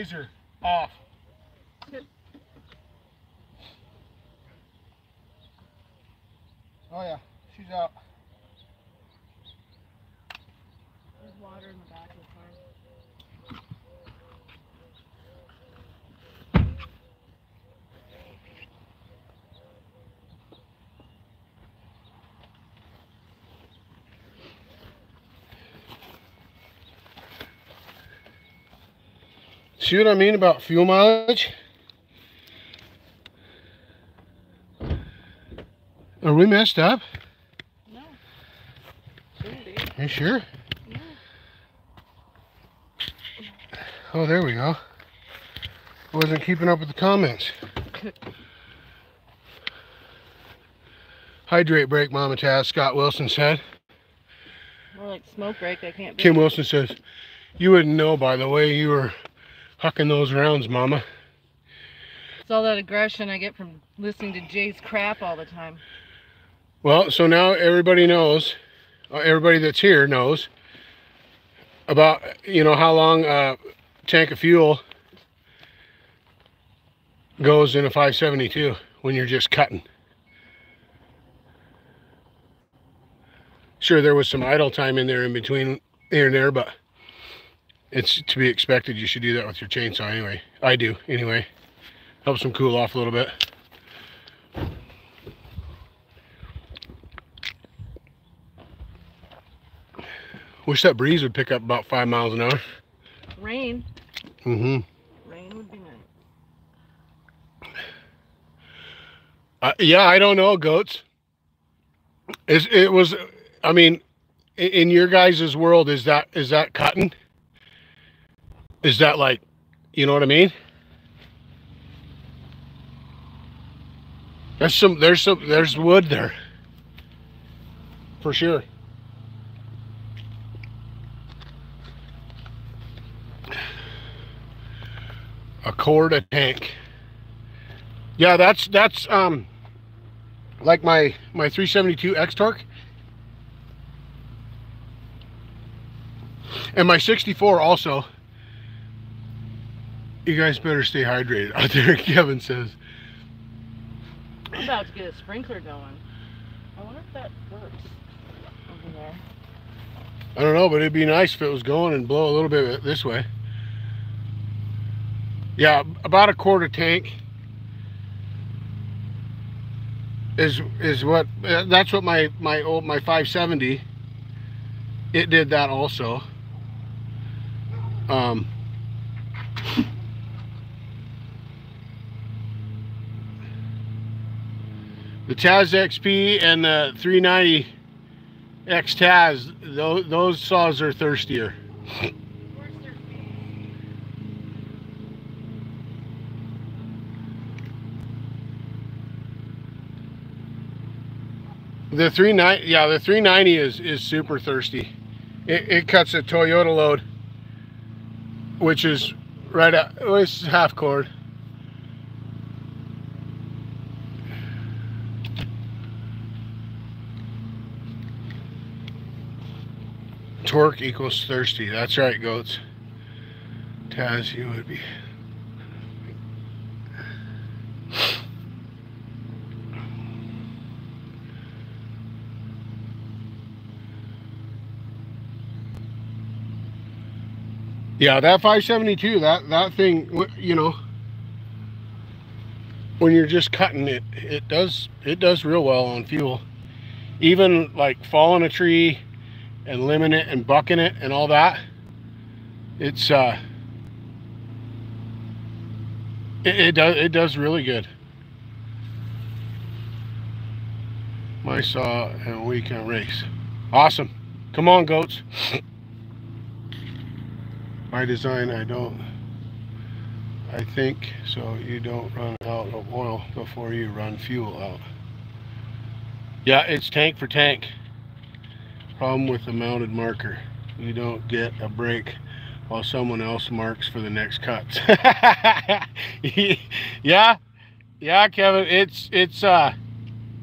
Laser off. Oh yeah, she's out. There's water in the back of the car. See what I mean about fuel mileage? Are we messed up? No. Shouldn't be. You sure? No. Oh, there we go. I wasn't keeping up with the comments. Hydrate break, Mama Taz, Scott Wilson said. More like smoke break. I can't be. Kim Wilson says, You wouldn't know by the way you were hucking those rounds, Mama. It's all that aggression I get from listening to Jay's crap all the time. Well, so now everybody knows, uh, everybody that's here knows about, you know, how long a tank of fuel goes in a 572 when you're just cutting. Sure, there was some idle time in there in between here and there, but it's to be expected. You should do that with your chainsaw anyway. I do anyway. Helps them cool off a little bit. Wish that breeze would pick up about five miles an hour. Rain. Mm-hmm. Rain would be nice. Uh, yeah, I don't know, goats. Is it was, I mean, in your guys' world, is that is that cotton? Is that like, you know what I mean? There's some, there's some, there's wood there, for sure. A cord, a tank. Yeah, that's that's um like my my 372 X-Torq. And my 64 also. You guys better stay hydrated out there, Kevin says. I'm about to get a sprinkler going. I wonder if that works over there. I don't know, but it'd be nice if it was going and blow a little bit this way. Yeah, about a quarter tank is is what uh, that's what my my old my 570 it did that also. Um the Taz XP and the 390 X Taz, those, those saws are thirstier. The 390, yeah, the 390 is is super thirsty. It, it cuts a Toyota load, which is right at it's half cord. Torque equals thirsty. That's right, goats. Taz, you would be. Yeah, that 572, that that thing, you know, when you're just cutting it, it does it does real well on fuel. Even like falling a tree and limbing it and bucking it and all that, it's uh, it, it does it does really good. My saw and we can race. Awesome. Come on, goats. By design, I don't. I think so. You don't run out of oil before you run fuel out. Yeah, it's tank for tank. Problem with the mounted marker. You don't get a break while someone else marks for the next cuts. yeah, yeah, Kevin. It's it's uh,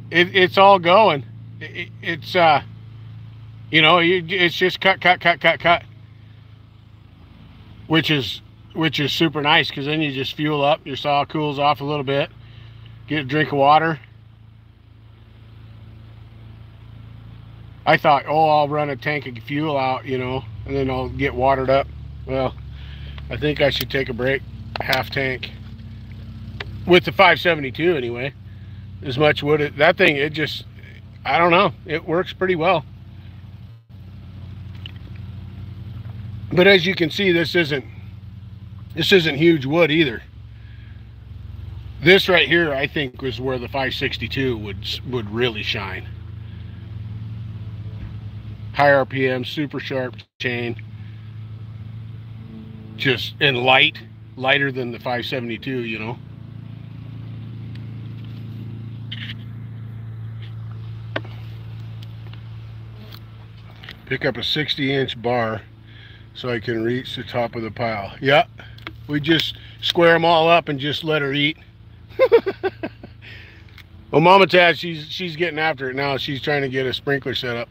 it, it's all going. It, it's uh, you know, you, it's just cut, cut, cut, cut, cut, which is which is super nice because then you just fuel up. Your saw cools off a little bit. Get a drink of water. I thought, oh, I'll run a tank of fuel out, you know, and then I'll get watered up. Well, I think I should take a break, half tank, with the 572 anyway. As much wood, it, that thing, it just, I don't know, it works pretty well. But as you can see, this isn't, this isn't huge wood either. This right here, I think, was where the 562 would would really shine high RPM, super sharp chain, just and light, lighter than the 572, you know. Pick up a 60 inch bar so I can reach the top of the pile. Yep, we just square them all up and just let her eat. well, Mama Taz, she's she's getting after it now. She's trying to get a sprinkler set up.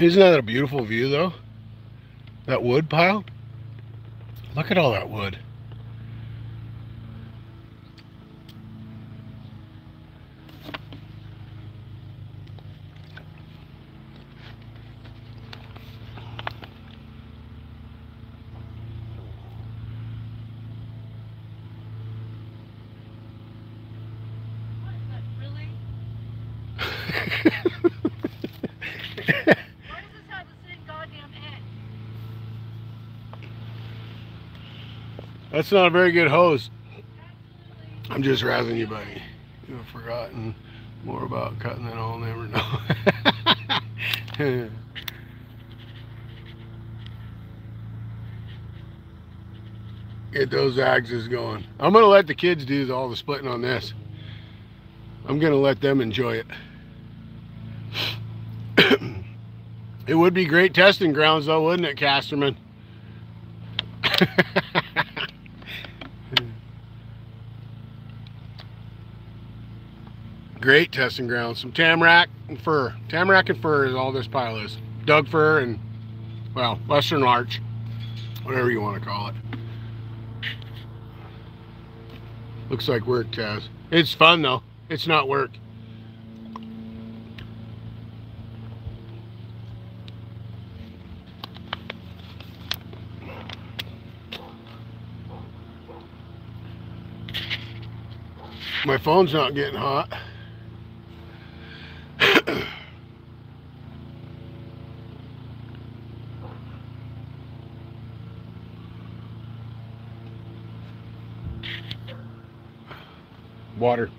Isn't that a beautiful view though? That wood pile? Look at all that wood. Really? Why does this have the same goddamn end? That's not a very good hose. I'm just razzing you, buddy. You've forgotten more about cutting than I'll never know. Get those axes going. I'm gonna let the kids do all the splitting on this. I'm gonna let them enjoy it. it would be great testing grounds though, wouldn't it, Casterman? Great testing ground. Some tamarack and fir. Tamarack and fir is all this pile is. Doug fir and, well, western larch. Whatever you want to call it. Looks like work, Taz. It's fun though. It's not work. My phone's not getting hot. Water.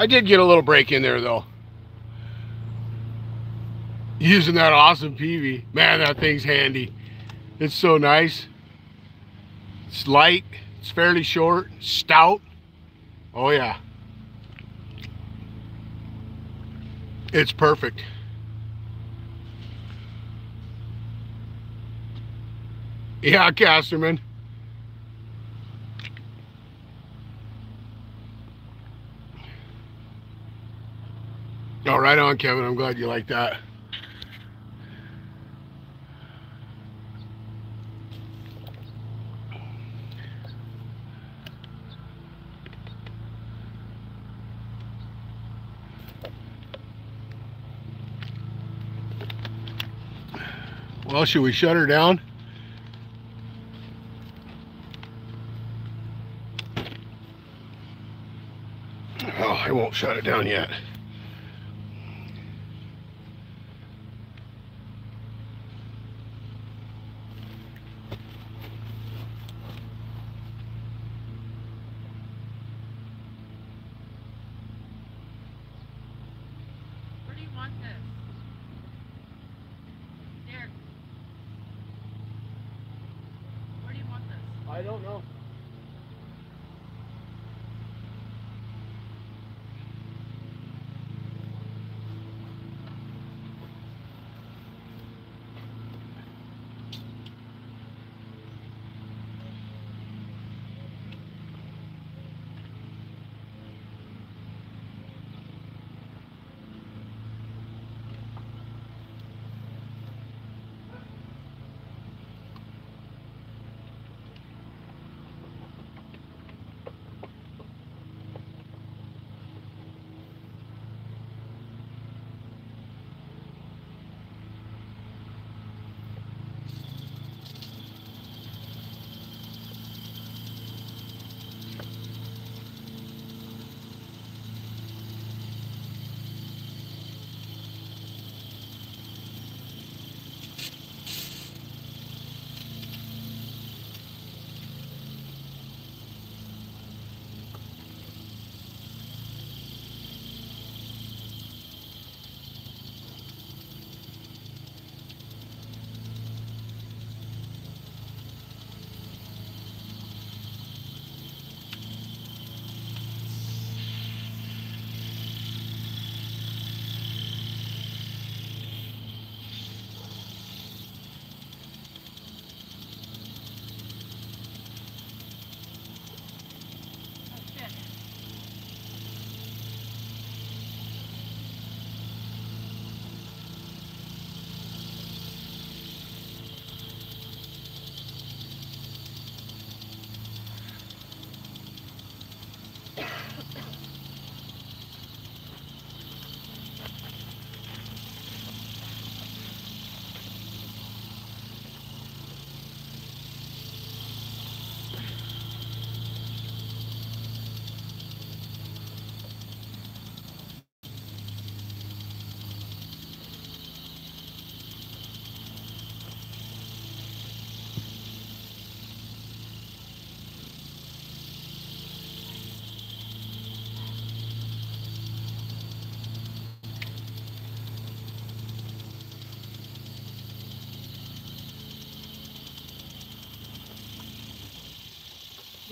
I did get a little break in there though. Using that awesome PV. Man, that thing's handy. It's so nice. It's light. It's fairly short. Stout. Oh yeah. It's perfect. Yeah, Casterman. Oh, right on, Kevin. I'm glad you like that. Well, should we shut her down? Oh, I won't shut it down yet.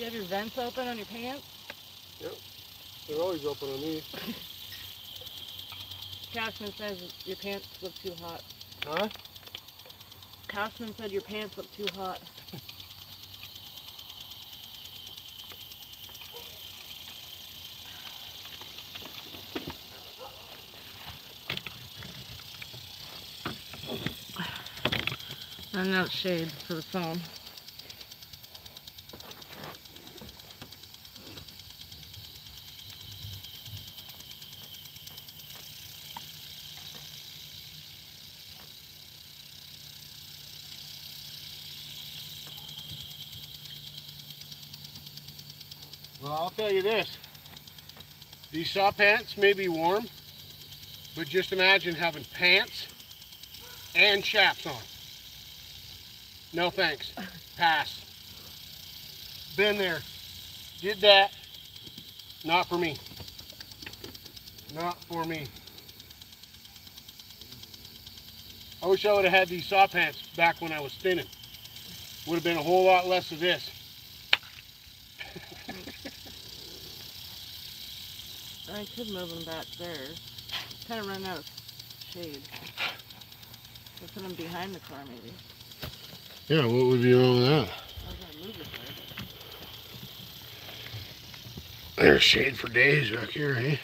Have your vents open on your pants? Yep. They're always open on me. Cashman says your pants look too hot. Huh? Cashman said your pants look too hot. And now it's shade for the phone. This. These saw pants may be warm, but just imagine having pants and chaps on. No thanks. Pass. Been there. Did that. Not for me. Not for me. I wish I would have had these saw pants back when I was thinning. Would have been a whole lot less of this. I could move them back there. Kind of run out of shade. Or put them behind the car maybe. Yeah, what would be wrong with that? I was gonna move this way. There's shade for days back here, eh?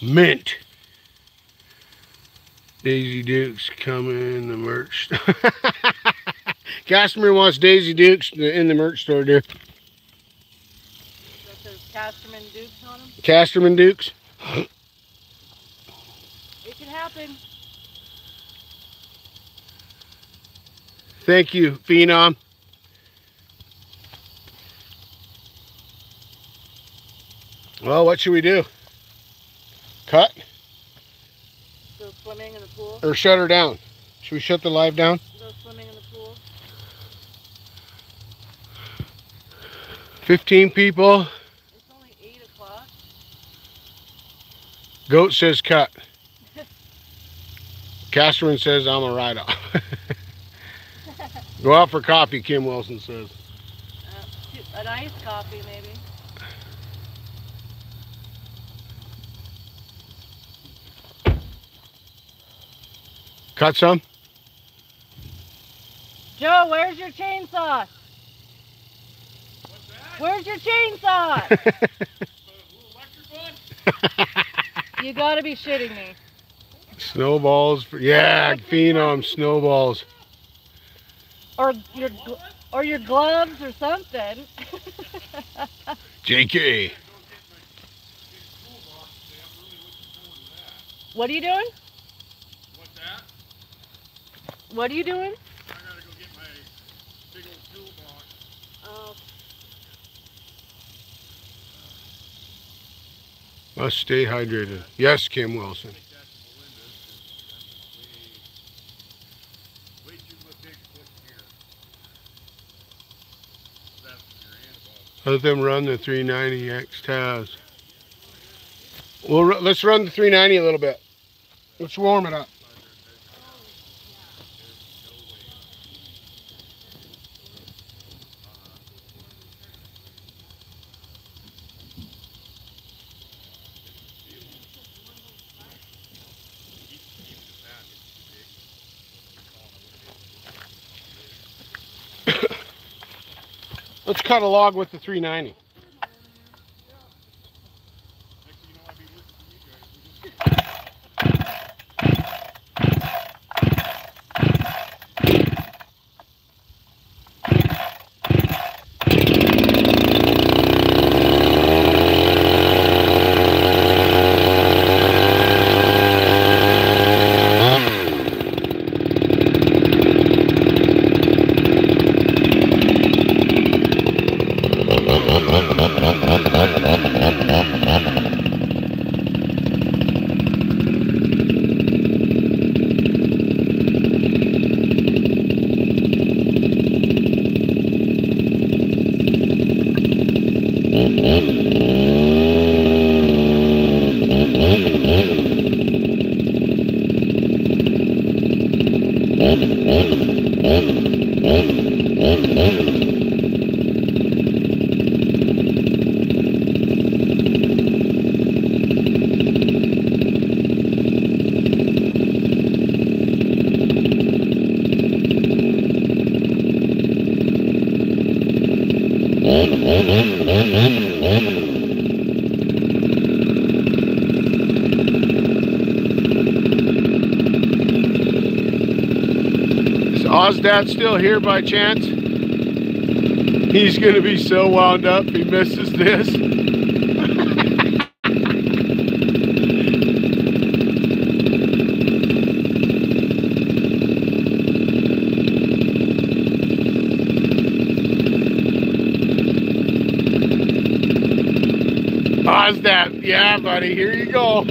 Mint. Daisy Dukes coming, in the merch. store. Customer wants Daisy Dukes in the merch store, dear. That says Casterman Dukes on them. Casterman Dukes. It can happen. Thank you, Phenom. Well, what should we do? Cut Go swimming in the pool. or shut her down? Should we shut the live down? Go swimming in the pool. 15 people. It's only 8 o'clock. Goat says cut. Casterman says I'm a write off. Go out for coffee, Kim Wilson says. Uh, an iced coffee maybe. Cut some? Joe, where's your chainsaw? Where's your chainsaw? you gotta be shitting me. snowballs. For, yeah, Phenom snowballs. Or your or your gloves or something. JK. what are you doing? What's that? What are you doing? I gotta go get my big old toolbox. Oh, Must stay hydrated. Yes, Kim Wilson. Let them run the 390X Taz. Well, let's run the 390 a little bit. Let's warm it up. Let's cut a log with the 390. Is Oz Dad still here by chance? He's gonna be so wound up he misses this. Oz Dad, yeah, buddy, here you go.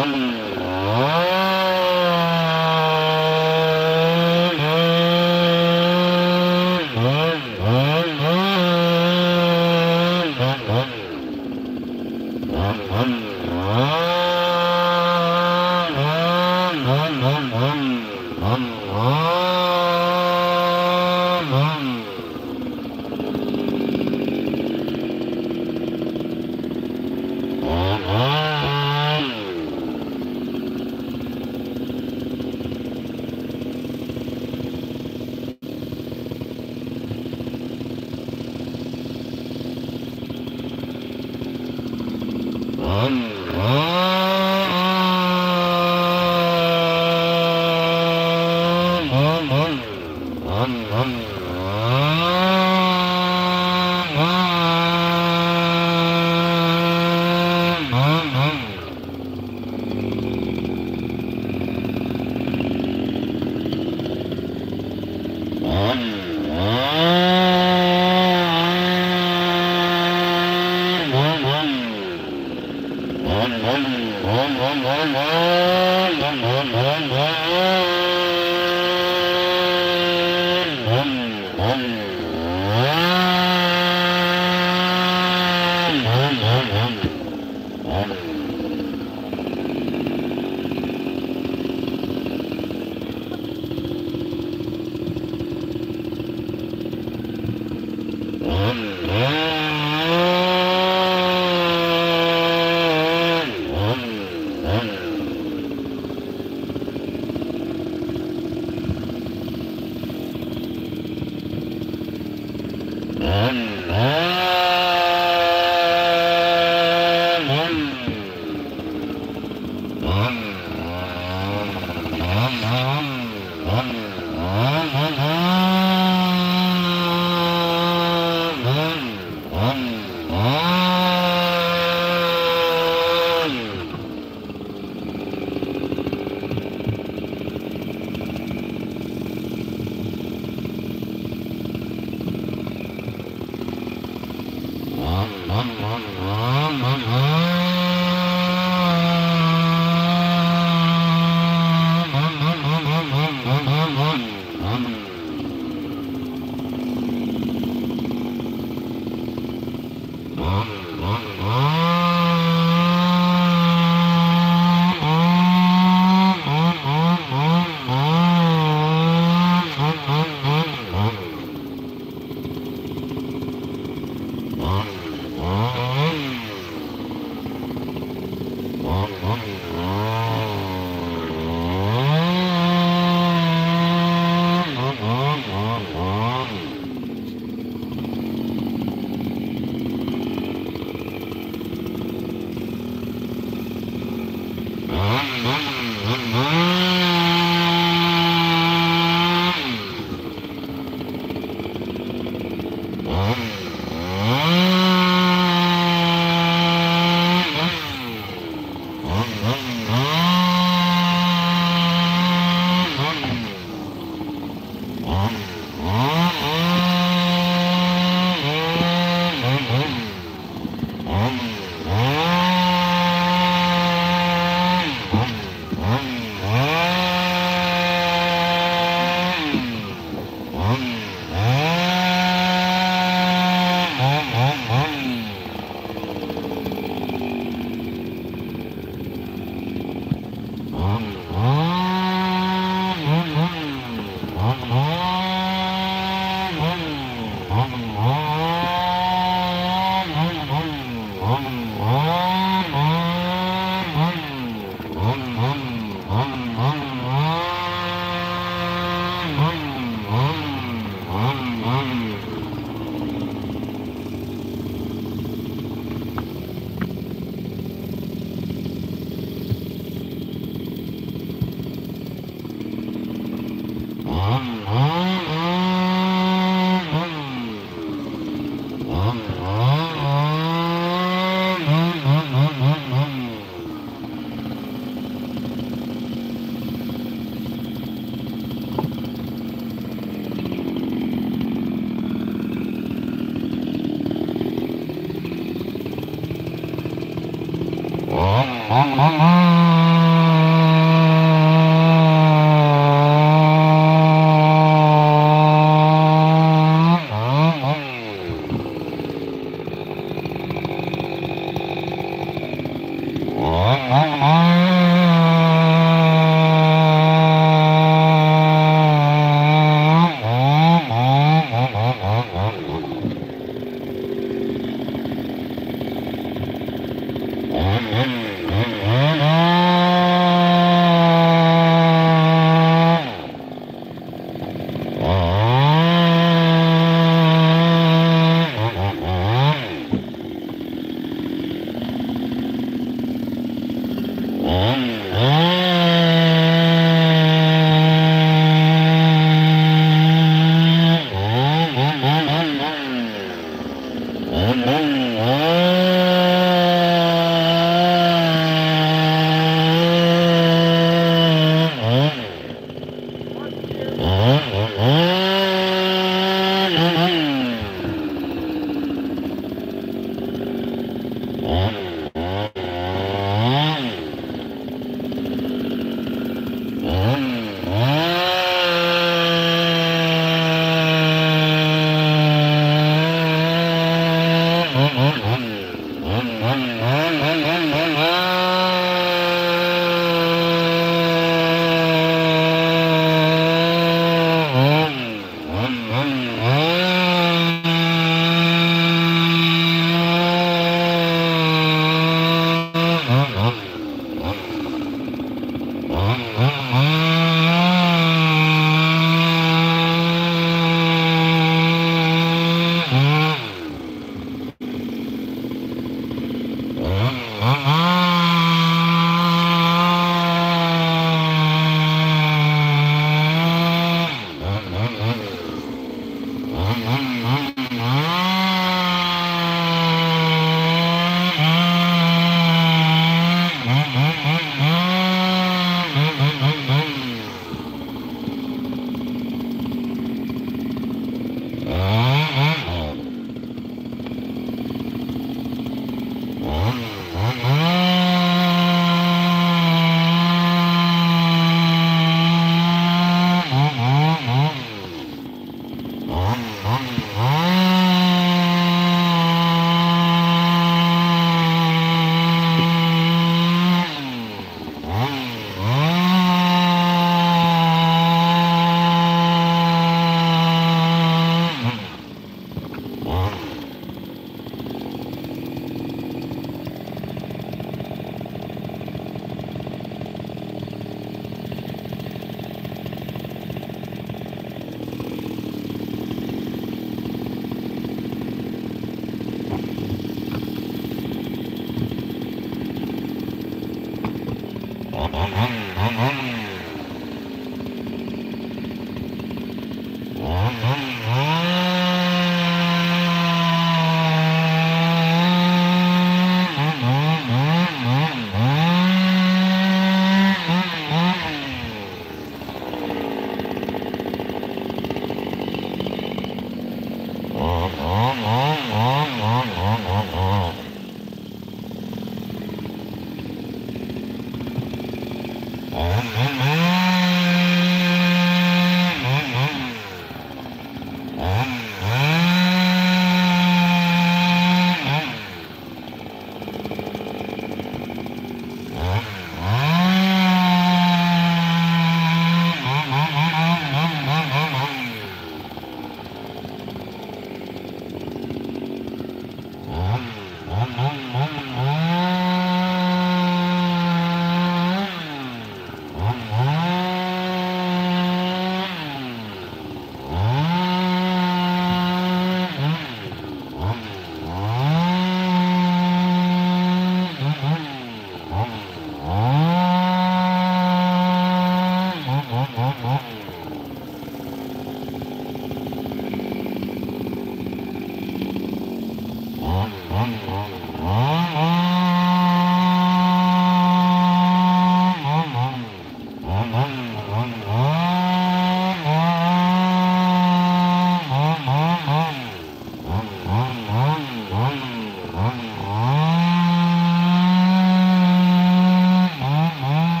Oh,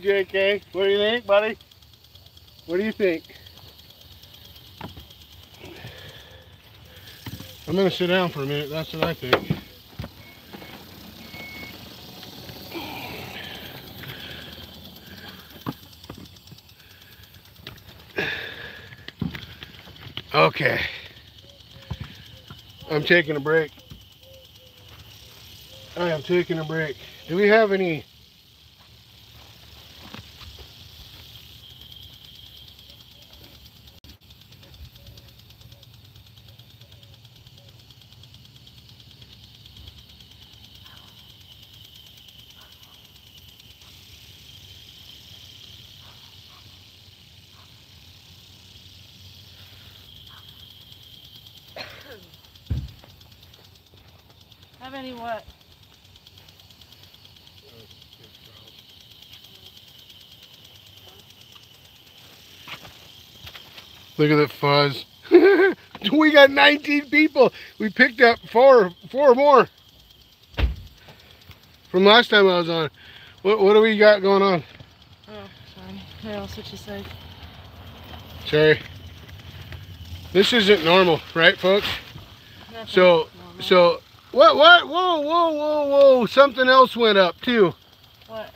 JK. What do you think, buddy? What do you think? I'm gonna sit down for a minute. That's what I think. Okay. I'm taking a break. I am taking a break. Do we have any Have any what? Look at that fuzz. we got 19 people. We picked up four, four more from last time I was on. What, what do we got going on? Oh, sorry. Here, I'll switch side. Sorry. This isn't normal, right, folks? Nothing So, normal. so what? What? Whoa, whoa, whoa, whoa! Something else went up too. What?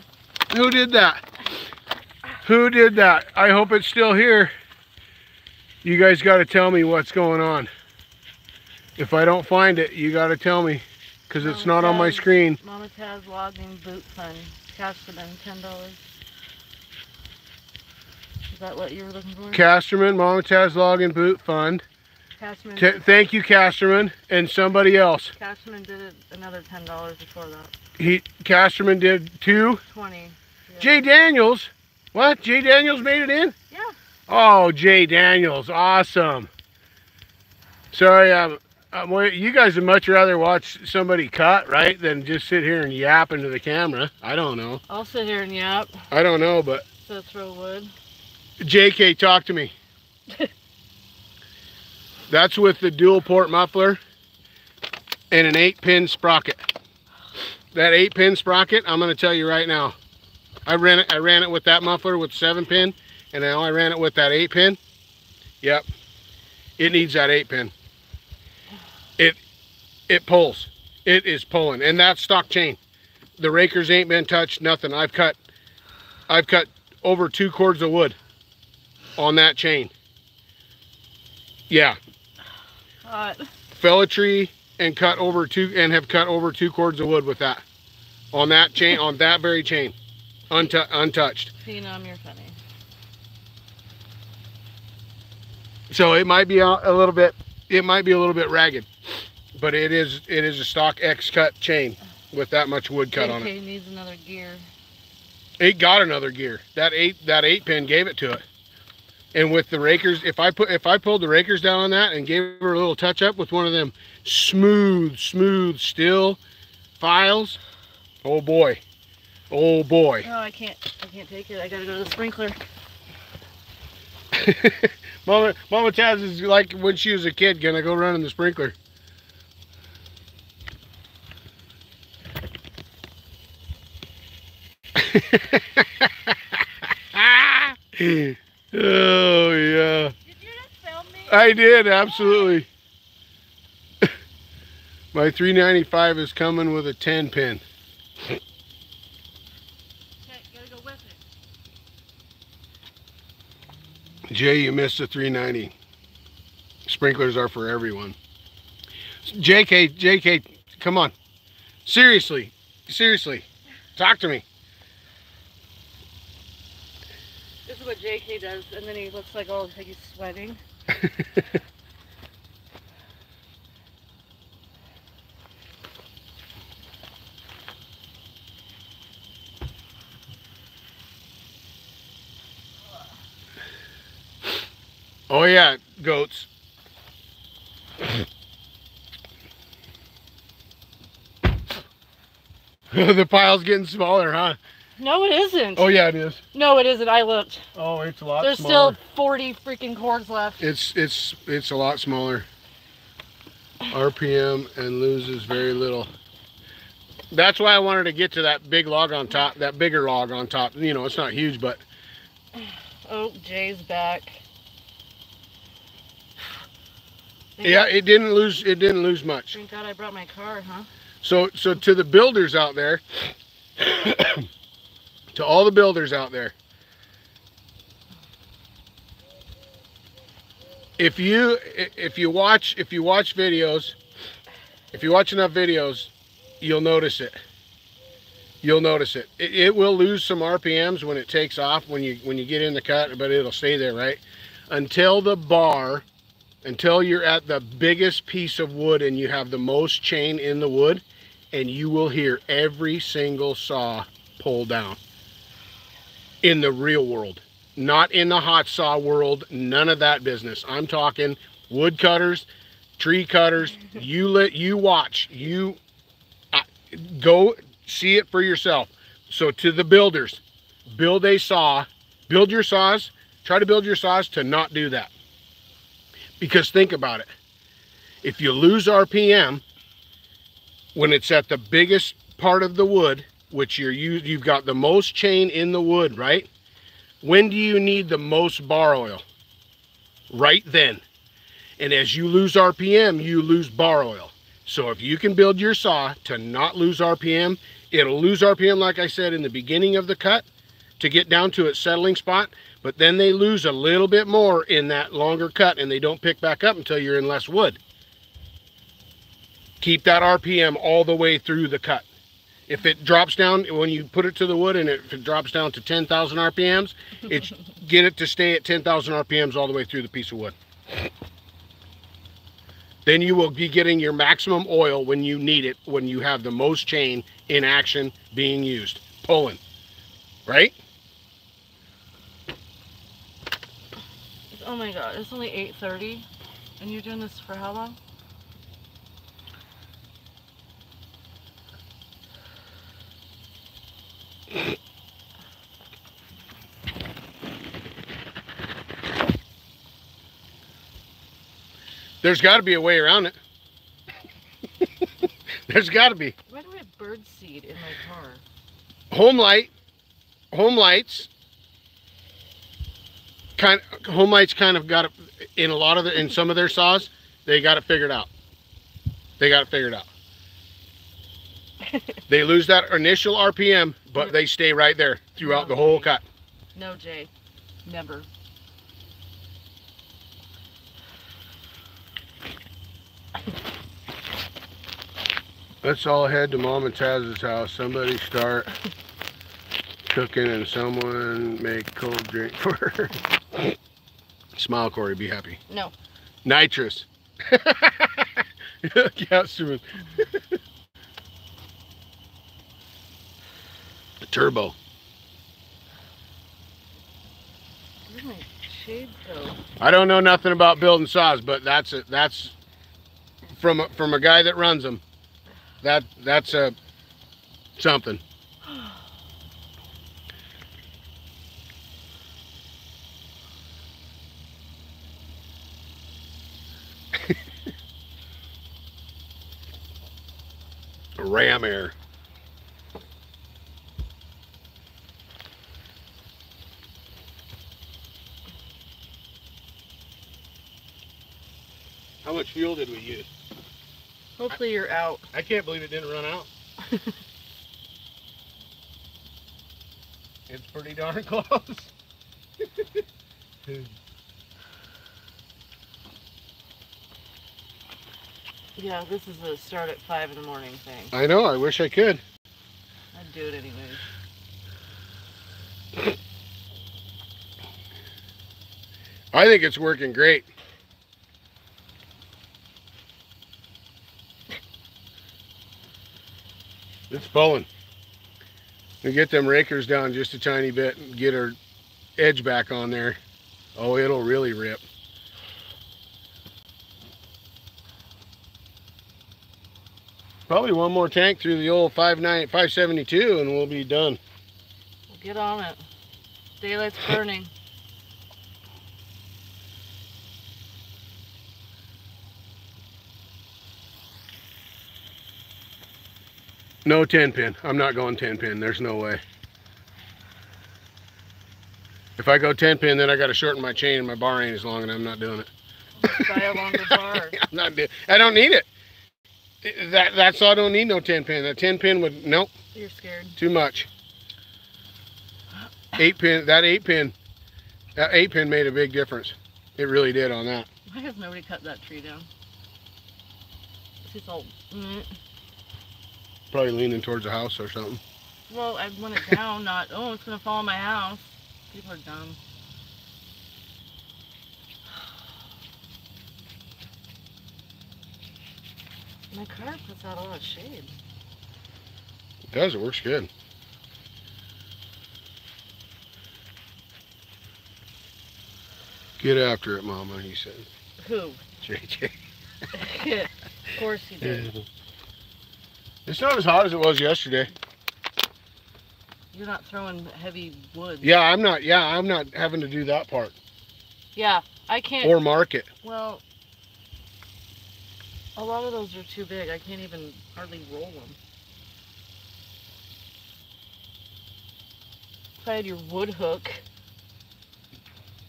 Who did that? Who did that? I hope it's still here. You guys got to tell me what's going on. If I don't find it, you got to tell me because it's not on my screen. Mama Taz logging boot fund. Casterman, ten dollars. Is that what you were looking for? Casterman, Mama Taz Login Boot Fund. T- did, thank you, Casterman, and somebody else. Casterman did it another ten dollars before that. He Casterman did two. Twenty. Yeah. Jay Daniels. What? Jay Daniels made it in? Yeah. Oh, Jay Daniels, awesome. Sorry, um, um, you guys would much rather watch somebody cut, right, than just sit here and yap into the camera. I don't know. I'll sit here and yap. I don't know, but So throw wood. JK, talk to me. That's with the dual port muffler and an eight pin sprocket. That eight pin sprocket, I'm gonna tell you right now. I ran it, I ran it with that muffler with seven pin, and now I ran it with that eight pin. Yep. It needs that eight pin. It it pulls. It is pulling. And that's stock chain. The rakers ain't been touched, nothing. I've cut I've cut over two cords of wood on that chain. Yeah, Fell a tree and cut over two and have cut over two cords of wood with that on that chain on that very chain, untu- untouched. Phenom, you're funny. So it might be a, a little bit, it might be a little bit ragged, but it is it is a stock X cut chain with that much wood cut on it. Needs another gear. It got another gear. That eight that eight pin gave it to it. And with the rakers, if I put if I pulled the rakers down on that and gave her a little touch up with one of them smooth, smooth steel files, oh boy. Oh boy. Oh, I can't. I can't take it. I gotta go to the sprinkler. Mama, Mama Taz is like when she was a kid, gonna go run in the sprinkler. oh yeah, Did you just film me? I did absolutely. My 395 is coming with a 10 pin. Okay, go. Jay, you missed the 390. Sprinklers are for everyone. JK, JK, come on. Seriously, seriously, talk to me. This is what JK does, and then he looks like all like he's sweating. oh yeah, goats. the pile's getting smaller, huh? No, it isn't. Oh yeah, it is. No, it isn't. I looked. Oh, it's a lot There's smaller. still 40 freaking cords left. It's it's it's a lot smaller. RPM and loses very little. That's why I wanted to get to that big log on top, that bigger log on top. You know, it's not huge, but Oh, Jay's back. Thank yeah, God- it didn't lose. It didn't lose much. Thank God I brought my car, huh? So so to the builders out there, to all the builders out there, if you if you watch if you watch videos, if you watch enough videos, you'll notice it. You'll notice it. it. It will lose some RPMs when it takes off when you when you get in the cut, but it'll stay there, right? Until the bar, until you're at the biggest piece of wood and you have the most chain in the wood, and you will hear every single saw pull down in the real world not in the hot saw world none of that business. I'm talking wood cutters tree cutters. You let you watch you uh, go see it for yourself. So to the builders build a saw build your saws try to build your saws to not do that. Because think about it. If you lose rpm when it's at the biggest part of the wood, which you're you you've got the most chain in the wood, right? When do you need the most bar oil? Right then. And as you lose RPM, you lose bar oil. So if you can build your saw to not lose RPM, it'll lose RPM, like I said, in the beginning of the cut to get down to its settling spot. But then they lose a little bit more in that longer cut and they don't pick back up until you're in less wood keep that RPM all the way through the cut. If it drops down, when you put it to the wood and it, if it drops down to 10,000 RPMs, it's get it to stay at 10,000 RPMs all the way through the piece of wood. Then you will be getting your maximum oil when you need it, when you have the most chain in action being used, pulling, right? Oh my God, it's only 8:30, and you're doing this for how long? There's got to be a way around it. There's got to be. Why do I have bird seed in my car? Homelite home lights kind of, Homelites kind of got it in a lot of the in some of their saws they got it figured out they got it figured out they lose that initial rpm but they stay right there throughout the whole cut No, Jay, never. let's all head to Mama Taz's house somebody start cooking and someone make cold drink for her smile corey be happy No. Nitrous. Councilman. Turbo. Where'd turbo. I don't know nothing about building saws, but that's it. That's from a, from a guy that runs them. That that's a something. Ram air. How much fuel did we use? Hopefully you're out. I can't believe it didn't run out. it's pretty darn close. Yeah, this is a start at five in the morning thing. I know, I wish I could. I'd do it anyways. I think it's working great. It's pulling. We get them rakers down just a tiny bit and get our edge back on there. Oh, it'll really rip. Probably one more tank through the old 59 572 and we'll be done. Well, get on it. Daylight's burning. No 10 pin. I'm not going 10 pin. There's no way. If I go 10 pin, then I got to shorten my chain and my bar ain't as long and I'm not doing it. Buy a longer bar. I'm not doing I don't need it. That That's all I don't need no 10 pin. That 10 pin would, nope, You're scared. too much. 8 pin, that 8 pin, that 8 pin made a big difference. It really did on that. Why has nobody cut that tree down? It's all. Mm. Probably leaning towards the house or something. Well, I want it down, not oh, it's gonna fall on my house. People are dumb. My car puts out a lot of shade. It does, it works good. Get after it, Mama, he said. Who? JJ. of course he did. It's not as hot as it was yesterday. You're not throwing heavy wood. Yeah, I'm not. Yeah, I'm not having to do that part Yeah, I can't. or mark it. Well, a lot of those are too big. I can't even hardly roll them. If I had your wood hook,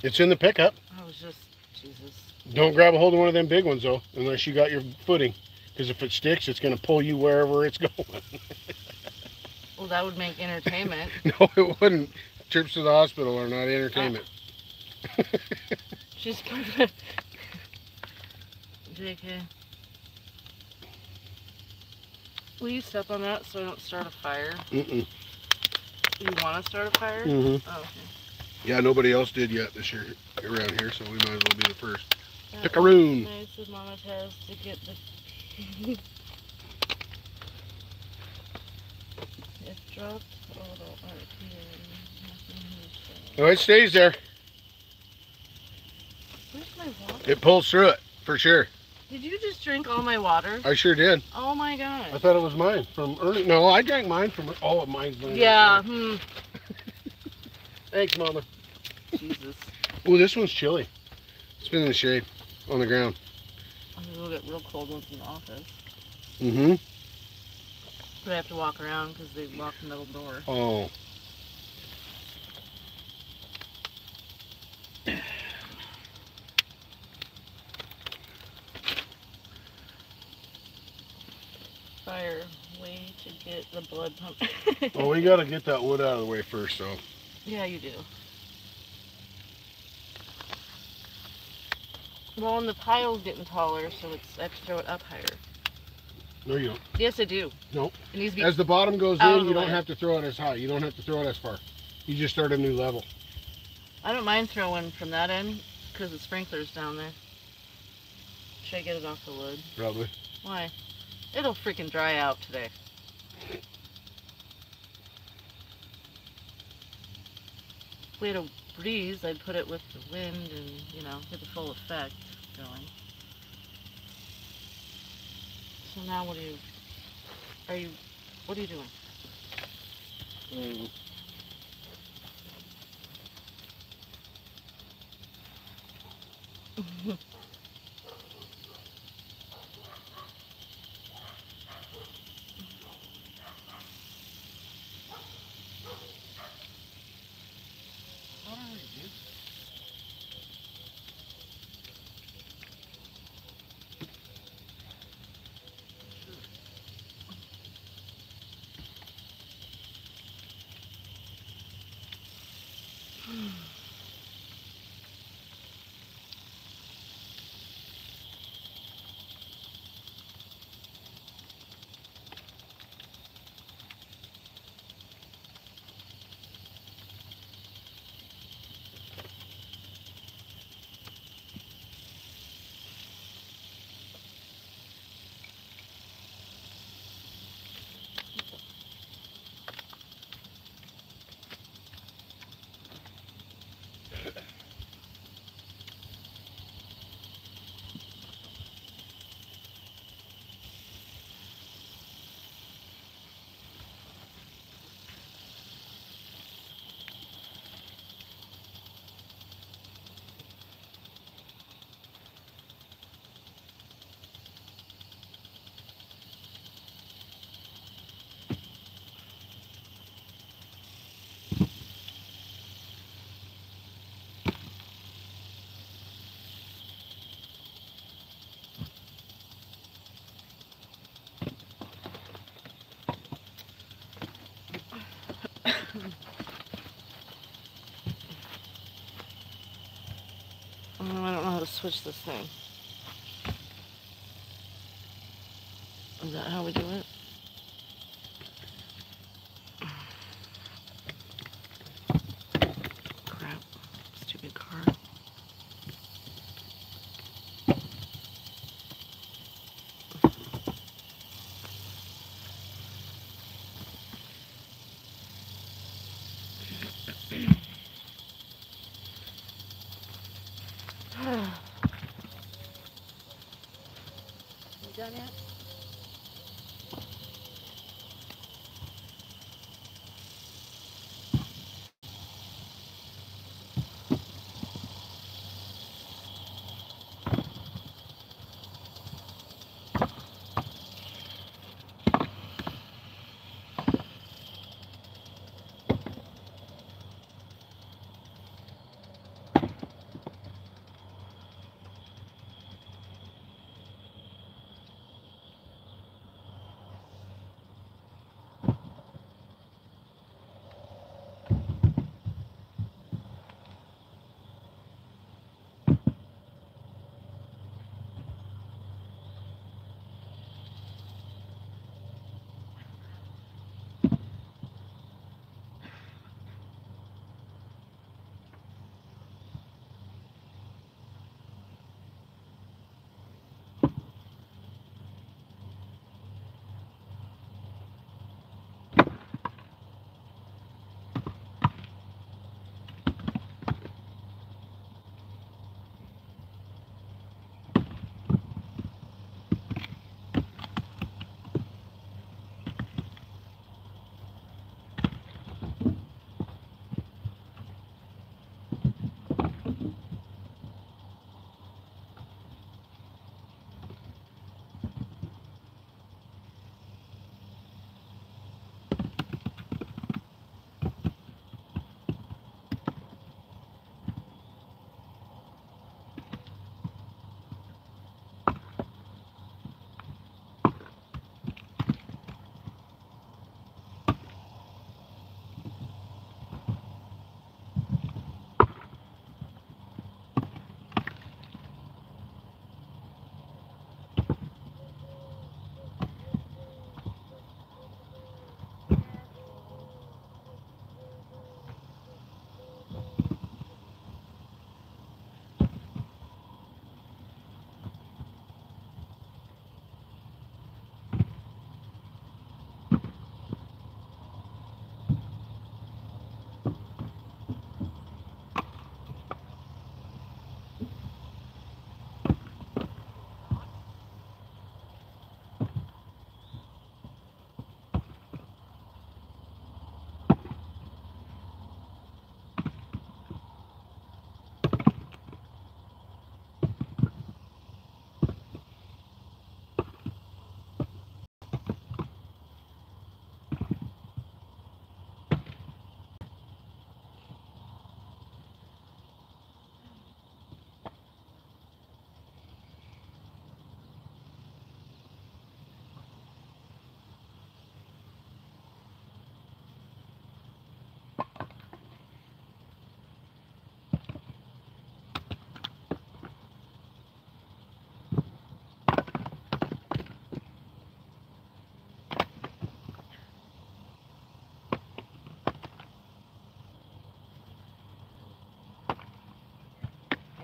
It's in the pickup. I was just Jesus. Don't grab a hold of one of them big ones though, unless you got your footing. Because if it sticks, it's going to pull you wherever it's going. Well, that would make entertainment. no, it wouldn't. Trips to the hospital are not entertainment. She's gonna. JK. Will you step on that so I don't start a fire? Mm-mm. You want to start a fire? Mm-hmm. Oh, okay. Yeah, nobody else did yet this year around here, so we might as well be the first. Was Nice of Mama Taz to get the. it dropped auto RPM. Nothing has Oh, it stays there. Where's my water? It pulls through it for sure. Did you just drink all my water? I sure did. Oh my god. I thought it was mine from early. No, I drank mine from all of mine's. laying Yeah. Hmm. Thanks, Mama. Jesus. Oh, this one's chilly. It's been in the shade on the ground. Gonna get real cold once in the office. Mm-hmm. But I have to walk around because they locked the middle door. Oh. Fire. Way to get the blood pump. Well, we got to get that wood out of the way first, though. Yeah, you do. Well, and the pile's getting taller, so it's I have to throw it up higher. No, you don't. Yes, I do. Nope. It needs to be. As the bottom goes in, you don't way. have to throw it as high. You don't have to throw it as far. You just start a new level. I don't mind throwing from that end because the sprinkler's down there. Should I get it off the lid? Probably. Why? It'll freaking dry out today. We had a breeze, I'd put it with the wind and, you know, get the full effect going. So now what are you, are you, what are you doing? Mm. Oh, I don't know how to switch this thing. Is that how we do it?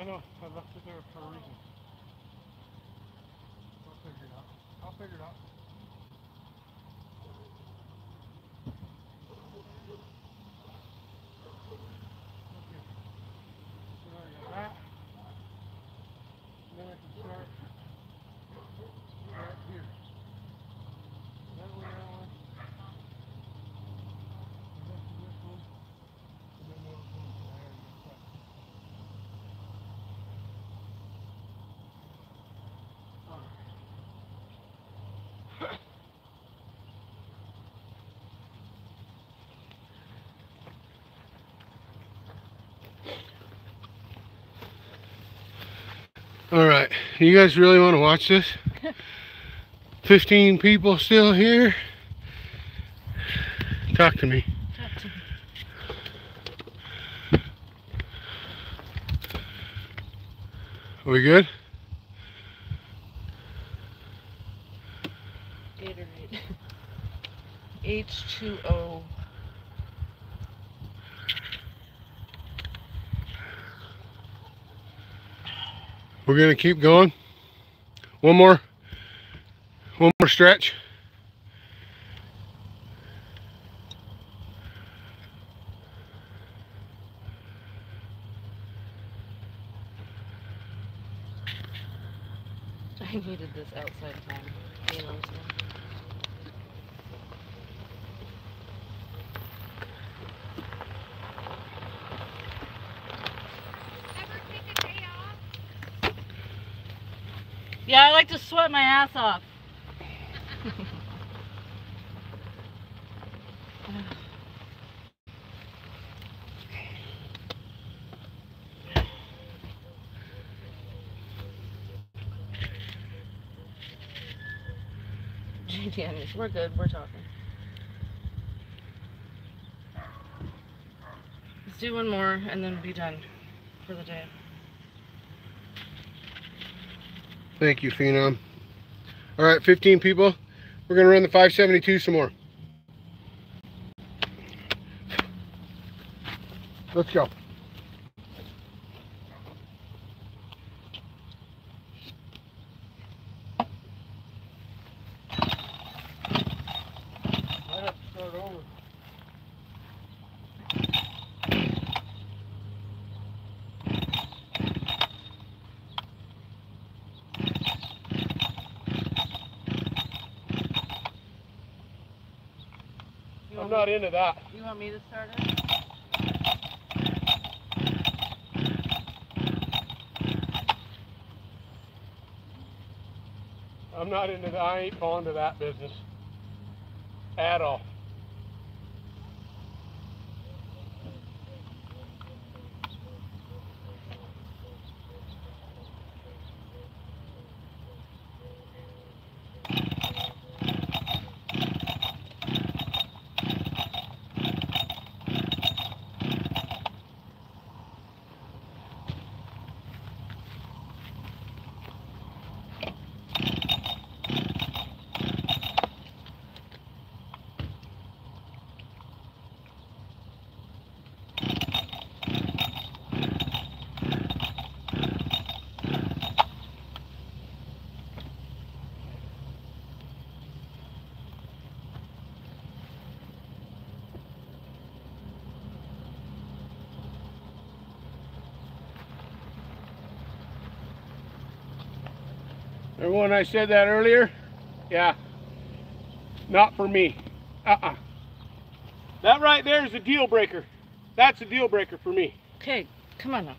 I know. I left it there for a reason. I'll figure it out. I'll figure it out. Okay. So now I got that. Then I can start right here. That one, that one. And then to this one. And then those ones that I already got cut. All right, you guys really want to watch this? 15 people still here? Talk to me. Talk to me. Are we good? We're gonna keep going. One more. One more stretch. I needed this outside time. You know, so. Ever take a day off? Yeah, I like to sweat my ass off. GTMs, we're good, we're talking. Let's do one more and then be done for the day. Thank you, Phenom. All right, 15 people. We're gonna run the 572 some more. Let's go. Might have to start over. You I'm want, not into that. you want me to start it? I'm not into that. I ain't falling to that business at all. Everyone, I said that earlier. Yeah. Not for me. Uh-uh. That right there is a deal breaker. That's a deal breaker for me. Okay, come on now.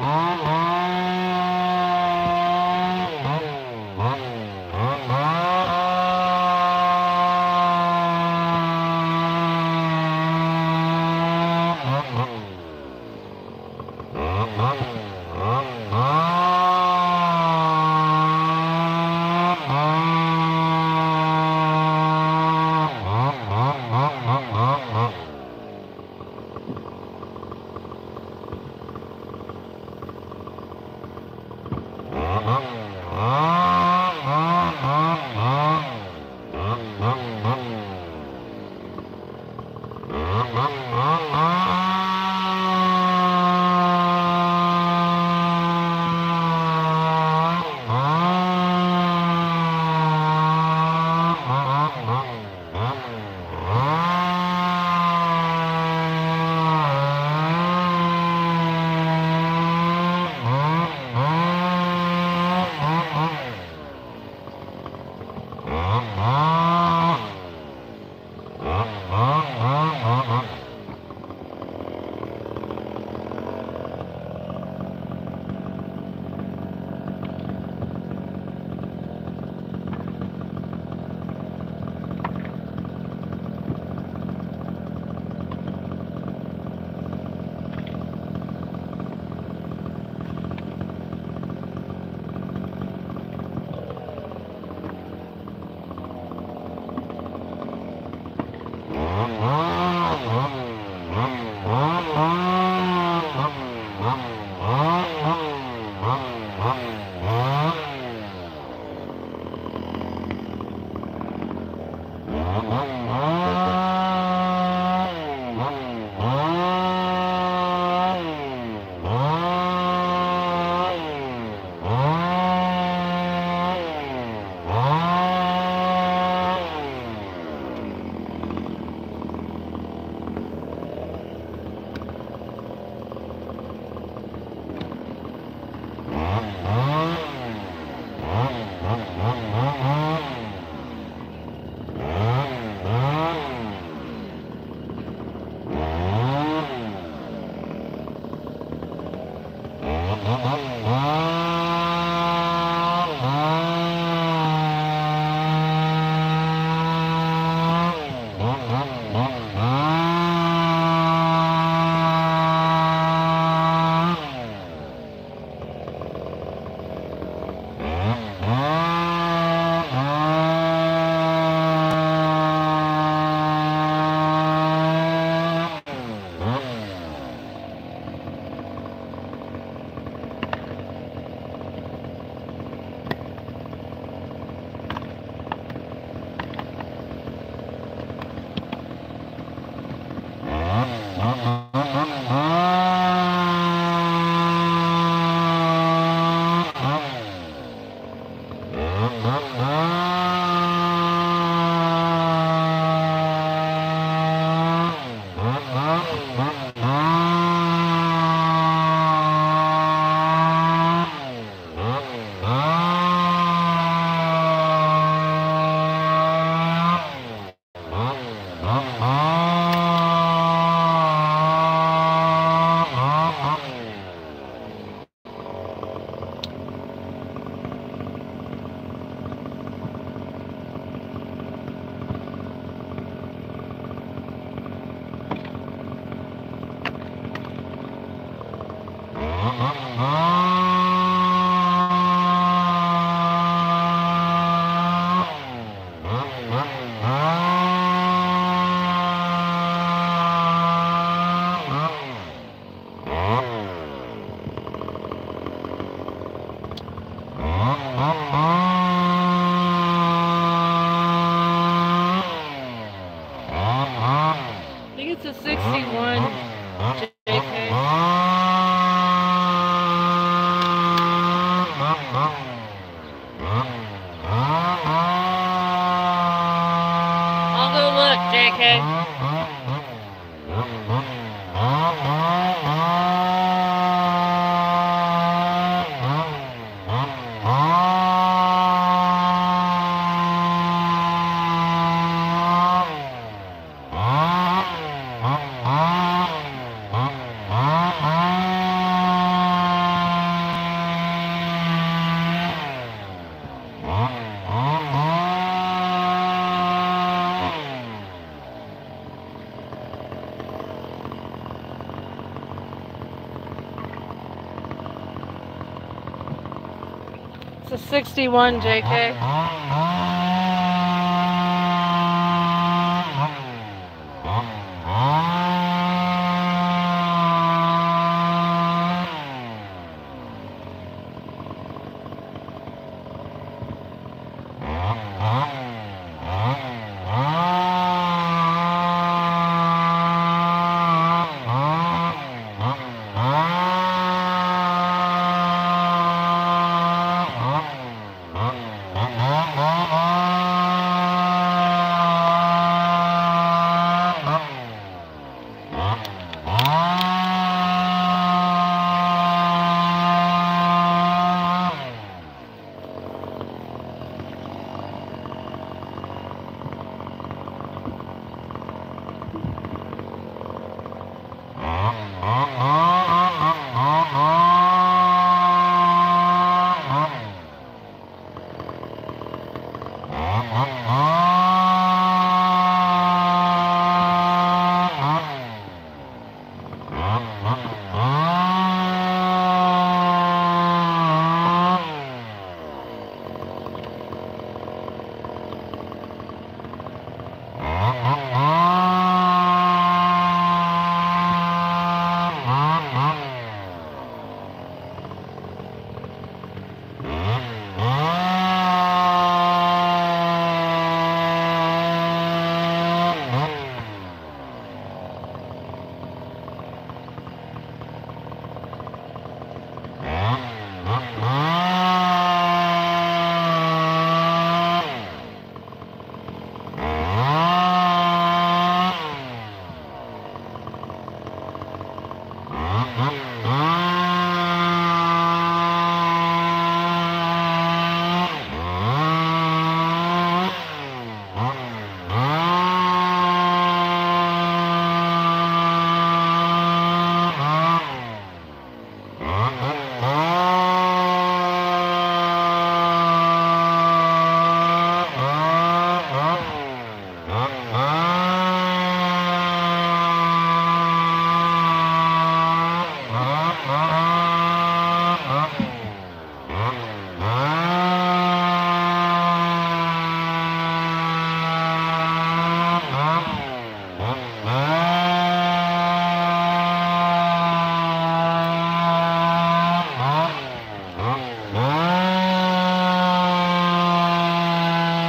Ah. 61, JK.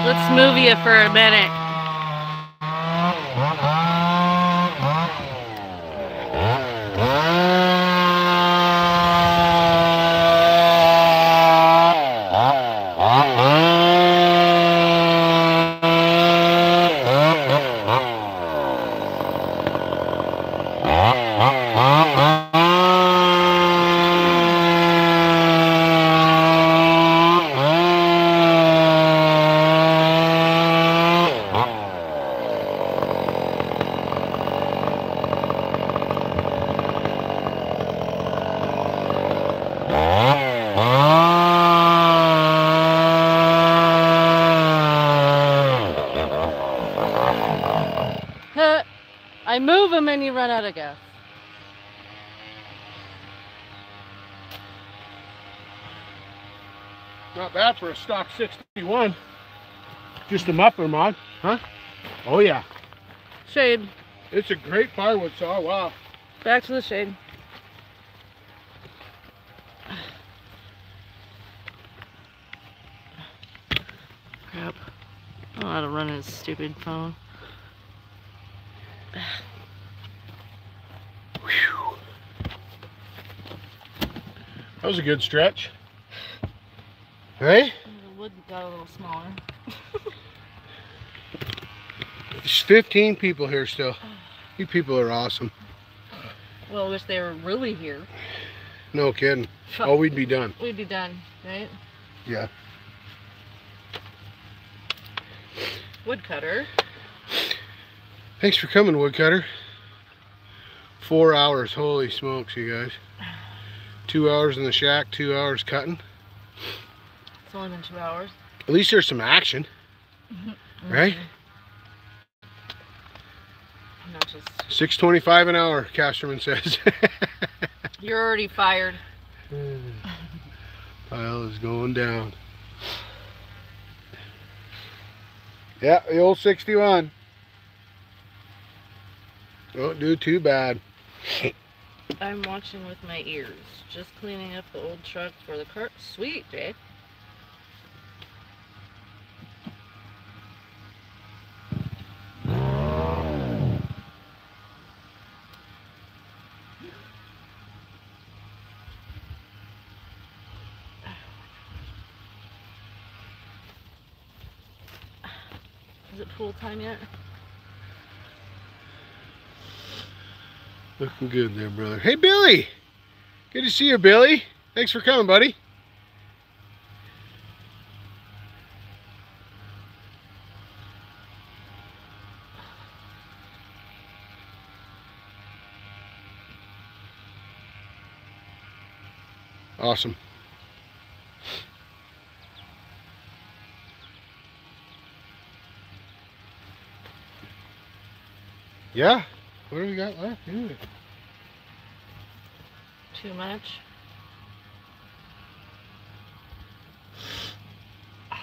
Let's move you for a minute. Huh. I move them and you run out of gas. Not bad for a stock 61. Just a muffler mod, huh? Oh yeah. Shade. It's a great firewood saw. Wow. Back to the shade. Crap. I don't know how to run this stupid phone. That was a good stretch. Hey? The wood got a little smaller. There's 15 people here still. You people are awesome. Well, I wish they were really here. No kidding. Oh, we'd be done. We'd be done, right? Yeah. Woodcutter. Thanks for coming, woodcutter. Four hours. Holy smokes, you guys. Two hours in the shack, two hours cutting. It's only been two hours. At least there's some action, mm-hmm. right? 625 an hour, Casterman says. You're already fired. Pile is going down. Yeah, the old 61. Don't do too bad. I'm watching with my ears. Just cleaning up the old truck for the cart. Sweet, Jay. Time yet? Looking good there, brother. Hey, Billy. Good to see you, Billy. Thanks for coming, buddy. Awesome. Yeah. What do we got left? Too much? I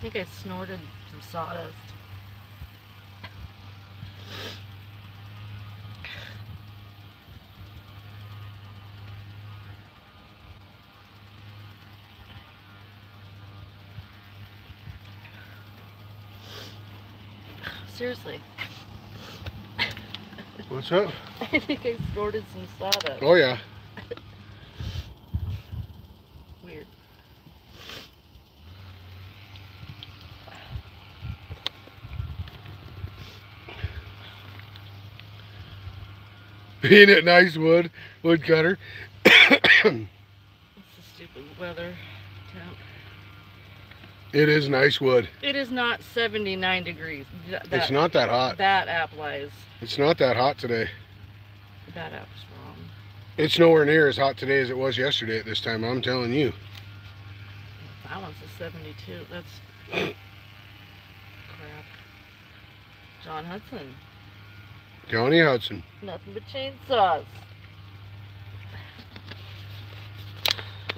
think I snorted some sawdust. Seriously, What's up? I think I snorted some sawdust. Oh yeah. Weird. Being at nice wood woodcutter. It's the stupid weather temp. It is nice wood. It is not 79 degrees. Th- That, It's not that hot. That app lies. It's not that hot today. That app's wrong. It's nowhere near as hot today as it was yesterday at this time. I'm telling you. That one's a 72. That's crap. John Hudson. Johnny Hudson. Nothing but chainsaws.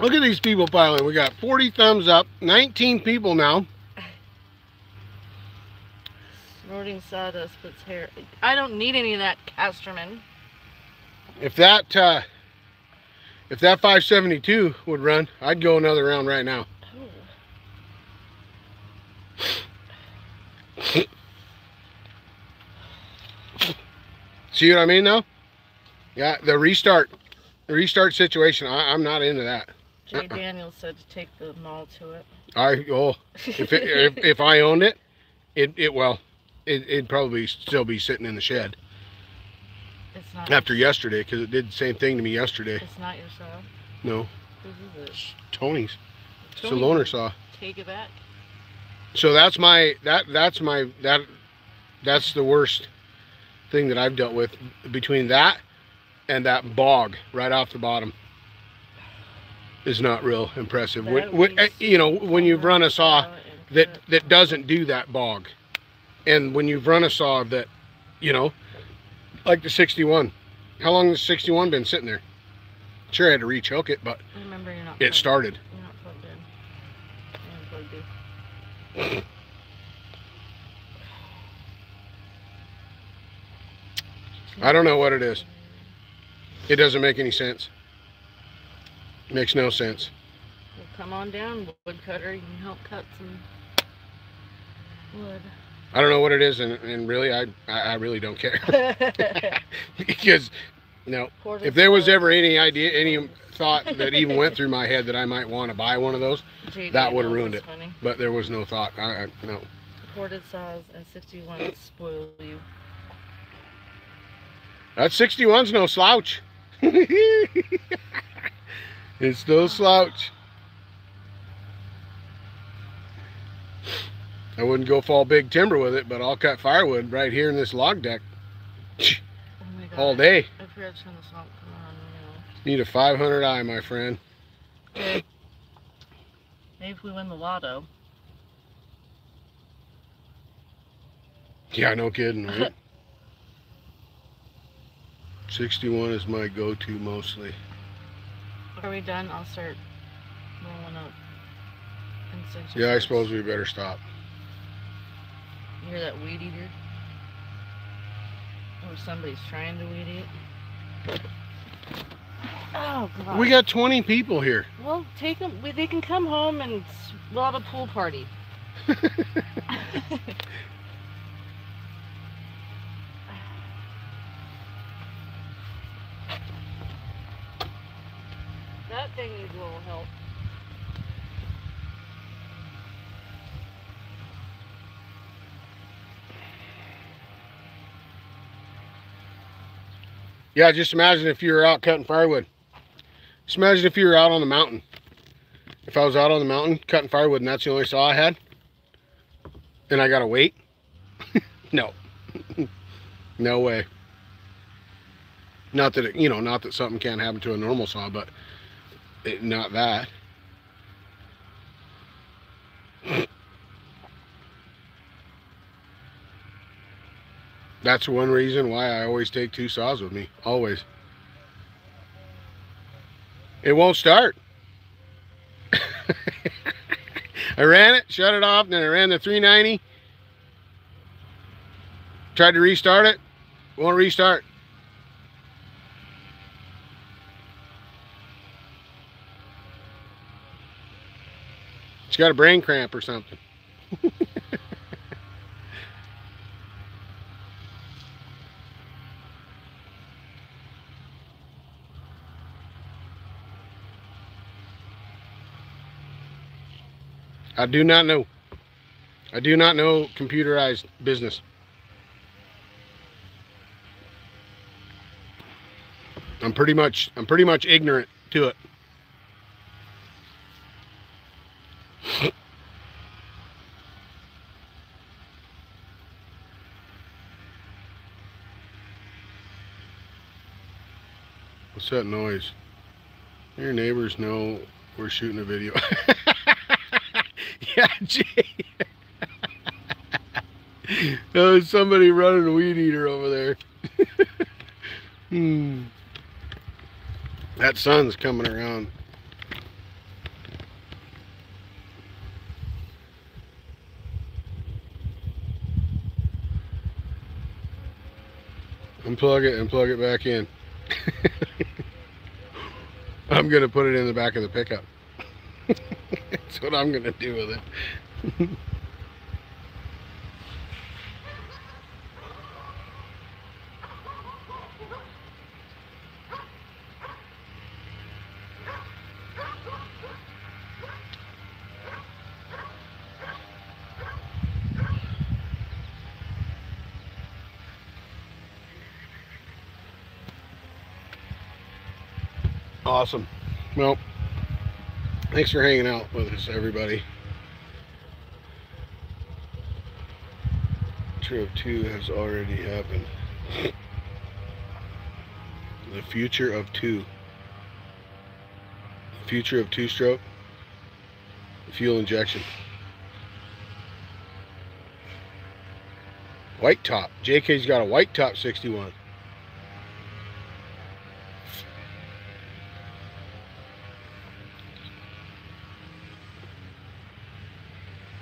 Look at these people piling. We got 40 thumbs up, 19 people now. Snorting sawdust puts hair. I don't need any of that, Casterman. If that uh, if that 572 would run, I'd go another round right now. See what I mean though? Yeah, the restart, the restart situation. I, I'm not into that. Jay. Daniels said to take the mall to it. I oh, if it, if, if I owned it, it it well, it, it'd probably still be sitting in the shed it's not. after yesterday because it did the same thing to me yesterday. It's not your saw. No, Whose is it? Tony's. It's a Tony, loaner saw. Take it back. So that's my that that's my that that's the worst thing that I've dealt with between that and that bog right off the bottom is not real impressive. When, when, eh, you know when you've run a saw that that doesn't do that bog, and when you've run a saw that you know like the 61. How long has 61 been sitting there? Sure, I had to rechoke it, but Remember, you're not. it started. You're not plugged in. You're unplugged in. I don't know what it is. It doesn't make any sense. Makes no sense. Well, come on down, woodcutter. You can help cut some wood. I don't know what it is, and, and really, I, I really don't care because, you know, Quarter if there was ever any idea, any thought that even went through my head that I might want to buy one of those, Jay that would've ruined it. Funny. but there was no thought. I, I no. Corded saws and 61 spoil you. That 61's no slouch. It's no slouch. I wouldn't go fall big timber with it, but I'll cut firewood right here in this log deck Oh my god. all day. I forgot to turn this on. Need a 500i, my friend. Okay. Maybe if we win the lotto. Yeah, no kidding, right? 61 is my go-to mostly. Are we done? I'll start rolling up. Yeah, I suppose we better stop. You hear that weed eater? Or somebody's trying to weed eat. Oh god. We got 20 people here. Well, take them. They can come home and we'll have a pool party. a little help. Yeah, just imagine if you were out cutting firewood. Just imagine if you were out on the mountain. If I was out on the mountain cutting firewood and that's the only saw I had, and I gotta wait. no, no way. Not that it, you know, not that something can't happen to a normal saw, but it, not that. That's one reason why I always take two saws with me. Always. It won't start. I ran it, shut it off, then I ran the 390. Tried to restart it, won't restart. It's got a brain cramp or something. I do not know. I do not know computerized business. I'm pretty much I'm pretty much ignorant to it. That noise? Your neighbors know we're shooting a video. yeah, Jay. oh, somebody running a weed eater over there. hmm. That sun's coming around. Unplug it and plug it back in. I'm gonna put it in the back of the pickup. That's what I'm gonna do with it. Awesome. Well, thanks for hanging out with us, everybody. True of two has already happened. The future of two. The future of two stroke. Fuel injection. White top. JK's got a white top 61.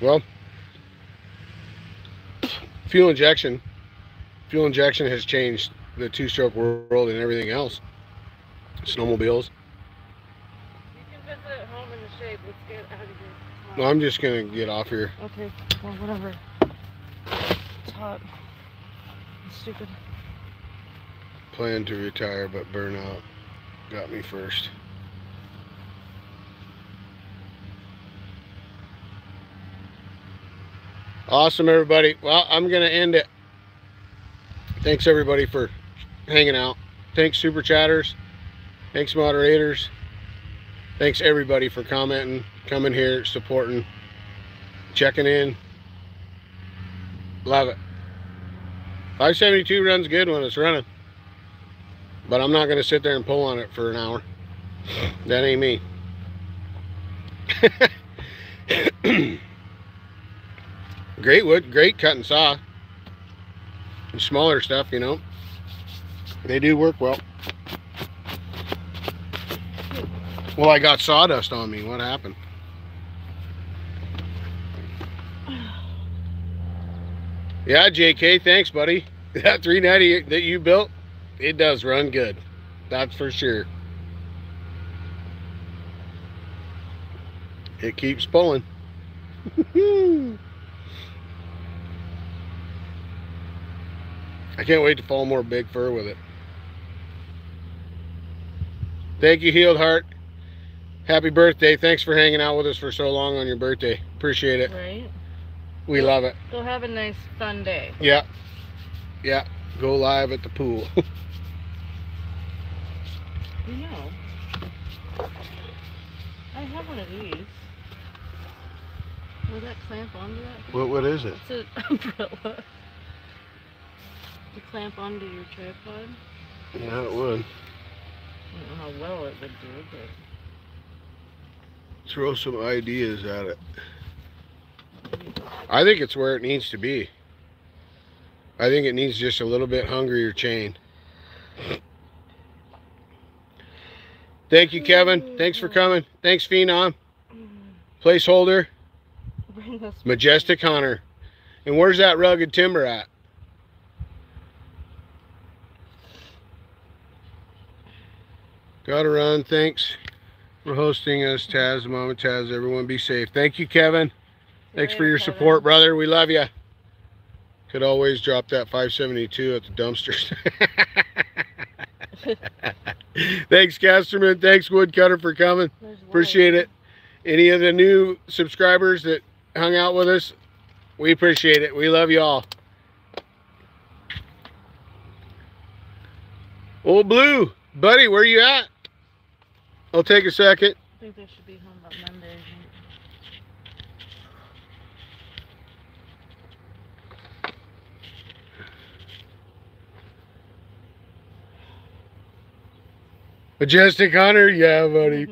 Well, fuel injection, fuel injection has changed the two-stroke world and everything else. Snowmobiles. You can visit home in the shade. Let's get out of here. Well, I'm just gonna get off here. Okay, well, whatever. It's hot. It's stupid. Plan to retire, but burnout got me first. Awesome, everybody. Well, I'm gonna end it. Thanks everybody for hanging out. Thanks super chatters. Thanks moderators. Thanks everybody for commenting, coming here, supporting, checking in. Love it. 572 runs good when it's running. But I'm not going to sit there and pull on it for an hour. That ain't me. great wood, great cut and saw. And smaller stuff, you know. They do work well. Well, I got sawdust on me. What happened? Yeah, JK, thanks, buddy. That 390 that you built, it does run good. That's for sure. It keeps pulling. I can't wait to fall more big fir with it. Thank you, Healed Heart. Happy birthday. Thanks for hanging out with us for so long on your birthday. Appreciate it. Right? We love it. Go have a nice fun day. Yeah. Yeah. Go live at the pool. You know. I have one of these. Will that clamp onto that? what what is it? It's an umbrella. To clamp onto your tripod. Yeah, it would. I don't know how well it would do, but Throw some ideas at it. I think it's where it needs to be. I think it needs just a little bit hungrier chain. Thank you, Kevin. Thanks for coming. Thanks, Phenom. Placeholder, Majestic Hunter. And where's that rugged timber at? Gotta run. Thanks for hosting us, Taz, Mama Taz. Everyone be safe. Thank you, Kevin. Thanks for your support, brother. We love you. Could always drop that 572 at the dumpsters. Thanks, Casterman. Thanks, Woodcutter, for coming. Appreciate it. Any of the new subscribers that hung out with us, we appreciate it. We love you all. Old Blue, buddy, where you at? I'll take a second. I think they should be home by Monday. Majestic Hunter, yeah, buddy.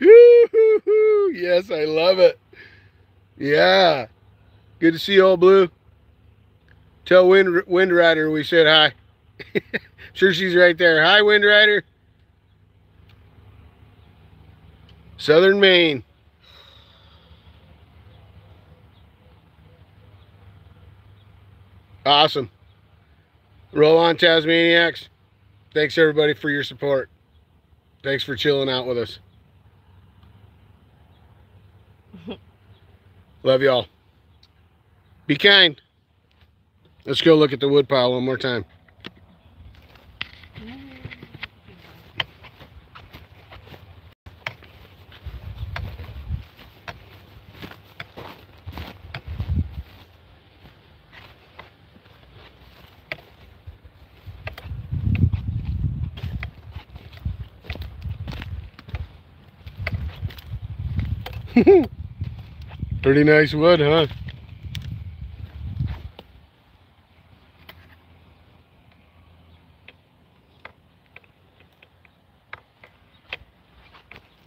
Yes, I love it. Yeah. Good to see you, Old Blue. Tell Wind, Wind Rider we said hi. sure she's right there. Hi, Wind Rider. Southern Maine. Awesome. Roll on, Tasmaniacs. Thanks, everybody, for your support. Thanks for chilling out with us. Love y'all. Be kind. Let's go look at the woodpile one more time. Pretty nice wood, huh?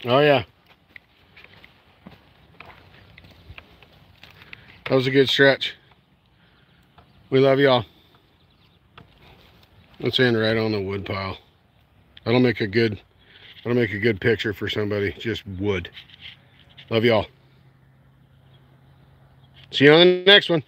Oh yeah. That was a good stretch. We love y'all. Let's end right on the wood pile. That'll make a good that'll make a good picture for somebody. Just wood. Love y'all. See you on the next one.